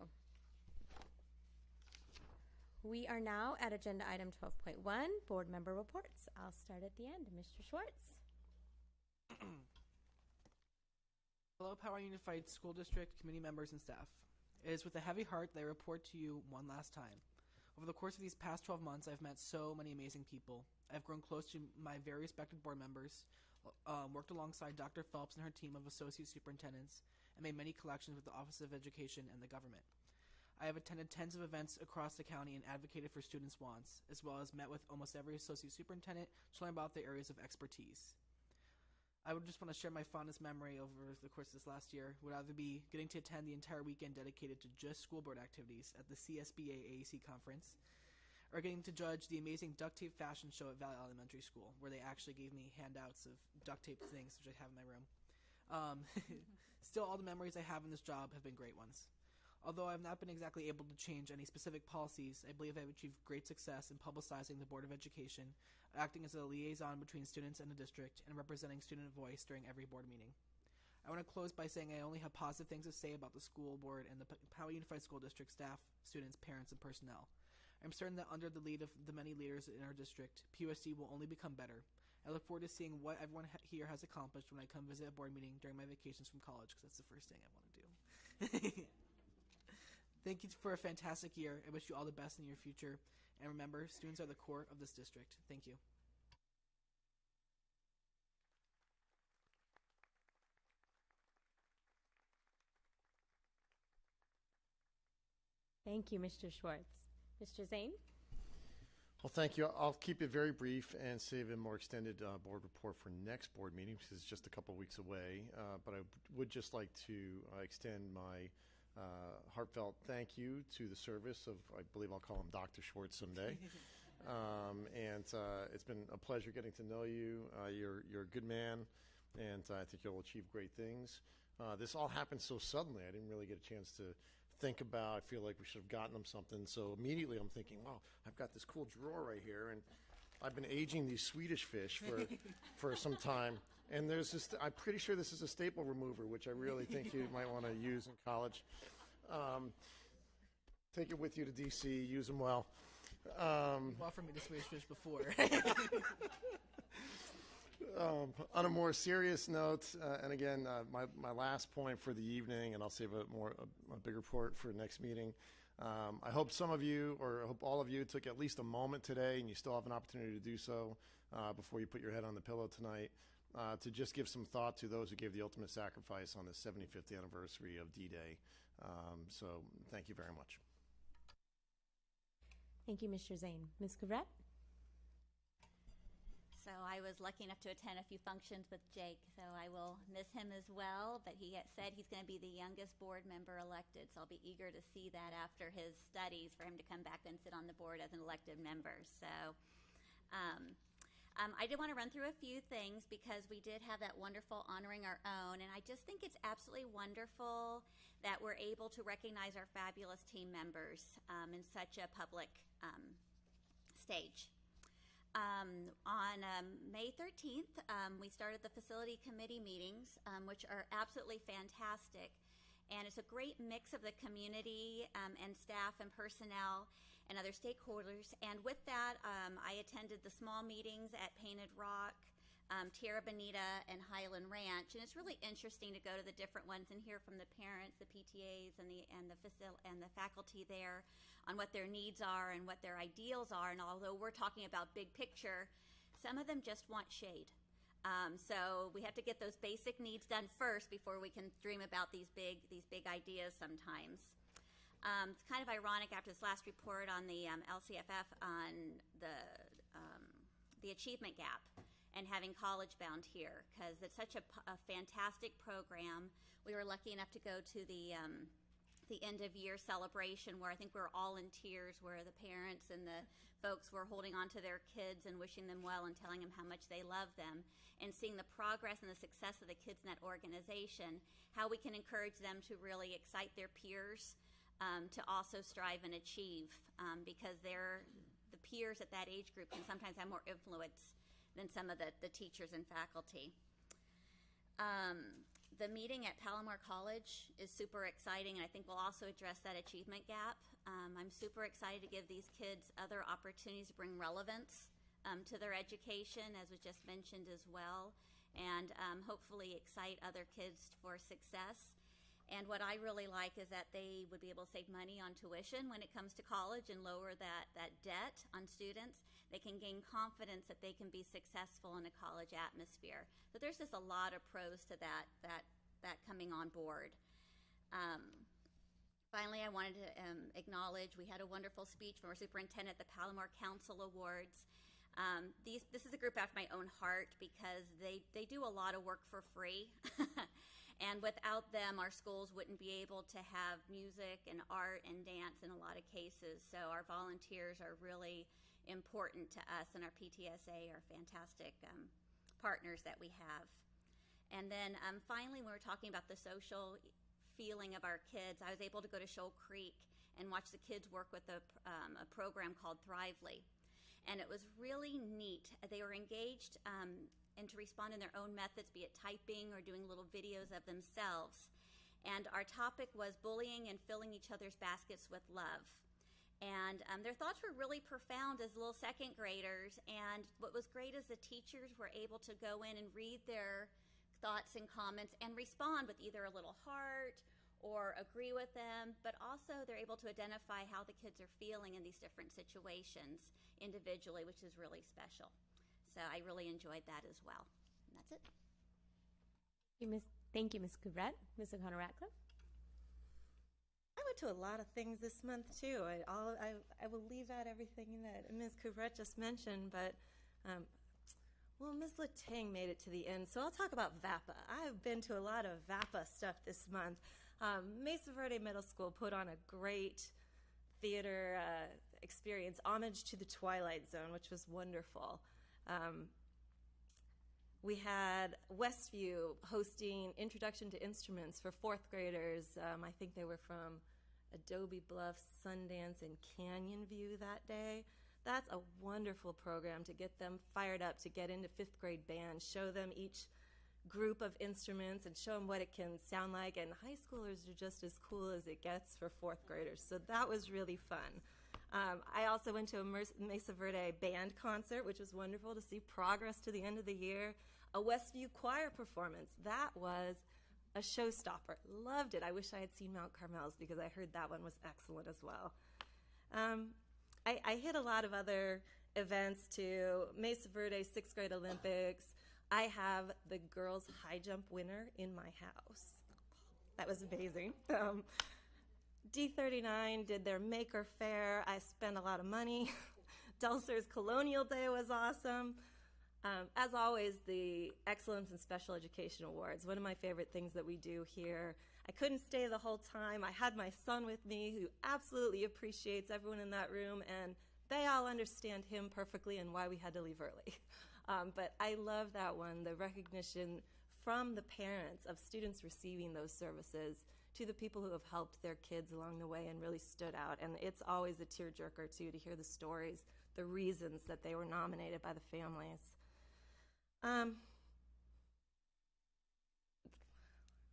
We are now at agenda item 12.1, board member reports. I'll start at the end. Mr. Schwartz. Hello, Poway Unified School District committee members and staff. It is with a heavy heart that I report to you one last time. Over the course of these past 12 months, I've met so many amazing people. I've grown close to my very respected board members, um, worked alongside Dr. Phelps and her team of associate superintendents, and made many collections with the Office of Education and the government. I have attended tens of events across the county and advocated for students' wants, as well as met with almost every associate superintendent to learn about their areas of expertise. I would just want to share my fondest memory over the course of this last year would either be getting to attend the entire weekend dedicated to just school board activities at the CSBA AEC conference, or getting to judge the amazing duct tape fashion show at Valley Elementary School, where they actually gave me handouts of duct tape things, which I have in my room. Um, still, all the memories I have in this job have been great ones. Although I have not been exactly able to change any specific policies, I believe I have achieved great success in publicizing the Board of Education, acting as a liaison between students and the district, and representing student voice during every board meeting. I want to close by saying I only have positive things to say about the school board and the P- Poway Unified School District staff, students, parents, and personnel. I'm certain that under the lead of the many leaders in our district, PUSD will only become better. I look forward to seeing what everyone here has accomplished when I come visit a board meeting during my vacations from college, because that's the first thing I want to do. Thank you for a fantastic year. I wish you all the best in your future. And remember, students are the core of this district. Thank you. Thank you, Mr. Schwartz. Mr. Zane? Well, thank you. I'll keep it very brief and save a more extended uh, board report for next board meeting because it's just a couple of weeks away. Uh, but I would just like to uh, extend my uh, heartfelt thank you to the service of, I believe I'll call him Dr. Schwartz someday. um, and uh, it's been a pleasure getting to know you. Uh, you're, you're a good man, and I think you'll achieve great things. this all happened so suddenly, I didn't really get a chance to think about. I feel like we should have gotten them something. So immediately I'm thinking, wow, I've got this cool drawer right here, and I've been aging these Swedish fish for for some time. And there's this. I'm pretty sure this is a staple remover, which I really think you might want to use in college. Um, take it with you to DC. Use them well. Um, You've offered me the Swedish fish before. um, on a more serious note, uh, and again, uh, my, my last point for the evening, and I'll save a more a, a big report for next meeting. Um, I hope some of you, or I hope all of you, took at least a moment today, and you still have an opportunity to do so uh, before you put your head on the pillow tonight, uh, to just give some thought to those who gave the ultimate sacrifice on the 75th anniversary of D-Day. Um, so, thank you very much. Thank you, Mr. Zane. Ms. Couvret? So I was lucky enough to attend a few functions with Jake, so I will miss him as well. But he said he's going to be the youngest board member elected, so I'll be eager to see that after his studies for him to come back and sit on the board as an elected member. So um, um, I did want to run through a few things because we did have that wonderful honoring our own, and I just think it's absolutely wonderful that we're able to recognize our fabulous team members um, in such a public um, stage. Um, on um, May 13th, um, we started the facility committee meetings, um, which are absolutely fantastic. And it's a great mix of the community um, and staff and personnel and other stakeholders. And with that, um, I attended the small meetings at Painted Rock, Tierra Bonita, and Highland Ranch. And it's really interesting to go to the different ones and hear from the parents, the PTAs, and the and the facil- and the faculty there on what their needs are and what their ideals are. And although we're talking about big picture, some of them just want shade. Um, so we have to get those basic needs done first before we can dream about these big these big ideas. Sometimes um, it's kind of ironic after this last report on the um, LCFF on the um, the achievement gap and having college bound here because it's such a, a, fantastic program. We were lucky enough to go to the um, the end of year celebration where I think we are all in tears, where the parents and the folks were holding on to their kids and wishing them well and telling them how much they love them, and seeing the progress and the success of the kids in that organization, how we can encourage them to really excite their peers um, to also strive and achieve um, because they're the peers at that age group can sometimes have more influence than some of the, the teachers and faculty. Um, the meeting at Palomar College is super exciting, and I think we'll also address that achievement gap. Um, I'm super excited to give these kids other opportunities to bring relevance um, to their education, as was just mentioned as well, and um, hopefully excite other kids for success. And what I really like is that they would be able to save money on tuition when it comes to college and lower that, that debt on students. They can gain confidence that they can be successful in a college atmosphere. So there's just a lot of pros to that, that, that coming on board. Um, finally, I wanted to um, acknowledge we had a wonderful speech from our superintendent at the Palomar Council Awards. Um, these, this is a group after my own heart because they, they do a lot of work for free. And without them, our schools wouldn't be able to have music and art and dance in a lot of cases. So our volunteers are really important to us, and our PTSA are fantastic um, partners that we have. And then um, finally, when we're talking about the social feeling of our kids, I was able to go to Shoal Creek and watch the kids work with a, um, a program called Thrively. And it was really neat. They were engaged um, and to respond in their own methods, be it typing or doing little videos of themselves. And our topic was bullying and filling each other's baskets with love. And um, their thoughts were really profound as little second graders. And what was great is the teachers were able to go in and read their thoughts and comments and respond with either a little heart or agree with them, but also they're able to identify how the kids are feeling in these different situations individually, which is really special. So I really enjoyed that as well. And that's it. Thank you, Ms. Thank you, Ms. Couvret. Ms. O'Connor Ratcliff. I went to a lot of things this month too. I, I'll, I, I will leave out everything that Ms. Couvret just mentioned, but um, well, Ms. Latang made it to the end, so I'll talk about VAPA. I've been to a lot of VAPA stuff this month. Um, Mesa Verde Middle School put on a great theater uh, experience, homage to the Twilight Zone, which was wonderful. Um, we had Westview hosting Introduction to Instruments for fourth graders. Um, I think they were from Adobe Bluff, Sundance, and Canyon View that day. That's a wonderful program to get them fired up to get into fifth grade band, show them each group of instruments and show them what it can sound like. And high schoolers are just as cool as it gets for fourth graders. So that was really fun. Um, I also went to a Mesa Verde band concert, which was wonderful to see progress to the end of the year. A Westview choir performance. That was a showstopper. Loved it. I wish I had seen Mount Carmel's because I heard that one was excellent as well. Um, I, I hit a lot of other events too. Mesa Verde sixth grade Olympics. I have the girls high jump winner in my house. That was amazing. Um, D39 did their Maker fair. I spent a lot of money. Del Sur's Colonial Day was awesome. Um, as always, the Excellence in Special Education Awards, one of my favorite things that we do here. I couldn't stay the whole time. I had my son with me who absolutely appreciates everyone in that room, and they all understand him perfectly and why we had to leave early. Um, but I love that one the recognition from the parents of students receiving those services to the people who have helped their kids along the way and really stood out. And it's always a tearjerker, too, to hear the stories, the reasons that they were nominated by the families. Um,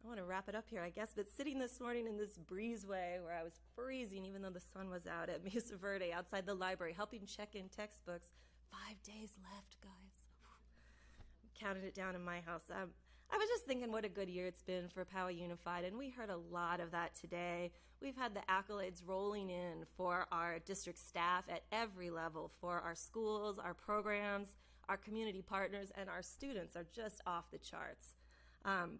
I want to wrap it up here, I guess, but sitting this morning in this breezeway where I was freezing, even though the sun was out at Mesa Verde outside the library, helping check in textbooks. Five days left, guys. Counted it down in my house. Um, I was just thinking what a good year it's been for Poway Unified, and we heard a lot of that today. We've had the accolades rolling in for our district staff at every level, for our schools, our programs, our community partners, and our students are just off the charts. Um,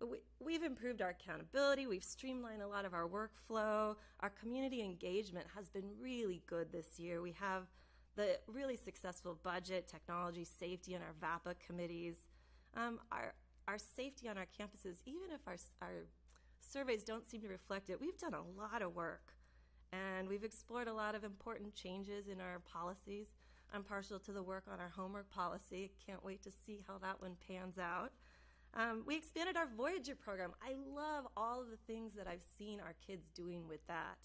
we, we've improved our accountability, we've streamlined a lot of our workflow, our community engagement has been really good this year. We have the really successful budget, technology, safety, and our VAPA committees. Um, our, our safety on our campuses, even if our, our surveys don't seem to reflect it, we've done a lot of work and we've explored a lot of important changes in our policies. I'm partial to the work on our homework policy. Can't wait to see how that one pans out. Um, we expanded our Voyager program. I love all of the things that I've seen our kids doing with that.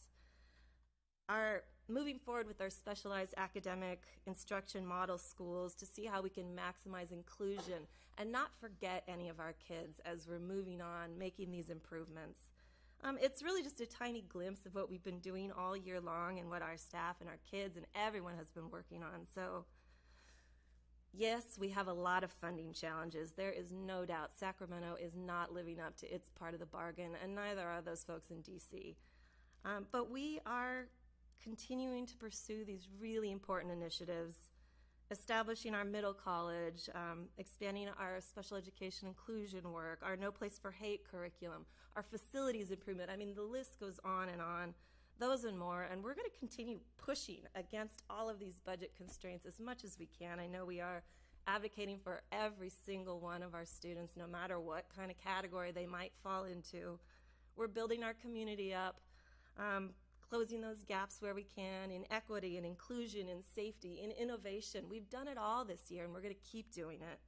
Our moving forward with our specialized academic instruction model schools to see how we can maximize inclusion, and not forget any of our kids as we're moving on, making these improvements. Um, it's really just a tiny glimpse of what we've been doing all year long and what our staff and our kids and everyone has been working on. So, yes, we have a lot of funding challenges. There is no doubt Sacramento is not living up to its part of the bargain, and neither are those folks in DC. Um, but we are continuing to pursue these really important initiatives, establishing our middle college, um, expanding our special education inclusion work, our No Place for Hate curriculum, our facilities improvement. I mean, the list goes on and on, those and more. And we're going to continue pushing against all of these budget constraints as much as we can. I know we are advocating for every single one of our students, no matter what kind of category they might fall into. We're building our community up. Um, closing those gaps where we can in equity and inclusion and safety in innovation. We've done it all this year and we're going to keep doing it.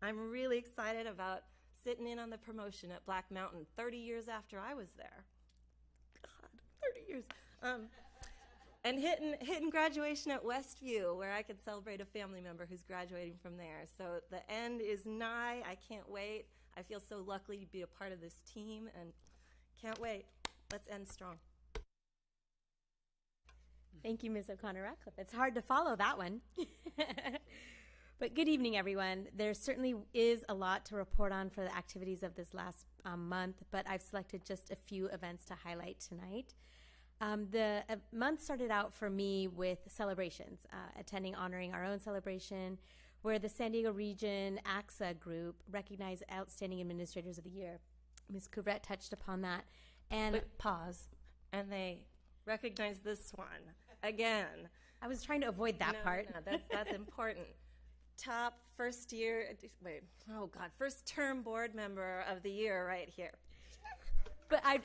I'm really excited about sitting in on the promotion at Black Mountain 30 years after I was there. God, 30 years. Um, and hitting, hitting graduation at Westview, where I could celebrate a family member who's graduating from there. So the end is nigh. I can't wait. I feel so lucky to be a part of this team and can't wait. Let's end strong. Thank you, Ms. O'Connor Ratcliff. It's hard to follow that one. but good evening, everyone. There certainly is a lot to report on for the activities of this last um, month, but I've selected just a few events to highlight tonight. Um, the uh, month started out for me with celebrations, uh, attending honoring our own celebration, where the San Diego Region ACSA group recognized Outstanding Administrators of the Year. Ms. Couvret touched upon that. And pause. And they recognize this one again. I was trying to avoid that No, part. No, that's that's important. Top first year, wait, oh God, first term board member of the year right here. But I'd,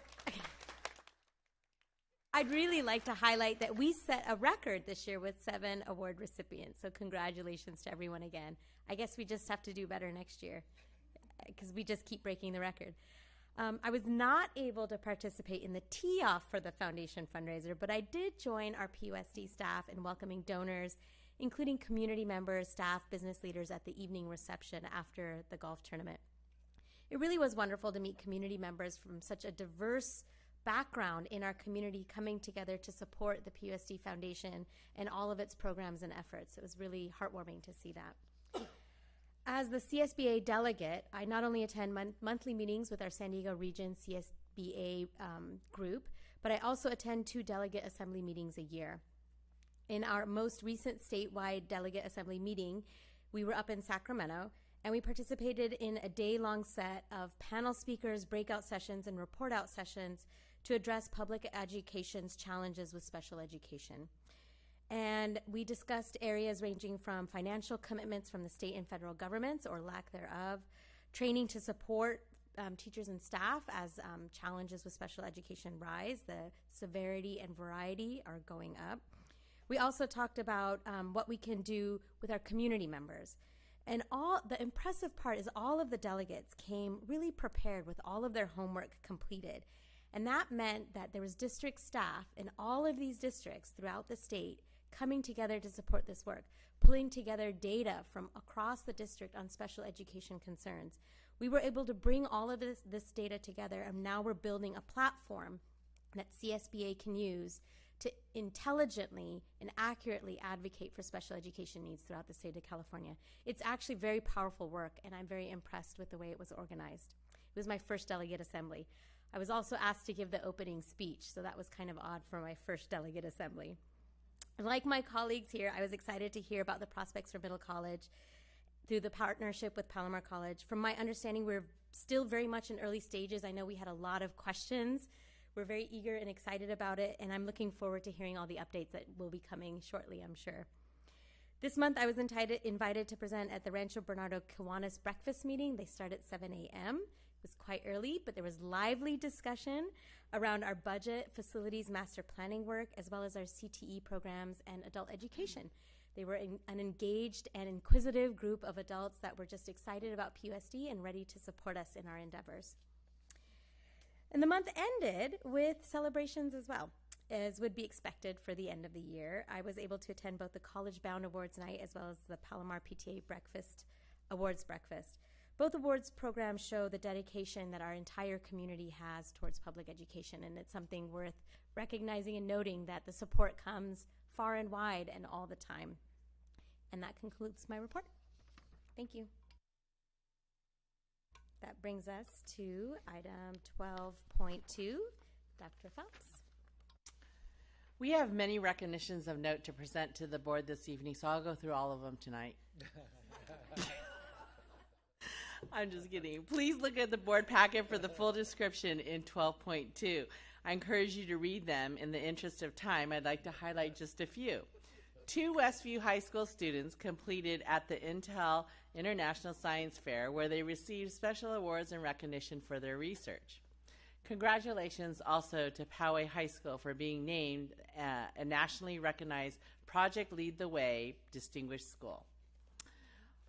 I'd really like to highlight that we set a record this year with seven award recipients. So congratulations to everyone again. I guess we just have to do better next year because we just keep breaking the record. Um, I was not able to participate in the tee off for the foundation fundraiser, but I did join our PUSD staff in welcoming donors, including community members, staff, business leaders at the evening reception after the golf tournament. It really was wonderful to meet community members from such a diverse background in our community coming together to support the PUSD Foundation and all of its programs and efforts. It was really heartwarming to see that. As the CSBA delegate, I not only attend mon- monthly meetings with our San Diego Region CSBA um, group, but I also attend two delegate assembly meetings a year. In our most recent statewide delegate assembly meeting, we were up in Sacramento and we participated in a day long set of panel speakers, breakout sessions, and report out sessions to address public education's challenges with special education. And we discussed areas ranging from financial commitments from the state and federal governments or lack thereof, training to support um, teachers and staff as um, challenges with special education rise, the severity and variety are going up. We also talked about um, what we can do with our community members. And all the impressive part is all of the delegates came really prepared with all of their homework completed. And that meant that there was district staff in all of these districts throughout the state coming together to support this work, pulling together data from across the district on special education concerns. We were able to bring all of this, this data together, and now we're building a platform that CSBA can use to intelligently and accurately advocate for special education needs throughout the state of California. It's actually very powerful work, and I'm very impressed with the way it was organized. It was my first delegate assembly. I was also asked to give the opening speech, so that was kind of odd for my first delegate assembly. Like my colleagues here, I was excited to hear about the prospects for Middle College through the partnership with Palomar College. From my understanding, we're still very much in early stages. I know we had a lot of questions. We're very eager and excited about it, and I'm looking forward to hearing all the updates that will be coming shortly, I'm sure. This month, I was invited, to present at the Rancho Bernardo Kiwanis breakfast meeting. They start at 7 a.m. It was quite early, but there was lively discussion around our budget, facilities, master planning work, as well as our CTE programs and adult education. They were in, an engaged and inquisitive group of adults that were just excited about PUSD and ready to support us in our endeavors. And the month ended with celebrations as well. As would be expected for the end of the year, I was able to attend both the College Bound Awards night as well as the Palomar PTA Breakfast Awards Breakfast. Both awards programs show the dedication that our entire community has towards public education, and it's something worth recognizing and noting that the support comes far and wide and all the time. And that concludes my report. Thank you. That brings us to item 12.2. Dr. Phelps. We have many recognitions of note to present to the board this evening, so I'll go through all of them tonight. I'm just kidding. Please look at the board packet for the full description in 12.2. I encourage you to read them. In the interest of time, I'd like to highlight just a few. Two Westview High School students completed at the Intel International Science Fair, where they received special awards and recognition for their research. Congratulations also to Poway High School for being named uh, a nationally recognized Project Lead the Way Distinguished School.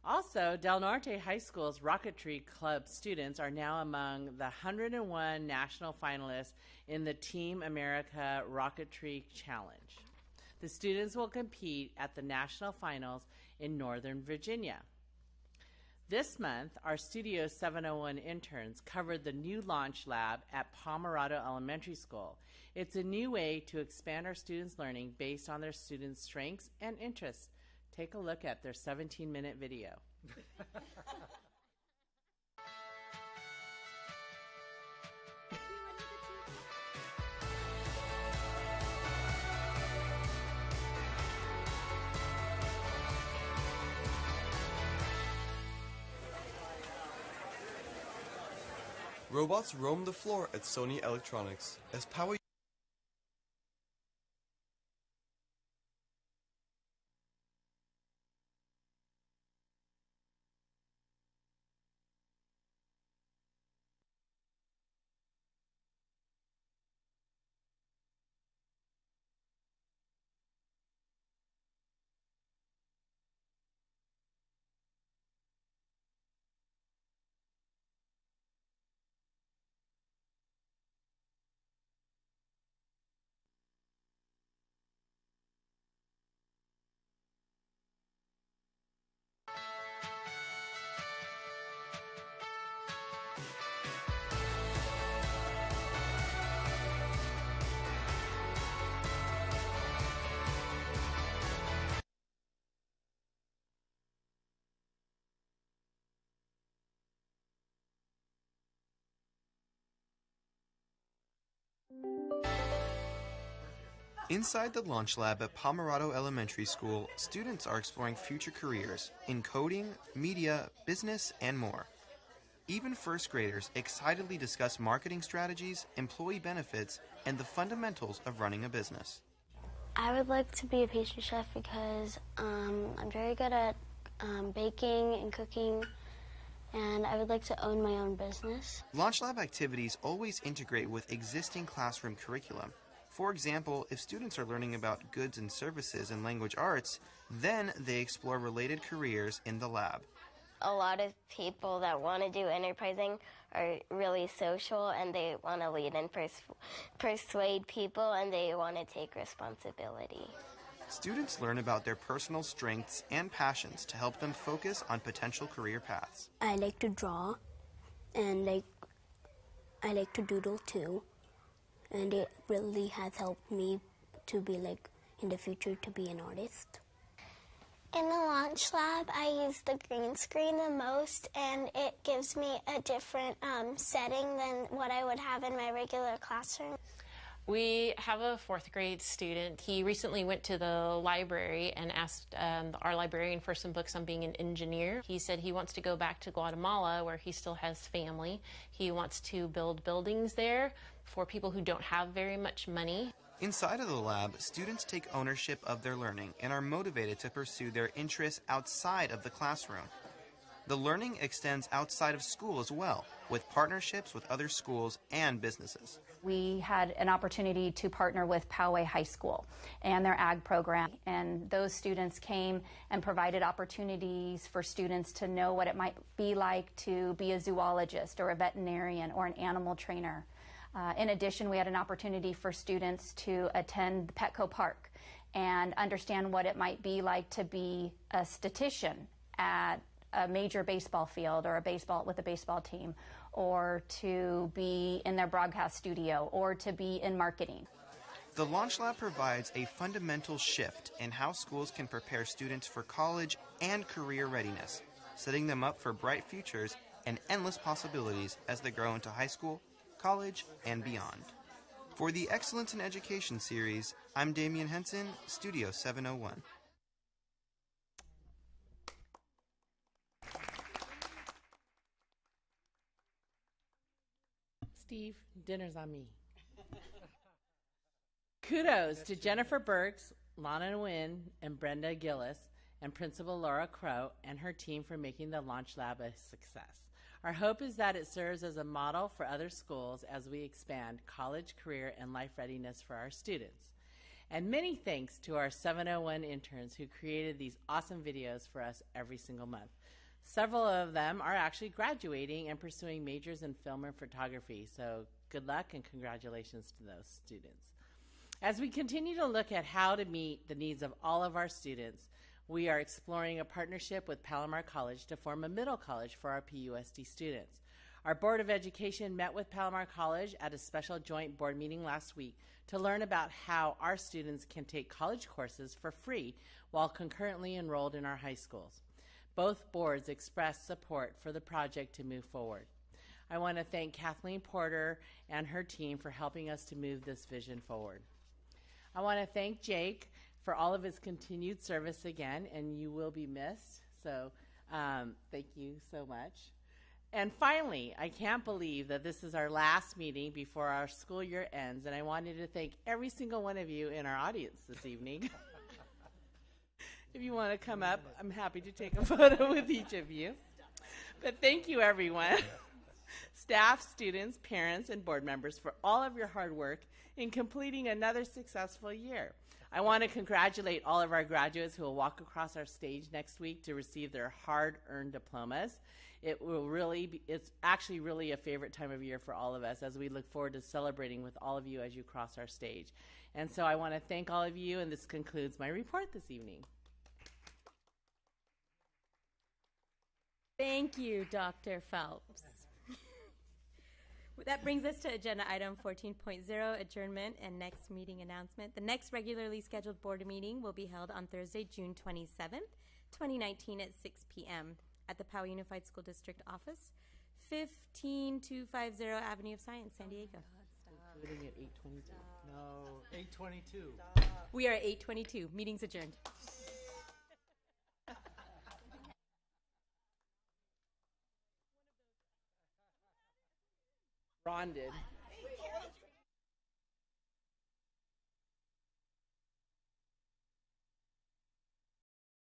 Also, Del Norte High School's Rocketry Club students are now among the 101 national finalists in the Team America Rocketry Challenge. The students will compete at the national finals in Northern Virginia. This month, our Studio 701 interns covered the new Launch Lab at Pomerado Elementary School. It's a new way to expand our students' learning based on their students' strengths and interests. Take a look at their 17 minute video. Robots roam the floor at Sony Electronics as Power Inside the Launch Lab at Pomerado Elementary School, students are exploring future careers in coding, media, business, and more. Even first graders excitedly discuss marketing strategies, employee benefits, and the fundamentals of running a business. I would like to be a pastry chef because um, I'm very good at um, baking and cooking, and I would like to own my own business. Launch Lab activities always integrate with existing classroom curriculum. For example, if students are learning about goods and services and language arts, then they explore related careers in the lab. A lot of people that want to do enterprising are really social and they want to lead and pers- persuade people and they want to take responsibility. Students learn about their personal strengths and passions to help them focus on potential career paths. I like to draw and like I like to doodle too. And it really has helped me to be like in the future to be an artist. In the launch lab, I use the green screen the most, and it gives me a different um, setting than what I would have in my regular classroom. We have a fourth grade student. He recently went to the library and asked um, our librarian for some books on being an engineer. He said he wants to go back to Guatemala where he still has family. He wants to build buildings there for people who don't have very much money. Inside of the lab, students take ownership of their learning and are motivated to pursue their interests outside of the classroom. The learning extends outside of school as well, with partnerships with other schools and businesses. We had an opportunity to partner with Poway High School and their ag program, and those students came and provided opportunities for students to know what it might be like to be a zoologist or a veterinarian or an animal trainer. Uh, in addition, we had an opportunity for students to attend the Petco Park and understand what it might be like to be a statistician at a major baseball field or a baseball with a baseball team, or to be in their broadcast studio, or to be in marketing. The Launch Lab provides a fundamental shift in how schools can prepare students for college and career readiness, setting them up for bright futures and endless possibilities as they grow into high school, college, and beyond. For the Excellence in Education series, I'm Damian Henson, Studio 701. Steve, dinner's on me. Kudos to Jennifer Burks, Lana Nguyen, and Brenda Gillis, and Principal Laura Crow and her team for making the Launch Lab a success. Our hope is that it serves as a model for other schools as we expand college, career, and life readiness for our students. And many thanks to our 701 interns who created these awesome videos for us every single month. Several of them are actually graduating and pursuing majors in film and photography, so good luck and congratulations to those students. As we continue to look at how to meet the needs of all of our students, we are exploring a partnership with Palomar College to form a middle college for our PUSD students. Our Board of Education met with Palomar College at a special joint board meeting last week to learn about how our students can take college courses for free while concurrently enrolled in our high schools. Both boards expressed support for the project to move forward. I want to thank Kathleen Porter and her team for helping us to move this vision forward. I want to thank Jake for all of his continued service again, and you will be missed. So um, thank you so much. And finally, I can't believe that this is our last meeting before our school year ends, and I wanted to thank every single one of you in our audience this evening. if you want to come up, I'm happy to take a photo with each of you. But thank you, everyone staff, students, parents, and board members for all of your hard work in completing another successful year. I want to congratulate all of our graduates who will walk across our stage next week to receive their hard-earned diplomas. It will really be, it's actually really a favorite time of year for all of us as we look forward to celebrating with all of you as you cross our stage. And so I want to thank all of you, and this concludes my report this evening. Thank you, Dr. Phelps. That brings us to agenda item 14.0, adjournment and next meeting announcement. The next regularly scheduled board meeting will be held on Thursday, June 27th, 2019 at 6 p.m. at the Poway Unified School District office, 15250 Avenue of Science, San Diego. Including at 822. No, 822. We are at 822. Meeting's adjourned. Ron did.